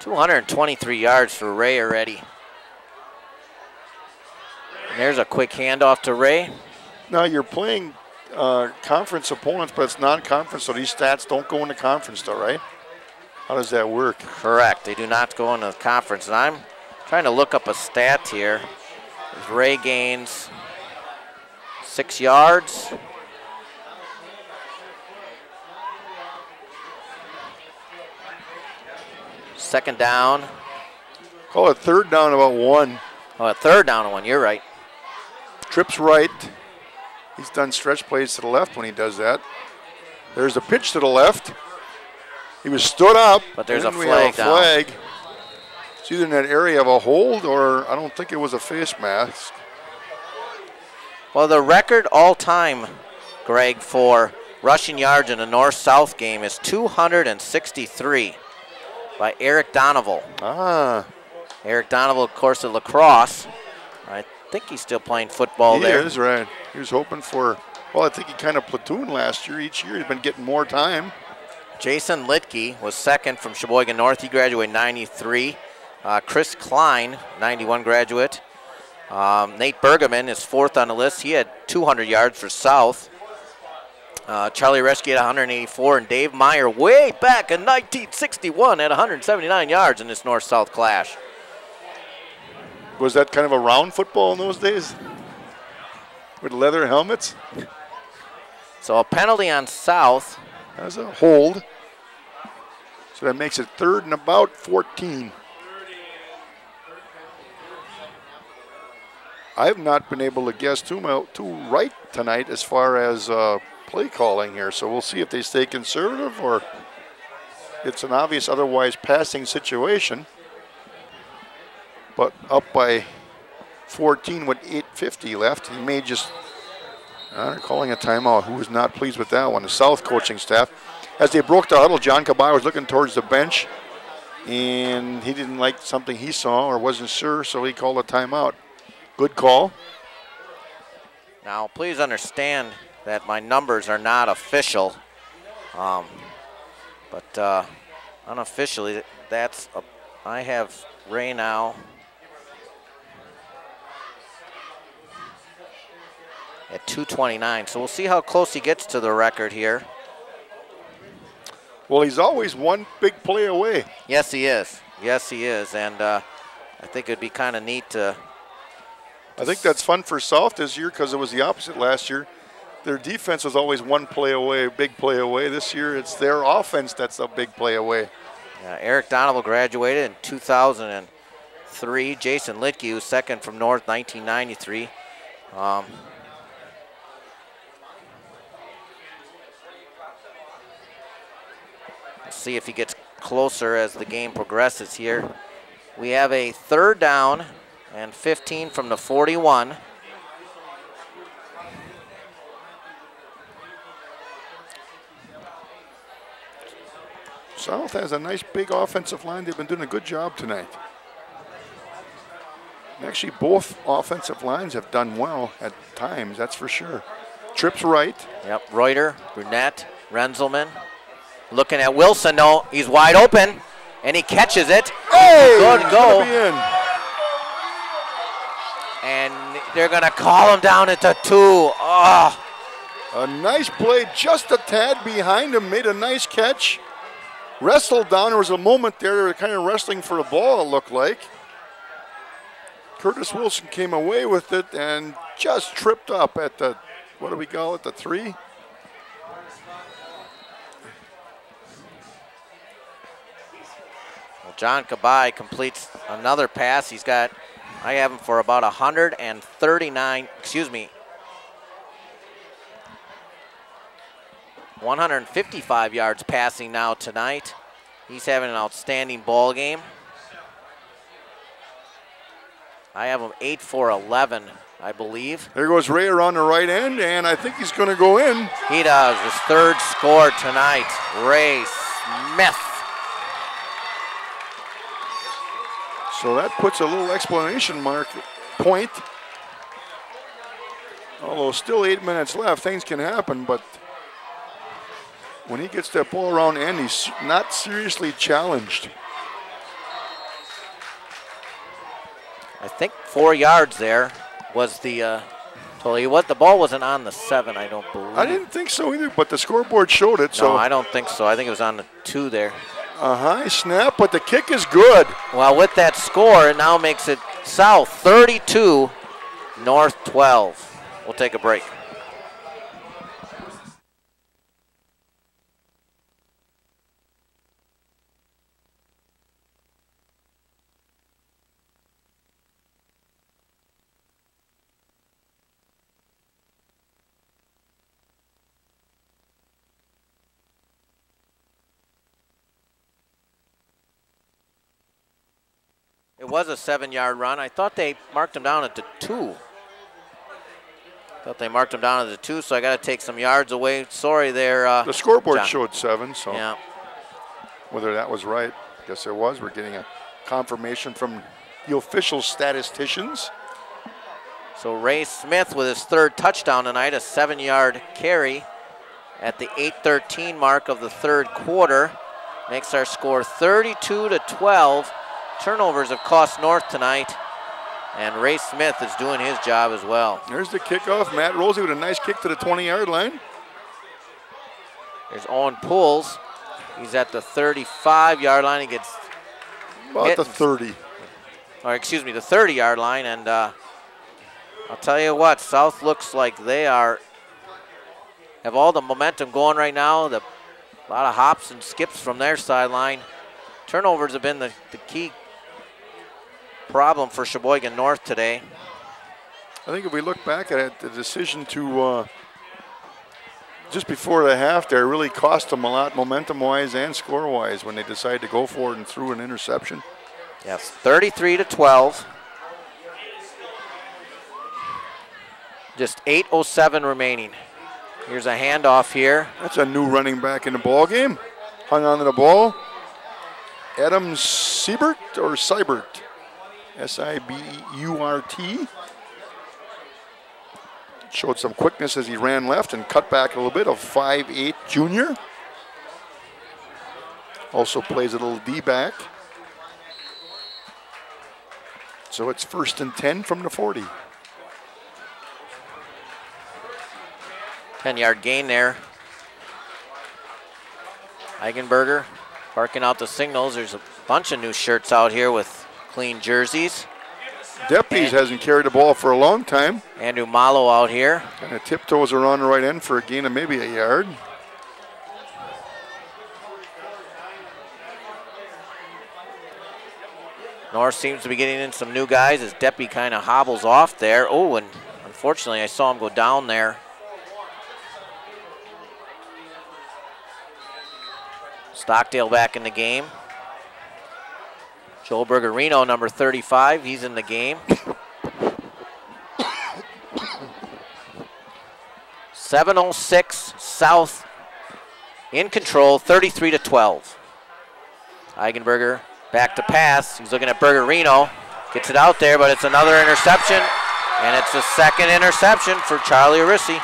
223 yards for Ray already. And there's a quick handoff to Ray. Now you're playing uh, conference opponents, but it's non-conference, so these stats don't go into conference, though, right? How does that work? Correct. They do not go into the conference. And I'm trying to look up a stat here. Ray gains six yards. Second down. Call it third down about one. Oh, a third down and one. You're right. Trips right. He's done stretch plays to the left when he does that. There's a pitch to the left. He was stood up. But there's a flag down. flag. It's either in that area of a hold or I don't think it was a face mask. Well, the record all time, Greg, for rushing yards in a north south game is 263 by Eric Donoval. Ah. Eric Donoval, of course, of La Crosse. I think he's still playing football there. he there. is right. He was hoping for. Well, I think he kind of platooned last year. Each year he's been getting more time. Jason Litke was second from Sheboygan North. He graduated 93. Uh, Chris Klein, 91 graduate. Um, Nate Bergman is fourth on the list. He had 200 yards for South. Uh, Charlie Reschke at 184, and Dave Meyer way back in 1961 at 179 yards in this north-south clash. Was that kind of a round football in those days? With leather helmets? So a penalty on South. As a hold. So that makes it third and about 14. I have not been able to guess too, too right tonight as far as uh, play calling here. So we'll see if they stay conservative or it's an obvious otherwise passing situation. But up by 14 with 8.50 left, he may just uh, calling a timeout. Who was not pleased with that one? The South coaching staff. As they broke the huddle, John Kabai was looking towards the bench, and he didn't like something he saw or wasn't sure, so he called a timeout. Good call. Now, please understand that my numbers are not official, um, but uh, unofficially, that's a, I have Ray now at 229. So we'll see how close he gets to the record here. Well, he's always one big play away. Yes, he is. Yes, he is, and uh, I think it'd be kind of neat to. I think that's fun for South this year because it was the opposite last year. Their defense was always one play away, big play away. This year, it's their offense that's a big play away. Uh, Eric Donoval graduated in 2003. Jason Litke was second from North, 1993. Um, see if he gets closer as the game progresses here. We have a third down and 15 from the 41. South has a nice big offensive line. They've been doing a good job tonight. Actually, both offensive lines have done well at times, that's for sure. trips right. Yep, Reuter, Brunette, Renzelman. Looking at Wilson, though. He's wide open, and he catches it. Hey! Good goal. gonna be in. And they're going to call him down at the two. Oh, A nice play, just a tad behind him, made a nice catch. Wrestled down. There was a moment there, they were kind of wrestling for the ball, it looked like. Curtis Wilson came away with it and just tripped up at the, what do we call it, the three? John Kabai completes another pass. He's got, I have him for about 139, excuse me, 155 yards passing now tonight. He's having an outstanding ball game. I have him 8 for 11, I believe. There goes Ray around the right end, and I think he's going to go in. He does. His third score tonight. Ray Smith. So that puts a little explanation mark point. Although still eight minutes left, things can happen, but when he gets that ball around end, he's not seriously challenged. I think four yards there was the. Uh, totally what the ball wasn't on the seven. I don't believe. I didn't think so either, but the scoreboard showed it. So no, I don't think so. I think it was on the two there. A high snap, but the kick is good. Well, with that score, it now makes it South 32, North 12. We'll take a break. It was a seven-yard run. I thought they marked him down at the two. Thought they marked him down at the two, so I got to take some yards away. Sorry there. Uh, The scoreboard John. showed seven, so Yeah. whether that was right, I guess it was. We're getting a confirmation from the official statisticians. So Ray Smith with his third touchdown tonight, a seven-yard carry at the 8:13 mark of the third quarter, makes our score 32 to 12. Turnovers have cost North tonight, and Ray Smith is doing his job as well. There's the kickoff. Matt Rosie with a nice kick to the 20-yard line. There's Owen Poles. He's at the 35-yard line. He gets About the 30. or excuse me, the 30-yard line, and uh, I'll tell you what, South looks like they are have all the momentum going right now. The a lot of hops and skips from their sideline. Turnovers have been the, the key problem for Sheboygan North today. I think if we look back at it, the decision to uh, just before the half there really cost them a lot, momentum-wise and score-wise, when they decided to go for it and threw an interception. Yes, 33 to 12. Just 8:07 remaining. Here's a handoff here. That's a new running back in the ball game. Hung on to the ball. Adam Siebert or Seibert? S-I-B-U-R-T. Showed some quickness as he ran left and cut back a little bit. A 5'8 junior. Also plays a little D-back. So it's first and 10 from the 40. 10 yard gain there. Eigenberger barking out the signals. There's a bunch of new shirts out here with clean jerseys. Deppies hasn't carried the ball for a long time. Andrew Malo out here. Kind of tiptoes around the right end for a gain of maybe a yard. North seems to be getting in some new guys as Deppy kind of hobbles off there. Oh, and unfortunately, I saw him go down there. Stockdale back in the game. Joel Bergerino, number 35, he's in the game. Seven oh six South in control, 33 to 12. Eigenberger back to pass. He's looking at Bergerino. Gets it out there, but it's another interception. And it's the second interception for Charlie Arissi.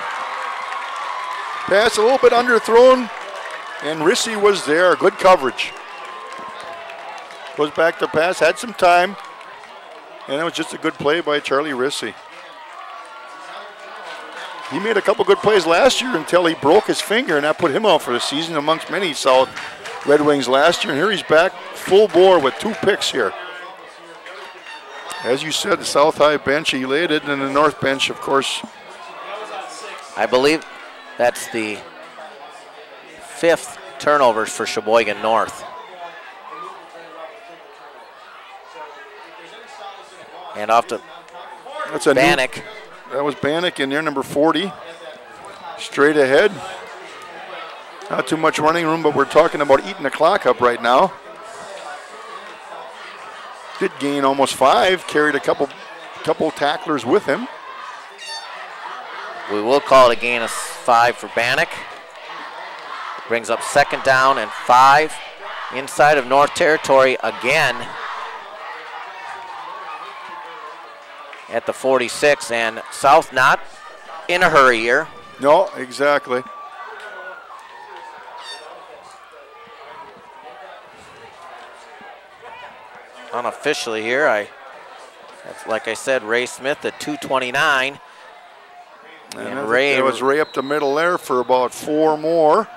Pass a little bit underthrown, and Rissy was there. Good coverage. Goes back to pass, had some time, and it was just a good play by Charlie Rissy. He made a couple good plays last year until he broke his finger, and that put him out for the season amongst many South Red Wings last year. And here he's back full bore with two picks here. As you said, the South High bench elated, and the North bench, of course, I believe that's the fifth turnovers for Sheboygan North. And off to That's a new- that was Bannock in there, number 40. Straight ahead. Not too much running room, but we're talking about eating the clock up right now. Did gain almost five, carried a couple couple tacklers with him. We will call it a gain of five for Bannock. Brings up second down and five inside of North Territory again at the 46. And South not in a hurry here. No, exactly. Unofficially here, I like I said, Ray Smith at 229. And, And Ray- that was Ray up the middle there for about four more.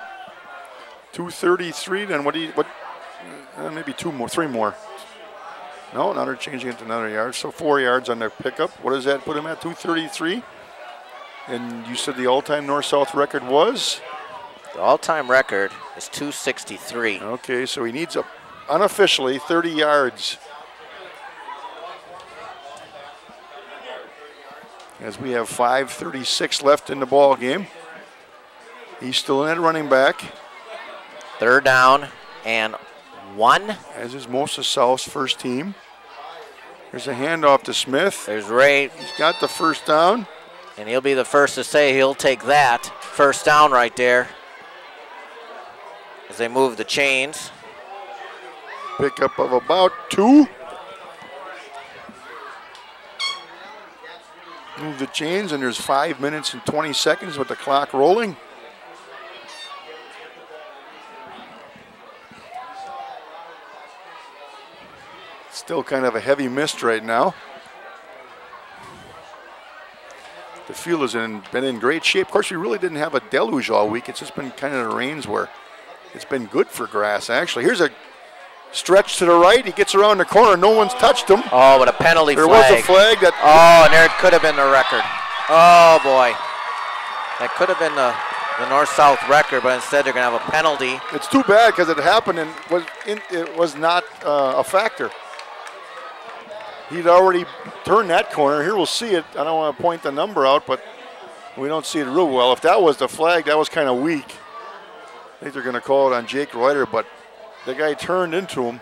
233, then what do you, what, uh, maybe two more, three more. No, now they're changing it to another yard. So four yards on their pickup. What does that put him at? 233. And you said the all-time north-south record was? The all-time record is 263. Okay, so he needs a, unofficially 30 yards. As we have 5:36 left in the ball game. He's still in at running back. Third down and one. As is most of South's first team. There's a handoff to Smith. There's Ray. He's got the first down. And he'll be the first to say he'll take that. First down right there. As they move the chains. Pickup of about two. Move the chains, and there's five minutes and 20 seconds with the clock rolling. Still kind of a heavy mist right now. The field has been in great shape. Of course, we really didn't have a deluge all week. It's just been kind of the rains where it's been good for grass, actually. Here's a stretch to the right. He gets around the corner. No one's touched him. Oh, but a penalty There flag. was a flag that. Oh, and there it could have been the record. Oh, boy. That could have been the, the north-south record, but instead they're going to have a penalty. It's too bad because it happened and was in, it was not uh, a factor. He'd already turned that corner. Here we'll see it. I don't want to point the number out, but we don't see it real well. If that was the flag, that was kind of weak. I think they're going to call it on Jake Reuter, but the guy turned into him.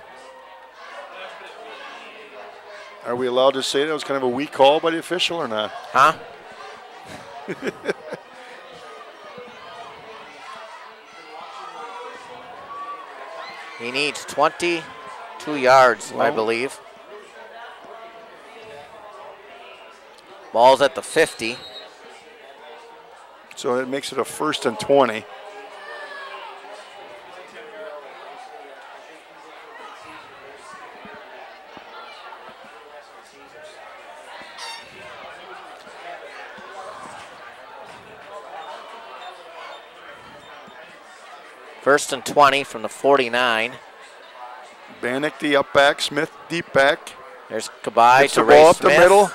Are we allowed to say that was kind of a weak call by the official or not? Huh? He needs 22 yards, I believe. Ball's at the 50. So it makes it a first and 20. First and 20 from the 49. Bannock the up back, Smith deep back. There's Kabai Gets to the Ray ball up the Smith. middle.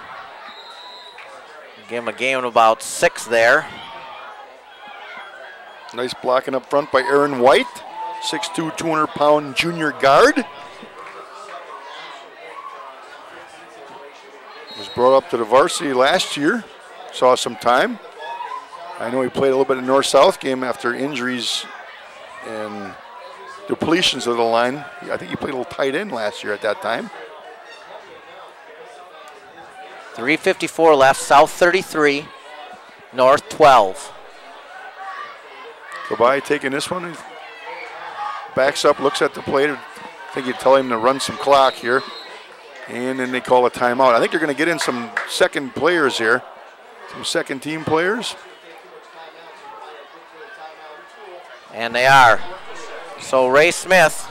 Give him a game of about six there. Nice blocking up front by Aaron White, 6'2", 200 pound junior guard. Was brought up to the varsity last year, saw some time. I know he played a little bit of North South game after injuries and depletions of the line. I think he played a little tight end last year at that time. 354 left, South 33, North 12. Kabai taking this one. Backs up, looks at the plate. I think you tell him to run some clock here. And then they call a timeout. I think they're going to get in some second players here, some second team players. And they are. So Ray Smith.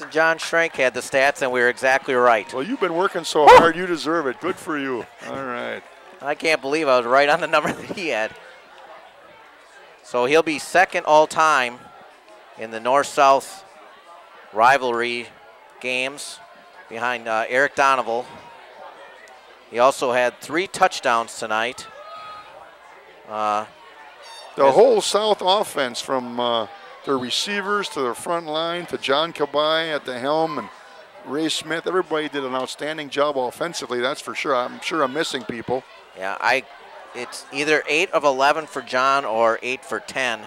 And John Schrank had the stats, and we were exactly right. Well, you've been working so hard, you deserve it. Good for you. All right. I can't believe I was right on the number that he had. So he'll be second all time in the North South rivalry games behind uh, Eric Donovan. He also had three touchdowns tonight. Uh, The whole South offense from uh, their receivers to their front line to John Kabai at the helm and Ray Smith, everybody did an outstanding job offensively, that's for sure. I'm sure I'm missing people. Yeah, I. It's either eight of 11 for John or eight for 10.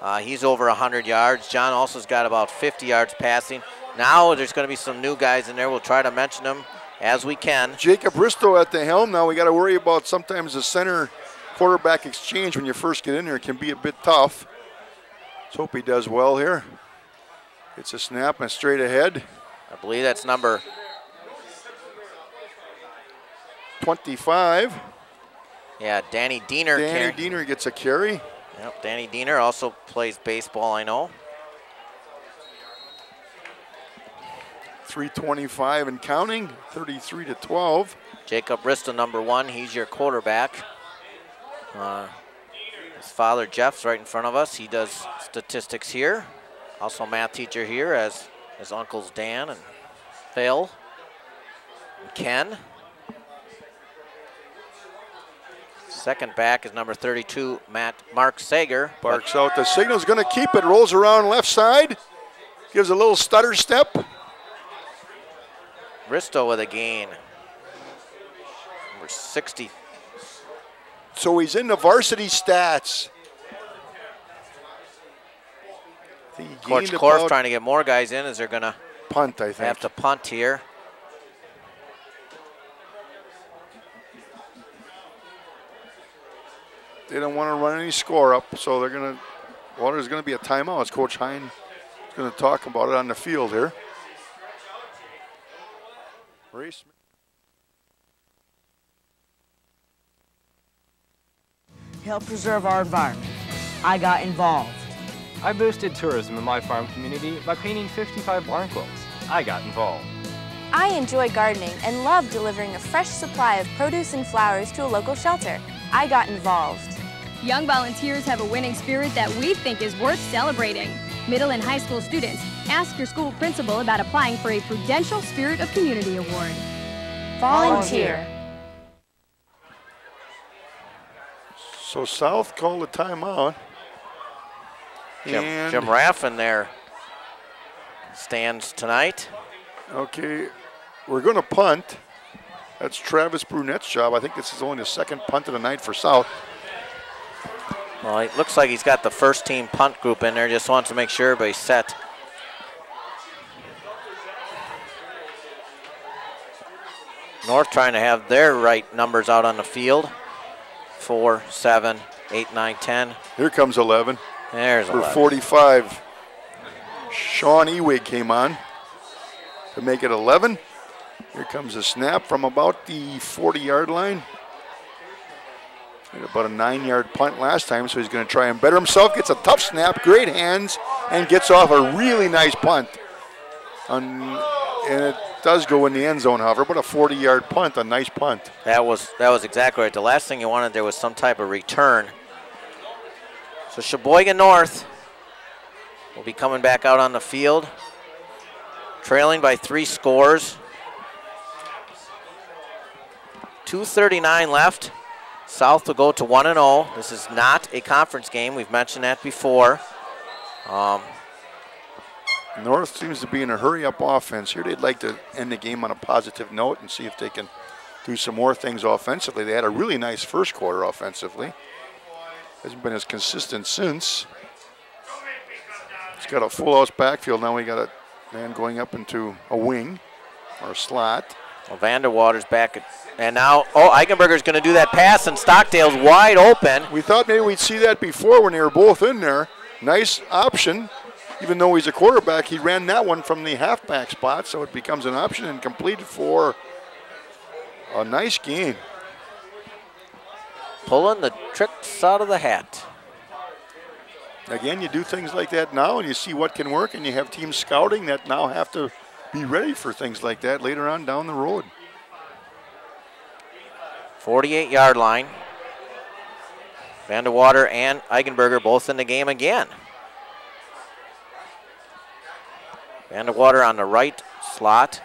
Uh, he's over 100 yards. John also's got about 50 yards passing. Now there's going to be some new guys in there. We'll try to mention them as we can. Jacob Bristow at the helm. Now we got to worry about sometimes the center quarterback exchange when you first get in there can be a bit tough. Let's hope he does well here. It's a snap and straight ahead. I believe that's number 25. yeah, Danny Diener. Danny carry- Diener gets a carry. Yep, Danny Diener also plays baseball. I know. 325 and counting, 33 to 12. Jacob Bristow, number one. He's your quarterback. Uh, his father Jeff's right in front of us. He does statistics here. Also math teacher here, as his uncles Dan and Phil and Ken. Second back is number 32, Matt Mark Sager. Barks out. The signal's going to keep it. Rolls around left side. Gives a little stutter step. Bristow with a gain. Number 60. So he's in the varsity stats. Coach Korf trying to get more guys in as they're going to punt, I think. have to punt here. They don't want to run any score up, so they're going to. Well, there's going to be a timeout. As Coach Hine is going to talk about it on the field here. Ray Smith. Help preserve our environment. I got involved. I boosted tourism in my farm community by painting 55 barn quilts. I got involved. I enjoy gardening and love delivering a fresh supply of produce and flowers to a local shelter. I got involved. Young volunteers have a winning spirit that we think is worth celebrating. Middle and high school students, ask your school principal about applying for a Prudential Spirit of Community Award. Volunteer. So South called a timeout. Jim, And- Jim Raffin there stands tonight. Okay, we're going to punt. That's Travis Brunette's job. I think this is only the second punt of the night for South. Well, it looks like he's got the first team punt group in there. Just wants to make sure everybody's set. North trying to have their right numbers out on the field. Four, seven, eight, nine, ten. Here comes 11. There's For 11. 45, Sean Ewig came on to make it 11. Here comes a snap from about the 40 yard line. Had about a nine yard punt last time, so he's going to try and better himself. Gets a tough snap, great hands, and gets off a really nice punt. On, and it does go in the end zone, however, but a 40 yard punt, a nice punt. That was that was exactly right. The last thing you wanted there was some type of return. So Sheboygan North will be coming back out on the field, trailing by three scores. 239 left. South will go to 1 and 0. This is not a conference game. We've mentioned that before. Um, North seems to be in a hurry up offense here. They'd like to end the game on a positive note and see if they can do some more things offensively. They had a really nice first quarter offensively. Hasn't been as consistent since. It's got a full house backfield. Now we got a man going up into a wing or a slot. well, Vandewater's back. At, and now, oh, Eigenberger's going to do that pass, and Stockdale's wide open. We thought maybe we'd see that before when they were both in there. Nice option. Even though he's a quarterback, he ran that one from the halfback spot, so it becomes an option and completed for a nice gain. Pulling the tricks out of the hat. Again, you do things like that now, and you see what can work, and you have teams scouting that now have to be ready for things like that later on down the road. 48 yard line. Vandewater and Eigenberger both in the game again. Vandewater on the right slot.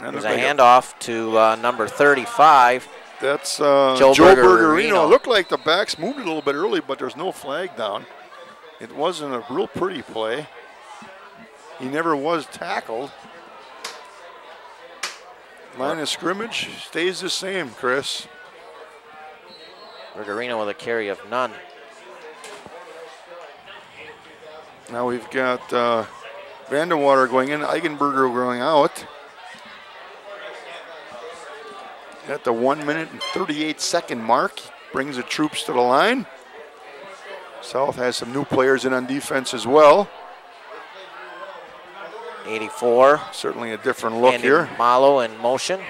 That There's a handoff to uh, number 35. That's uh, Joe Joe, Bergerino. Looked like the backs moved a little bit early, but there's no flag down. It wasn't a real pretty play. He never was tackled. Line of scrimmage stays the same, Chris. Bergerino with a carry of none. Now we've got uh, Vandewater going in, Eigenberger going out. At the one minute and 38 second mark, brings the troops to the line. South has some new players in on defense as well. 84. Certainly a different look Andy here. Malo in motion.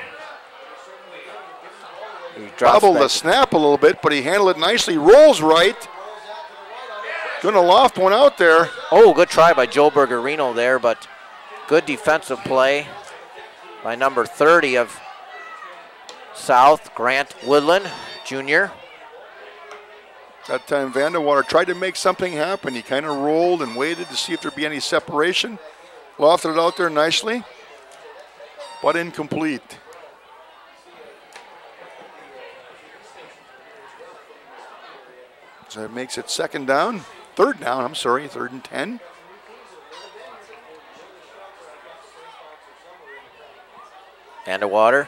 He Bobbled the snap a little bit, but he handled it nicely. Rolls right. Gonna loft one out there. Oh, good try by Joe Bergerino there, but good defensive play by number 30 of South, Grant Woodland Jr. That time Vandewater tried to make something happen. He kind of rolled and waited to see if there'd be any separation. Lofted it out there nicely, but incomplete. So it makes it second down, third down, I'm sorry, third and 10. And a water.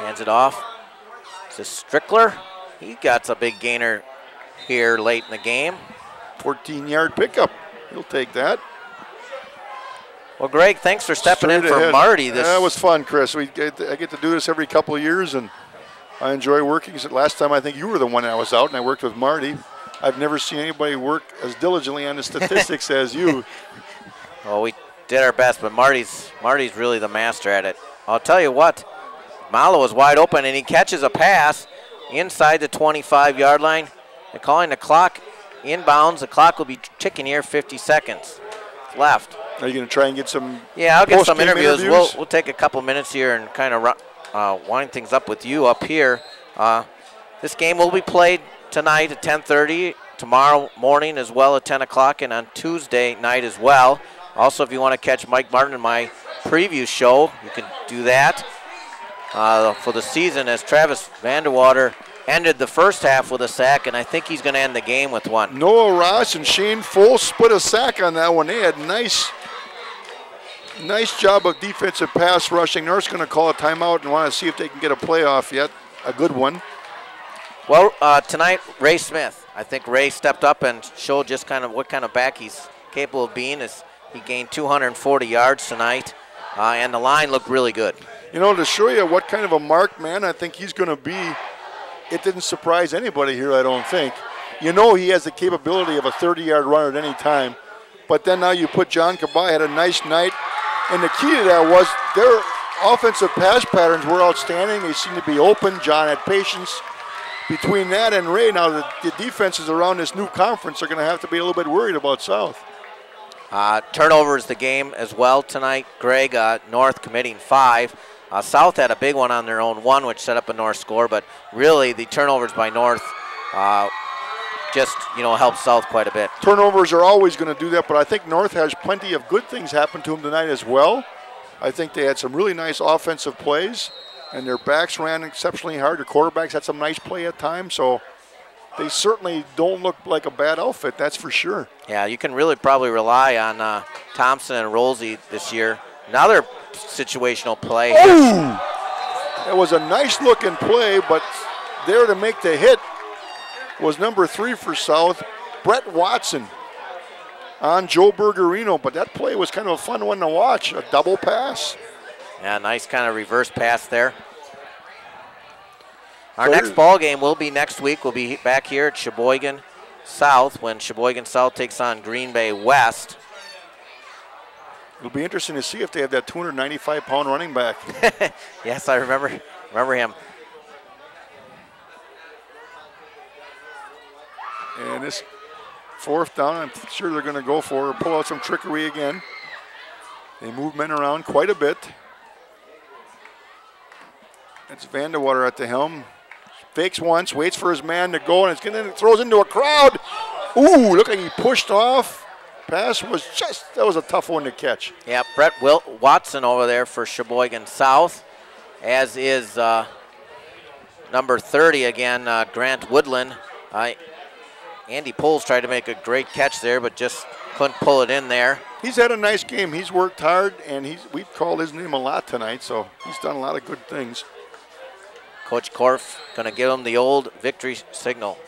hands it off to Strickler. He got a big gainer here late in the game. 14 yard pickup. He'll take that. Well, Greg, thanks for stepping in Straight for ahead. Marty. This That was fun, Chris. We get I get to do this every couple of years, and I enjoy working. Last time I think you were the one that was out, and I worked with Marty. I've never seen anybody work as diligently on the statistics as you. Well, we did our best, but Marty's Marty's really the master at it. I'll tell you what, Malo was wide open, and he catches a pass inside the 25-yard line. They're calling the clock inbounds. The clock will be ticking here, 50 seconds left. Are you going to try and get some? Yeah, I'll get some post-game interviews. We'll, we'll take a couple minutes here and kind of uh, wind things up with you up here. Uh, this game will be played tonight at 10:30, tomorrow morning as well at 10 o'clock, and on Tuesday night as well. Also, if you want to catch Mike Martin in my preview show, you can do that uh, for the season as Travis Vanderwater ended the first half with a sack, and I think he's going to end the game with one. Noah Ross and Shane Full split a sack on that one. They had nice, nice job of defensive pass rushing. North's going to call a timeout and want to see if they can get a playoff yet. A good one. Well, uh, tonight, Ray Smith. I think Ray stepped up and showed just kind of what kind of back he's capable of being. As he gained 240 yards tonight, uh, and the line looked really good. You know, to show you what kind of a marked man I think he's going to be, it didn't surprise anybody here, I don't think. You know he has the capability of a 30-yard run at any time, but then now you put John Kabai had a nice night, and the key to that was their offensive pass patterns were outstanding. They seemed to be open. John had patience. Between that and Ray, now the, the defenses around this new conference are going to have to be a little bit worried about South. Uh, turnovers the game as well tonight. Greg, uh, North committing five. Uh, South had a big one on their own one, which set up a North score, but really the turnovers by North uh, just you know helped South quite a bit. Turnovers are always going to do that, but I think North has plenty of good things happen to them tonight as well. I think they had some really nice offensive plays, and their backs ran exceptionally hard. Their quarterbacks had some nice play at times, so they certainly don't look like a bad outfit, that's for sure. Yeah, you can really probably rely on uh, Thompson and Rolsey this year. Another situational play. Ooh! It was a nice looking play, but there to make the hit was number three for South, Brett Watson on Joe Bergerino. But that play was kind of a fun one to watch, a double pass. Yeah, nice kind of reverse pass there. Our next ball game will be next week. We'll be back here at Sheboygan South when Sheboygan South takes on Green Bay West. It'll be interesting to see if they have that 295 pound running back. Yes, I remember remember him. And this fourth down, I'm sure they're going to go for or pull out some trickery again. They move men around quite a bit. It's Vandewater at the helm. Fakes once, waits for his man to go, and it's going to throws into a crowd. Ooh, look like he pushed off. Pass was just that was a tough one to catch. Yeah, Brett Wil- Watson over there for Sheboygan South, as is uh, number 30 again, uh, Grant Woodland. Uh, Andy Poles tried to make a great catch there, but just couldn't pull it in there. He's had a nice game. He's worked hard, and he's we've called his name a lot tonight, so he's done a lot of good things. Coach Korf going to give him the old victory signal.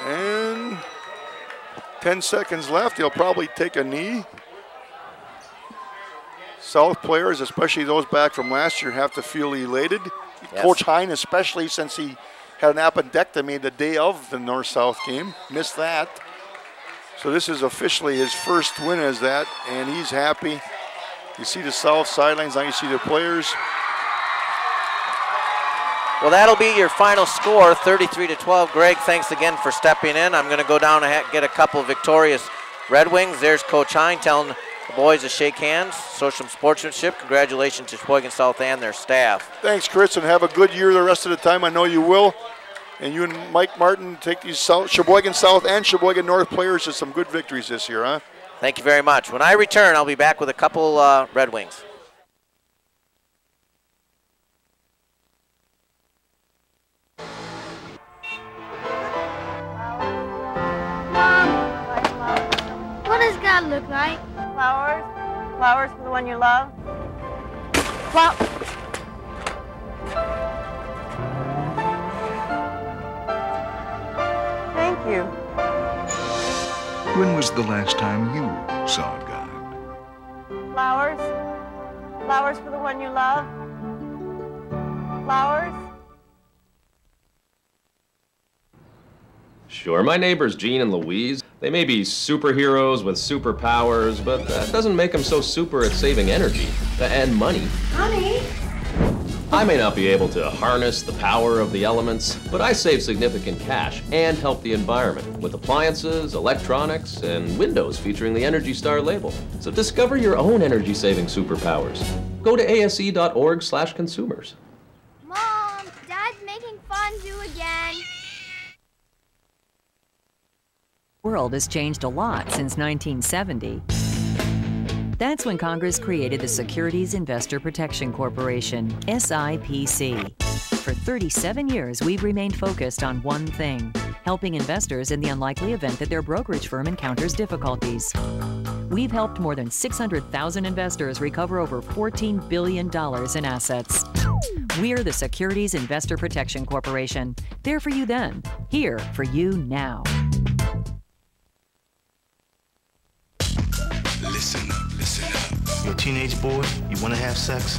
And 10 seconds left. He'll probably take a knee. South players, especially those back from last year, have to feel elated. Yes. Coach Hine, especially since he had an appendectomy the day of the North South game, missed that. So this is officially his first win as that, and he's happy. You see the South sidelines, now you see the players. Well, that'll be your final score, 33 to 12. Greg, thanks again for stepping in. I'm going to go down and get a couple victorious Red Wings. There's Coach Hine telling the boys to shake hands, show some sportsmanship. Congratulations to Sheboygan South and their staff. Thanks, Chris, and have a good year the rest of the time. I know you will. And you and Mike Martin take these South, Sheboygan South and Sheboygan North players to some good victories this year, huh? Thank you very much. When I return, I'll be back with a couple uh, Red Wings. What does God look like? Flowers. Flowers for the one you love. Flow- you. When was the last time you saw a God? Flowers. Flowers for the one you love. Flowers. Sure, my neighbors Jean and Louise, they may be superheroes with superpowers, but that doesn't make them so super at saving energy uh, and money. Honey. I may not be able to harness the power of the elements, but I save significant cash and help the environment with appliances, electronics, and windows featuring the Energy Star label. So discover your own energy-saving superpowers. Go to ase.org/consumers. Mom, Dad's making fondue again. world has changed a lot since 1970. That's when Congress created the Securities Investor Protection Corporation, SIPC. For 37 years, we've remained focused on one thing helping investors in the unlikely event that their brokerage firm encounters difficulties. We've helped more than 600,000 investors recover over $14 billion in assets. We're the Securities Investor Protection Corporation. There for you then, here for you now. Listen listen up. You're a teenage boy, you want to have sex?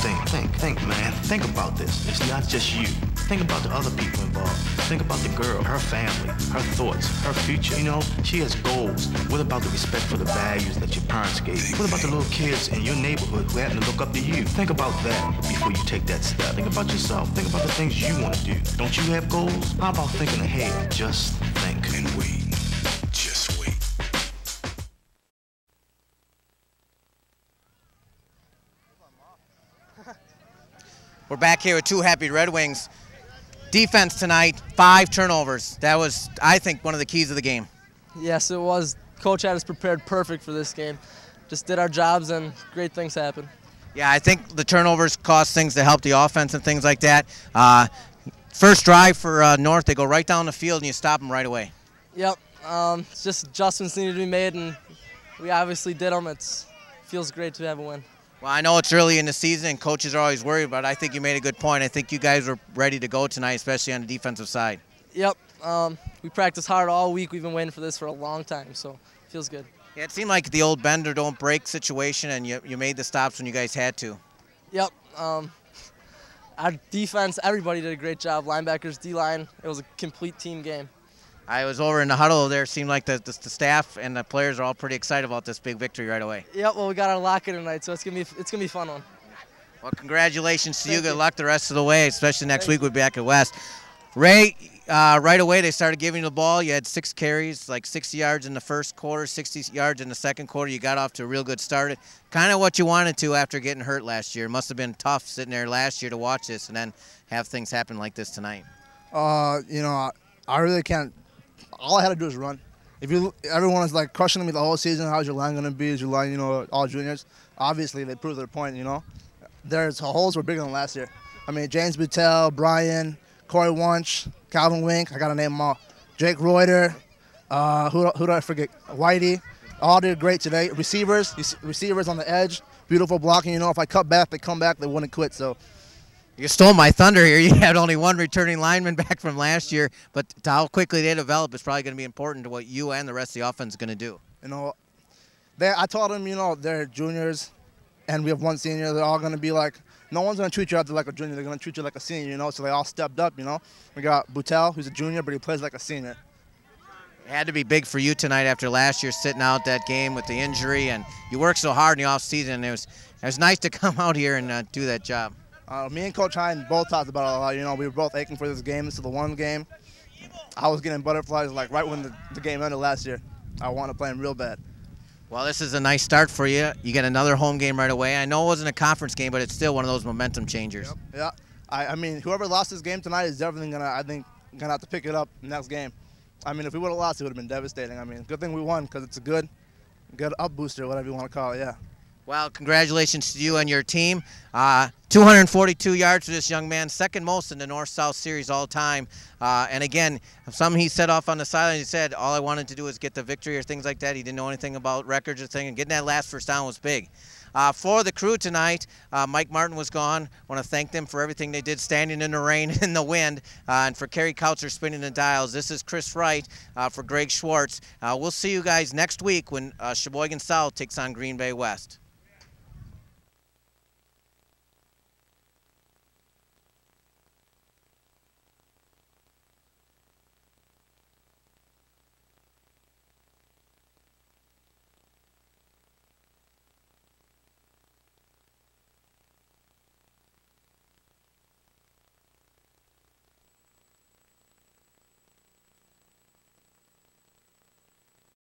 Think, think, think, man. Think about this. It's not just you. Think about the other people involved. Think about the girl, her family, her thoughts, her future. You know, she has goals. What about the respect for the values that your parents gave you? What about the little kids in your neighborhood who happen to look up to you? Think about that before you take that step. Think about yourself. Think about the things you want to do. Don't you have goals? How about thinking ahead? Just think. And wait. We're back here with two happy Red Wings. Defense tonight, five turnovers. That was, I think, one of the keys of the game. Yes, it was. Coach had us prepared perfect for this game. Just did our jobs and great things happened. Yeah, I think the turnovers cost things to help the offense and things like that. Uh, first drive for uh, North, they go right down the field and you stop them right away. Yep. Um, it's just adjustments needed to be made, and we obviously did them. It feels great to have a win. Well, I know it's early in the season and coaches are always worried, but I think you made a good point. I think you guys were ready to go tonight, especially on the defensive side. Yep. Um, we practiced hard all week. We've been waiting for this for a long time, so it feels good. Yeah, it seemed like the old bender don't break situation, and you, you made the stops when you guys had to. Yep. Um, our defense, everybody did a great job. Linebackers, D line, it was a complete team game. I was over in the huddle there. Seemed like the, the, the staff and the players are all pretty excited about this big victory right away. Yep. Well, we got our locker tonight, so it's gonna be it's gonna be a fun one. Well, congratulations to you. Good you. luck the rest of the way, especially next week we'll be back at West. Ray, uh, right away they started giving you the ball. You had six carries, like 60 yards in the first quarter, 60 yards in the second quarter. You got off to a real good start. Kind of what you wanted to after getting hurt last year. It must have been tough sitting there last year to watch this and then have things happen like this tonight. Uh, you know, I, I really can't. All I had to do is run. If you, everyone was like crushing me the whole season. How's your line gonna be? Is your line, you know, all juniors? Obviously, they proved their point. You know, there's holes were bigger than last year. I mean, James Buttel, Brian, Corey Wunsch, Calvin Wink. I gotta name them all. Jake Reuter. Uh, who, who did I forget? Whitey. All did great today. Receivers, receivers on the edge, beautiful blocking. You know, if I cut back, they come back, they wouldn't quit. So You stole my thunder here. You had only one returning lineman back from last year, but to how quickly they develop is probably going to be important to what you and the rest of the offense is going to do. You know, they I told them, you know, they're juniors, and we have one senior. They're all gonna be like, no one's gonna treat you out there like a junior. They're gonna treat you like a senior, you know. So they all stepped up, you know. We got Boutel, who's a junior, but he plays like a senior. It had to be big for you tonight after last year sitting out that game with the injury, and you worked so hard in the offseason. It was it was nice to come out here and uh, do that job. Uh, me and Coach Hine both talked about it a lot. You know, we were both aching for this game. This is the one game. I was getting butterflies like right when the, the game ended last year. I wanted to play him real bad. Well, this is a nice start for you. You get another home game right away. I know it wasn't a conference game, but it's still one of those momentum changers. Yep. Yeah, I, I mean, whoever lost this game tonight is definitely gonna, I think, gonna have to pick it up next game. I mean, if we would have lost, it would have been devastating. I mean, good thing we won because it's a good, good up booster, whatever you want to call it. Yeah. Well, congratulations to you and your team. Uh, 242 yards for this young man, second most in the North-South Series all time. Uh, and again, some he said off on the sideline. He said all I wanted to do was get the victory or things like that. He didn't know anything about records or thing, and getting that last first down was big. Uh, for the crew tonight, uh, Mike Martin was gone. want to thank them for everything they did, standing in the rain and the wind, uh, and for Kerry Coucher spinning the dials. This is Chris Wright uh, for Greg Schwartz. Uh, we'll see you guys next week when uh, Sheboygan South takes on Green Bay West.